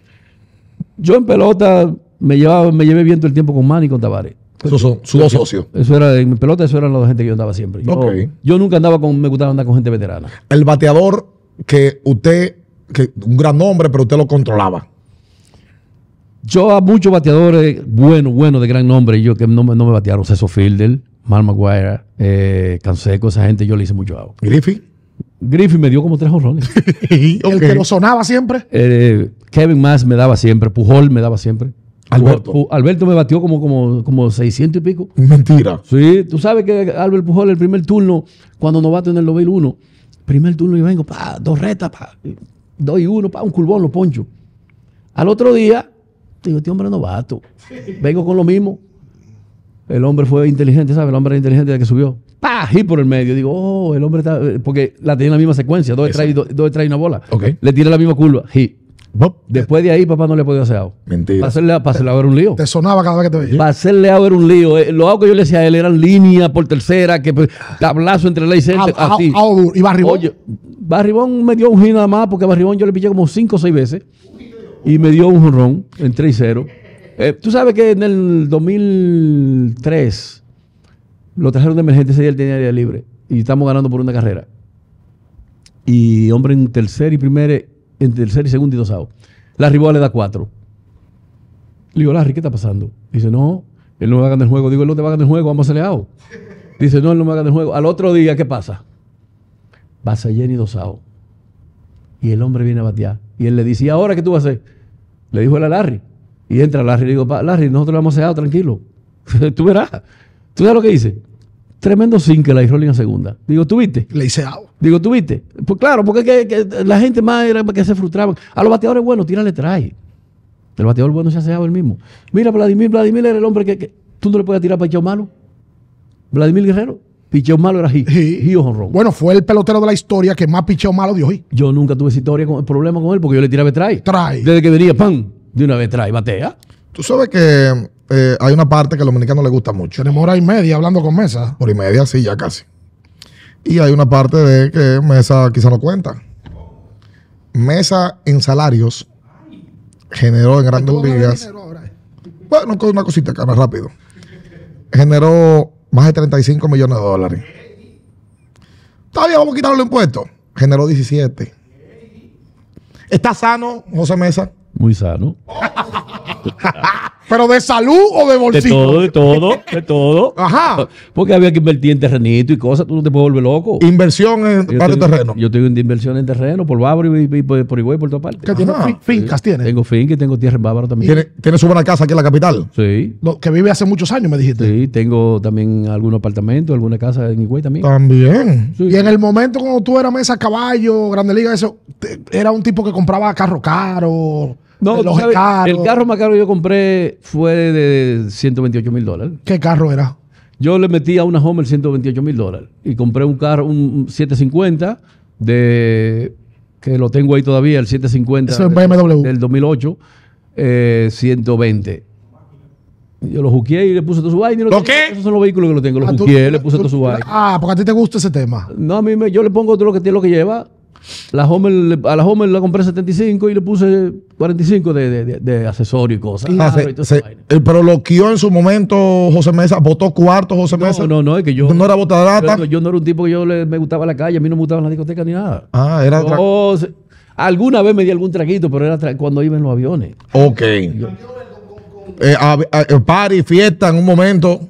Yo en pelota me llevaba, me llevé bien todo el tiempo con Manny y con Tavares. Sus son sus dos socios. Eso era, en pelota eso eran la gente que yo andaba siempre. Yo, Ok. yo nunca andaba con, me gustaba andar con gente veterana. El bateador que usted, que un gran nombre, pero usted lo controlaba. Yo a muchos bateadores buenos, buenos, de gran nombre, yo que no, me- no me batearon, Ceso Fielder, Mal Maguire, eh, Canseco, esa gente, yo le hice mucho agua. Griffey. Griffith me dio como tres jorrones. El que lo sonaba siempre. Eh, Kevin Mass me daba siempre, Pujol me daba siempre. Alberto. Alberto me batió como, como, como 600 y pico. Mentira. Sí, tú sabes que Albert Pujol, el primer turno, cuando novato en el 2001, primer turno yo vengo, pa, dos retas, pa, doy uno, pa, un curvón, lo poncho. Al otro día, digo, este hombre novato. Vengo con lo mismo. El hombre fue inteligente, ¿sabes? El hombre era inteligente de que subió. ¡Pah! Y por el medio. Digo, oh, el hombre está. Porque la tenía en la misma secuencia. Dos trae, dos, dos trae una bola. Le tiré la misma curva. Hit. Después de ahí, papá no le podía hacer out. Mentira. Para hacerle, para hacerle era un lío. Te sonaba cada vez que te veía. Para hacerle era un lío. Eh, Los outs que yo le decía a él eran línea por tercera, que pues, tablazo entre la y center, Ah, ah, así. ah. Y Barribón. Oye, Barribón me dio un hit nada más, porque Barribón yo le piché como 5 o 6 veces. Y me dio un jonrón en 3 y 0. Eh, Tú sabes que en el 2003 lo trajeron de emergente, ese día él tenía día libre. Y estamos ganando por una carrera. Y hombre en tercer y primer, en tercer y segundo y dos outs. La rival le da 4. Le digo, Larry, ¿qué está pasando? Dice, no, él no me va a ganar el juego. Digo, él no te va a ganar el juego, vamos a hacerle. Dice, no, él no me va a ganar el juego. Al otro día, ¿qué pasa? Basa Jenny dos. Y el hombre viene a batear. Y él le dice, ¿y ahora qué tú vas a hacer? Le dijo él a Larry. Y entra Larry y le digo, "Pa, Larry, nosotros le vamos a hacer tranquilo. tú verás. ¿Tú sabes lo que dice? Tremendo sin que la rolling a segunda. Digo, ¿tú viste? Le hice out. Digo, ¿tú viste? Pues claro, porque es que, que la gente más era que se frustraban. A los bateadores buenos, tírale trae. El bateador bueno se hace el mismo. Mira, Vladimir, Vladimir era el hombre que, que tú no le puedes tirar picheo malo. Vladimir Guerrero, picheo malo era Gio, Sí. Gio jonrón. Bueno, fue el pelotero de la historia que más picheo malo dio hoy. Yo nunca tuve esa historia con el problema con él porque yo le tiraba trae. Trae. Desde que venía, ¡pam! De una vez trae, batea. Tú sabes que eh, hay una parte que a los dominicanos les gusta mucho. Tenemos hora y media hablando con Mesa. Por y media, sí, ya casi. Y hay una parte de que Mesa quizá no cuenta. Mesa en salarios generó en grandes ligas. Bueno, con una cosita, cara, rápido. Generó más de 35 millones de dólares. Todavía vamos a quitarle los impuestos. Generó 17. ¿Está sano, José Mesa? Muy sano. ¿Pero de salud o de De bolsillo? todo, de todo, de todo. Ajá. Porque había que invertir en terrenito y cosas. Tú no te puedes volver loco. Inversión en Yo varios tengo- terrenos. Yo tengo inversión en terreno por Bávaro y, y por, por Higüey, por todas partes. ¿Qué tiene? Ajá. Fin- Fincas tiene. Tengo finca y tengo tierra en Bávaro también. Tiene, tiene su buena casa aquí en la capital. Sí, que vive hace muchos años, me dijiste. sí. Tengo también algún apartamento, alguna casa en Higüey también. También. Sí. Y en el momento cuando tú eras Mesa Caballo, Grande Liga, eso, te- era un tipo que compraba carro caro, No, relojes sabes, el carro más caro que yo compré fue de 128 mil dólares. ¿Qué carro era? Yo le metí a una Homer 128 mil dólares y compré un carro, un 750 de que lo tengo ahí todavía, el 750 Eso es del- BMW. del 2008, eh, 120. Yo lo juqueé y le puse todo su vaina. y ¿Lo qué? Esos son los vehículos que lo tengo. Lo Ah, tú- le puse tú- todo su vaina. Ah, porque a ti te gusta ese tema. No, a mí me, yo le pongo todo lo que tiene lo que lleva. La Homer, a la Homer la compré 75 y le puse 45 de, de, de, de accesorio y cosas. Ah, se- y se- eh, pero lo quió en su momento José Mesa, votó cuarto José Mesa. No, no, no, es que yo. No era botadata. Yo, yo no era un tipo que yo le, me gustaba la calle, a mí no me gustaba la discoteca ni nada. Ah, era. Yo se- alguna vez me di algún traguito, pero era tra- cuando iba en los aviones. Ok. Eh, a- a- eh, party, fiesta en un momento.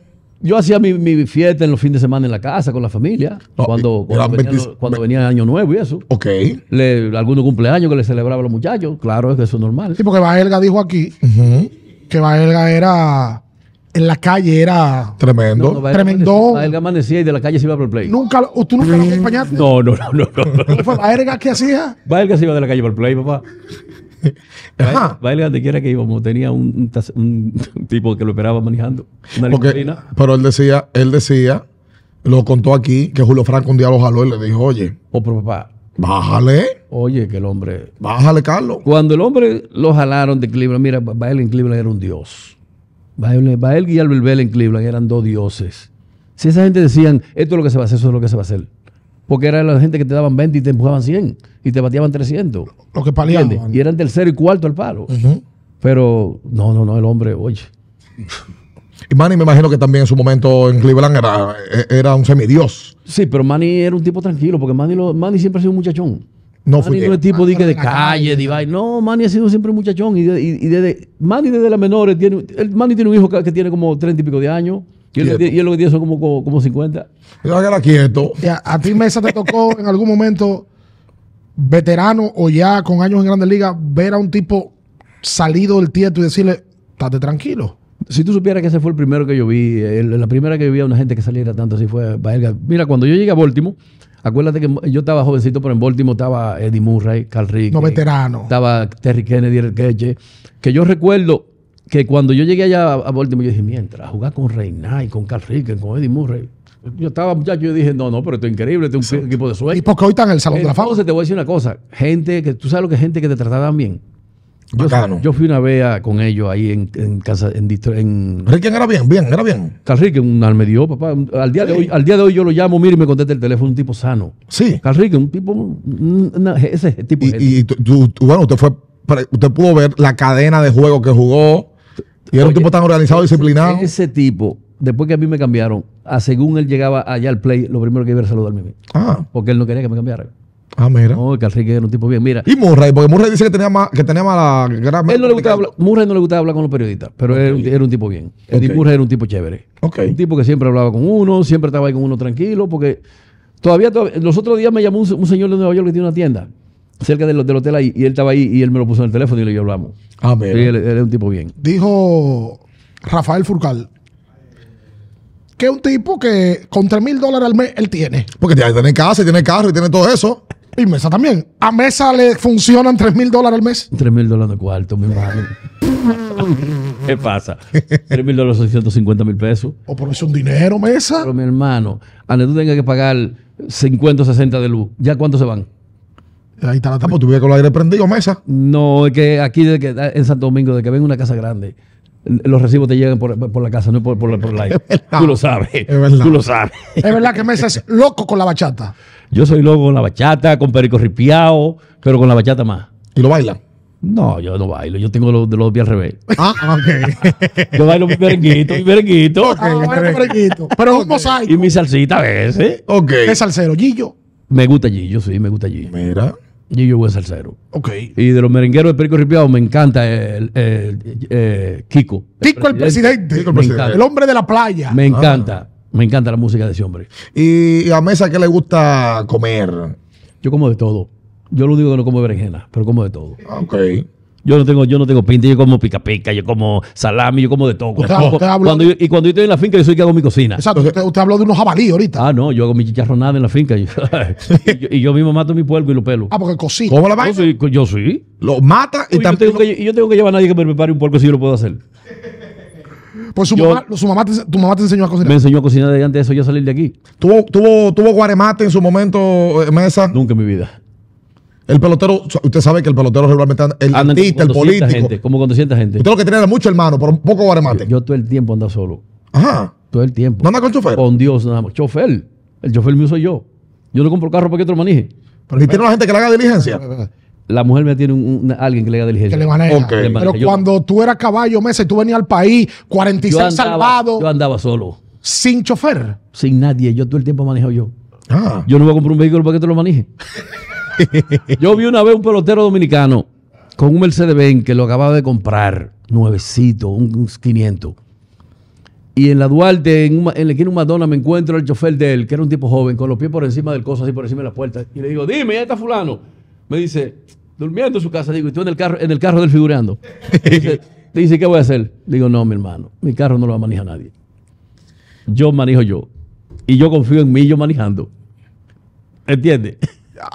Yo hacía mi, mi fiesta en los fines de semana en la casa con la familia, No, cuando, cuando, venía, 20 lo- cuando venía Año Nuevo y eso. Ok. Le, algunos cumpleaños que le celebraba a los muchachos, claro, es que eso es normal. Sí, porque Baelga dijo aquí que Baelga era en la calle era. Tremendo. No, no, Baelga Tremendo. Baelga amanecía y de la calle se iba para el play. Nunca, lo- ¿Tú nunca lo acompañaste? No, no, no, no. no. ¿Cómo fue Baerga que hacía? Baelga se iba de la calle para el play, papá. Ajá. Baelga, donde quiera que íbamos, tenía un, un tipo que lo esperaba manejando. Una Porque, pero él decía, él decía, lo contó aquí, que Julio Franco un día lo jaló y le dijo, oye, O pero papá, bájale, oye, que el hombre. bájale, Carlos. Cuando el hombre lo jalaron de Cleveland, mira, Baelga en Cleveland era un dios. Baelga, Baelga y Albert Bell en Cleveland eran dos dioses. Si esa gente decían, esto es lo que se va a hacer, eso es lo que se va a hacer. Porque era la gente que te daban 20 y te empujaban 100 y te bateaban 300. Lo que paliaban. Y eran tercero y cuarto al palo. Pero no, no, no, el hombre, oye. Y Manny me imagino que también en su momento en Cleveland era, era un semidios. Sí, pero Manny era un tipo tranquilo, porque Manny, lo- Manny siempre ha sido un muchachón. No Manny fue no es tipo de, que de calle, calle, de vaina. No, Manny ha sido siempre un muchachón. Y, de- y- y desde, Manny desde las menores, tiene, el Manny tiene un hijo que, que tiene como 30 y pico de años. Y él, Quieto. y él lo que tiene son como, como, como 50. Ya que era quieto. Y a, ti, Mesa, te tocó en algún momento, veterano o ya con años en Grandes Ligas, ver a un tipo salido del tieto y decirle, estate tranquilo. Si tú supieras que ese fue el primero que yo vi, el- la primera que yo vi a una gente que saliera tanto así fue Baelga. Mira, cuando yo llegué a Baltimore, acuérdate que yo estaba jovencito, pero en Baltimore estaba Eddie Murray, Carl Rick. No veterano. Estaba Terry Kennedy, el queche. Que yo recuerdo que cuando yo llegué allá a, Baltimore, yo dije, mientras, jugar con Reynay, con Carl Rick, con Eddie Murray. Yo estaba muchacho y yo dije, no, no, pero esto es increíble, este es un equipo de Y sueño. porque hoy está en el Salón de la Fama. Entonces te voy a decir una cosa, gente que, tú sabes lo que es gente que te trataban bien. Yo, yo fui una vez a- con ellos ahí en, en casa, en, en Ricky era bien, bien, era bien. Carl Rick, un alma dio, papá. Al día, de hoy, al día de hoy yo lo llamo, mire y me contesta el teléfono, un tipo sano. Sí. Carl Rick, un tipo, una- ese tipo de. Y, y tú- tú- bueno, usted fue, usted pudo ver la cadena de juego que jugó. Y era un tipo tan organizado, disciplinado. Ese tipo, después que a mí me cambiaron, a según él llegaba allá al play, lo primero que iba era saludarme a mí. Ah, Porque él no quería que me cambiara. ah, mira. No, Carl Rick era un tipo bien. Mira, Y Murray, porque Murray dice que tenía más, que tenía mala. que era él no le gustaba hablar, Murray no le gustaba hablar con los periodistas, pero era, un, era un tipo bien. Eddie Ok. Murray era un tipo chévere. Ok. Un tipo que siempre hablaba con uno, siempre estaba ahí con uno tranquilo, porque todavía, todavía- los otros días me llamó un, un señor de Nueva York que tiene una tienda cerca del, del hotel ahí, y él estaba ahí y él me lo puso en el teléfono y le yo hablamos. Ah, Sí, él, él es un tipo bien. Dijo Rafael Furcal que es un tipo que con 3 mil dólares al mes él tiene. Porque tiene, tiene casa, y tiene carro y tiene todo eso. Y Mesa también. A Mesa le funcionan 3 mil dólares al mes. 3 mil dólares de cuarto, mi hermano. ¿Qué pasa? 3 mil dólares son 150 mil pesos. O por eso un dinero, Mesa. Pero mi hermano, donde tú tengas que pagar 50 o 60 de luz, ¿ya cuántos se van? Ahí está la Ah, pues tuve con el aire prendido, mesa. No, es que aquí de que, en Santo Domingo, de que ven una casa grande, los recibos te llegan por, por la casa, no por, por, por el aire. verdad. Tú lo sabes. Es verdad. Tú lo sabes. Es verdad que Mesa es loco con la bachata. Yo soy loco con la bachata, con perico ripiao, pero con la bachata más. Y lo bailan. No, yo no bailo, yo tengo los de los pies al revés. Ah, ok. Yo bailo mi merenguito, mi merenguito. Ah, bueno, merenguito. Pero es un mosaico. Y mi salsita a veces. ok. Es salsero. Gillo. Me gusta Gillo, sí, me gusta Gillo. Mira. Gillo buen salsero. Ok. Y de los merengueros de Perico Ripiao me encanta el, el- eh, Kiko. Kiko el presidente. Kiko el presidente. El hombre de la playa. Me encanta. Me encanta la música de ese hombre. Y, a mesa, ¿qué le gusta comer? Yo como de todo. Yo lo único que no como berenjena, pero como de todo. Ah, Ok. Yo no tengo, yo no tengo pinta, yo como pica pica, yo como salami, yo como de todo. Usted- Cuando- usted habló- cuando yo- y cuando yo estoy en la finca, yo soy que hago mi cocina. Exacto. Usted, usted habló de unos jabalí ahorita. Ah, no, yo hago mi chicharronada en la finca. y, yo, y yo mismo mato mi puerco y lo pelo. Ah, porque cocina. ¿Cómo la Yo vaina? soy, yo sí. Lo mata y yo, también. tengo que, y yo tengo que llevar a nadie que me prepare un puerco si yo lo puedo hacer. Pues su, yo- mamá, su mamá te, tu mamá te enseñó a Me cocinar. enseñó a cocinar de antes de eso yo salir de aquí. Tuvo, tuvo, tuvo guaremate en su momento, eh, mesa. Nunca en mi vida. El pelotero, usted sabe que el pelotero regularmente, anda- el Andan artista, el como 200 político. gente, como con 200 gente. Usted lo que tiene era mucho hermano, pero un poco guaremate. Yo todo el tiempo ando solo. Ajá. Todo el tiempo. ¿No anda con chofer? Con Dios nada más. Chofer. El chofer mío soy yo. Yo no compro carro para que otro manije. ¿Y tiene una gente que le haga diligencia? La mujer me tiene un- un- alguien que le haga diligencia. Que le maneja. Ok. Le maneja. Pero Yo- cuando tú eras caballo, Mesa, y tú venías al país, 46 yo andaba, salvados, yo andaba solo. sin chofer. Sin nadie. Yo todo el tiempo manejo yo. Ah. Yo no voy a comprar un vehículo para que te lo maneje. yo vi una vez un pelotero dominicano con un Mercedes-Benz que lo acababa de comprar, nuevecito, un, un 500. Y en la Duarte, en, un ma- en la esquina de Madonna, me encuentro al chofer de él, que era un tipo joven, con los pies por encima del coso, así por encima de la puerta. Y le digo, dime, ¿ya está fulano? Me dice, durmiendo en su casa. Digo, y tú en el carro, en el carro del figurando. Dice, Dice, ¿qué voy a hacer? Digo, no, mi hermano, mi carro no lo va a manejar nadie. Yo manejo yo. Y yo confío en mí, yo manejando. ¿Entiendes?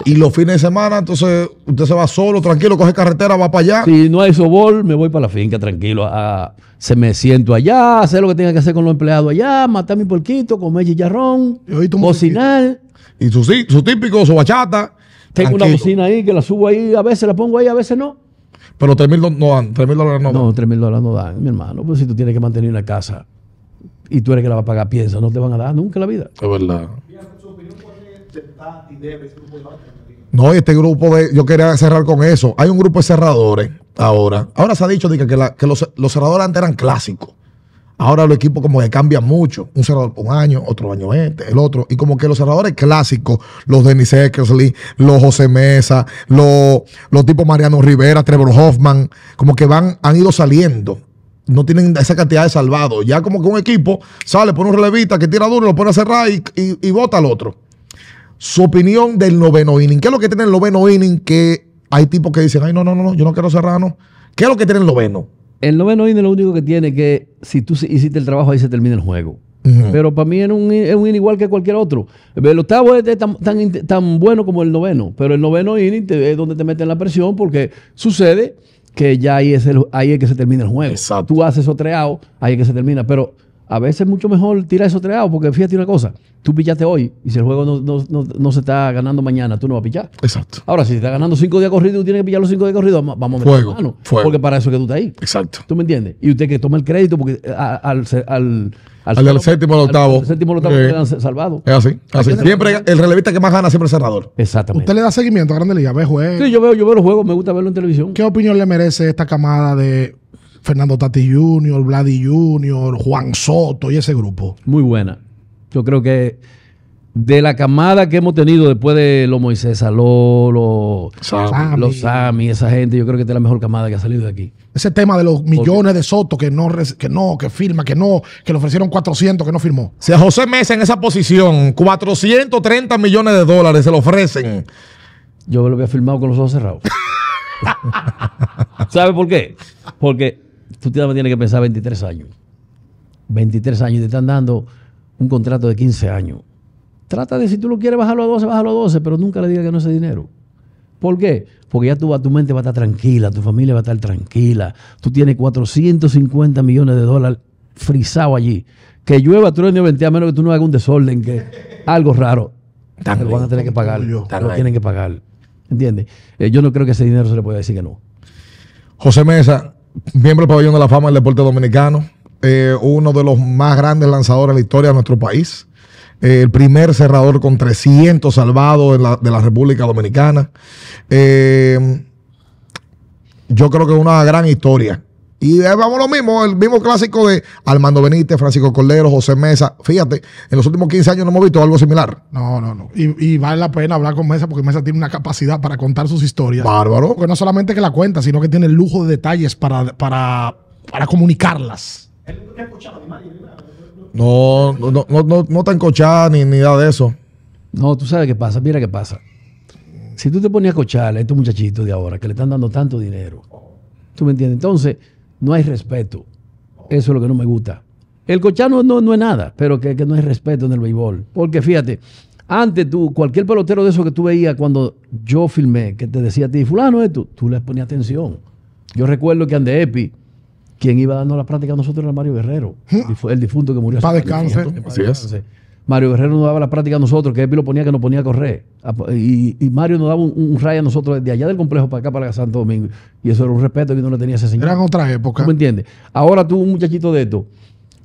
Y los fines de semana, entonces usted se va solo, tranquilo, coge carretera, va para allá. Si no hay sobol, me voy para la finca tranquilo. a- se me siento allá, hacer lo que tenga que hacer con los empleados allá, matar mi porquito, comer chicharrón, cocinar. Y su, sí, su típico, su bachata. Tengo una bocina ahí que la subo ahí, a veces la pongo ahí, a veces no. Pero 3 mil no dan, 3 mil dólares no, No, dan. 3 mil dólares no dan, mi hermano. Pues si tú tienes que mantener una casa y tú eres que la va a pagar, piensa, no te van a dar nunca en la vida. Es verdad. No, y este grupo de. Yo quería cerrar con eso. Hay un grupo de cerradores ahora. Ahora se ha dicho que, los, cerradores antes eran clásicos. Ahora los equipos como que cambian mucho. Un cerrador por un año, otro año este, el otro. Y como que los cerradores clásicos, los Denis Eckersley, los José Mesa, los, los tipos Mariano Rivera, Trevor Hoffman, como que van, han ido saliendo. No tienen esa cantidad de salvados. Ya como que un equipo sale, pone un relevista que tira duro, lo pone a cerrar y, y, al otro su opinión del noveno inning. ¿Qué es lo que tiene el noveno inning? Que hay tipos que dicen, ay, no, no, no, no, yo no quiero Serrano. ¿Qué es lo que tiene el noveno? El noveno inning lo único que tiene es que si tú hiciste el trabajo ahí se termina el juego. Pero para mí es un, es un inning igual que cualquier otro. El octavo es tan, tan, tan bueno como el noveno, pero el noveno inning te- es donde te meten la presión porque sucede que ya ahí es, el, ahí es que se termina el juego. Exacto. Tú haces otreado, ahí es que se termina. Pero a veces es mucho mejor tirar esos treados porque fíjate una cosa, tú pichaste hoy y si el juego no, no- no- no se está ganando mañana, tú no vas a pichar. Exacto. Ahora, si te está ganando cinco días corridos y tú tienes que pillar los cinco días corridos, vamos vamos a meter Fuego, mano. fuego. Porque para eso es que tú estás ahí. Exacto. ¿Tú me entiendes? Y usted que toma el crédito porque al, al, al, Al del séptimo al octavo. al séptimo al octavo quedan salvados. Es así. así. Siempre el relevista que más gana siempre es cerrador. Exactamente. Usted le da seguimiento a Grande Liga, ve juego. Sí, yo veo, yo veo los juegos, me gusta verlo en televisión. ¿Qué opinión le merece esta camada de Fernando Tati Jr., Vladi Jr., Juan Soto y ese grupo? Muy buena. Yo creo que de la camada que hemos tenido después de los Moisés Saló, los, Sammy. los esa gente, yo creo que esta es la mejor camada que ha salido de aquí. Ese tema de los millones de Soto que no, que no, que firma, que no, que le ofrecieron 400, que no firmó. Si a José Mesa en esa posición, 430 millones de dólares se lo ofrecen. Yo lo había firmado con los ojos cerrados. ¿Sabe por qué? Porque tú tienes que pensar 23 años. 23 años y te están dando un contrato de 15 años. Trata de, si tú lo quieres bajarlo a 12, bájalo a 12, pero nunca le digas que no es ese dinero. ¿Por qué? Porque ya tu, tu mente va a estar tranquila, tu familia va a estar tranquila. Tú tienes 450 millones de dólares frisados allí. Que llueva, truene o ventea, a menos que tú no hagas un desorden, que algo raro. Tan lo van a tener que pagar. Lo tienen que pagar. ¿Entiendes? Eh, yo no creo que ese dinero se le pueda decir que no. José Mesa, miembro del Pabellón de la Fama del Deporte Dominicano, eh, uno de los más grandes lanzadores de la historia de nuestro país, eh, el primer cerrador con 300 salvados la- de la República Dominicana. Eh, yo creo que es una gran historia. Y eh, vamos a lo mismo, el mismo clásico de Armando Benítez, Francisco Cordero, José Mesa. Fíjate, en los últimos 15 años no hemos visto algo similar. No, no, no. Y, y vale la pena hablar con Mesa porque Mesa tiene una capacidad para contar sus historias. Bárbaro. Porque no solamente que la cuenta, sino que tiene el lujo de detalles para, para, para comunicarlas. No, no, no, no, no, no está encochada ni, ni nada de eso. No, tú sabes qué pasa. Mira qué pasa. Si tú te ponías a cochar a estos muchachitos de ahora que le están dando tanto dinero, ¿tú me entiendes? Entonces, no hay respeto. Eso es lo que no me gusta. El cochar no, no, no es nada, pero que, que no hay respeto en el béisbol. Porque fíjate, antes tú, cualquier pelotero de eso que tú veías cuando yo filmé, que te decía a ti, fulano esto, tú les ponías atención. Yo recuerdo que Ande Epi, quien iba dando la práctica a nosotros era Mario Guerrero, Difu- el difunto que murió. Pa' hace descanse. Así es. Mario Guerrero nos daba la práctica a nosotros, que Epi lo ponía que nos ponía a correr. Y, y Mario nos daba un, un ray a nosotros de allá del complejo para acá, para Santo Domingo. Y eso era un respeto que no le tenía ese señor. Eran otra ¿Tú época. me entiendes? Ahora tú, un muchachito de esto,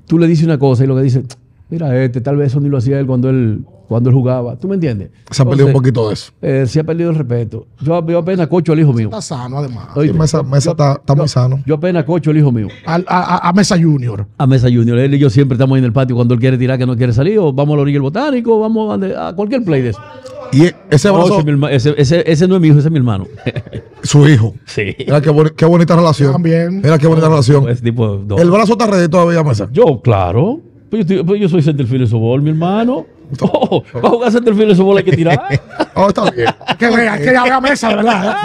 tú le dices una cosa y lo que dice, mira, este, tal vez eso ni lo hacía él cuando él, cuando él jugaba. ¿Tú me entiendes? Se ha perdido un poquito de eso. eh, se ha perdido el respeto. Yo, yo apenas cocho al hijo mío. Está sano, además. Oye, Sí, Mesa, Mesa está, está muy sano. Yo apenas cocho al hijo mío. Al- a, a- a Mesa Junior. A Mesa Junior. Él y yo siempre estamos ahí en el patio cuando él quiere tirar que no quiere salir, o vamos a la orilla del botánico, vamos a, cualquier play de eso. Y ese No, brazo, ese, ese- ese- ese no es mi hijo, ese es mi hermano. su hijo. sí. Mira qué, boni- qué bonita relación. También. Mira qué bonita relación. Ese tipo, no. El brazo está ready todavía, Mesa. Yo, claro. Pues yo, pues yo soy centerfield de sobol, mi hermano. Oh, para jugar centerfield esa bola hay que tirar. Oh, está bien. Que vea, que haga mesa, de verdad.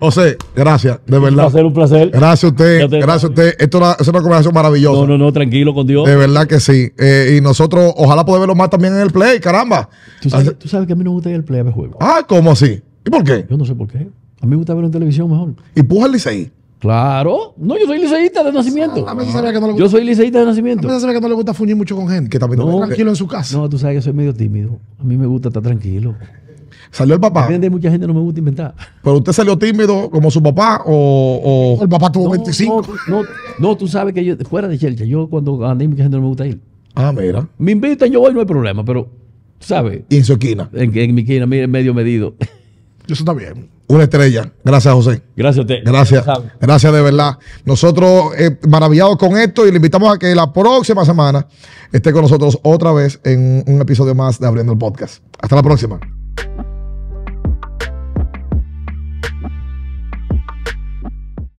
José, gracias, de Un verdad. placer, un placer. Gracias a usted, te- gracias a usted. Esto es una conversación maravillosa. No, no, no, tranquilo con Dios. De verdad que sí. Eh, y nosotros, ojalá poder verlo más también en el play, caramba. ¿Tú sabes, tú sabes que a mí no me gusta ir al play a ver juegos. Ah, ¿cómo así? ¿Y por qué? Yo no sé por qué. A mí me gusta verlo en televisión mejor. Y puja el Licey. Claro. No, yo soy liceísta de nacimiento. A veces sabía que no le Yo gusta, soy liceísta de a nacimiento. veces sabía que no le gusta fuñir mucho con gente. Que también No. Tranquilo en su casa. No, tú sabes que soy medio tímido. A mí me gusta estar tranquilo. Salió el papá. Depende, mucha gente no me gusta inventar. Pero usted salió tímido como su papá o. o- El papá tuvo No, 25. No, no, no, tú sabes que yo, fuera de Chelcha, yo cuando andé mucha gente no me gusta ir. Ah, mira. Me invitan, yo voy, no hay problema, pero, sabes, Y en su esquina. en, en mi esquina, mire, medio medido. Eso está bien. Una estrella. Gracias, José. Gracias a usted. Gracias. Gracias de verdad. Nosotros eh, maravillados con esto y le invitamos a que la próxima semana esté con nosotros otra vez en un episodio más de Abriendo el Podcast. Hasta la próxima.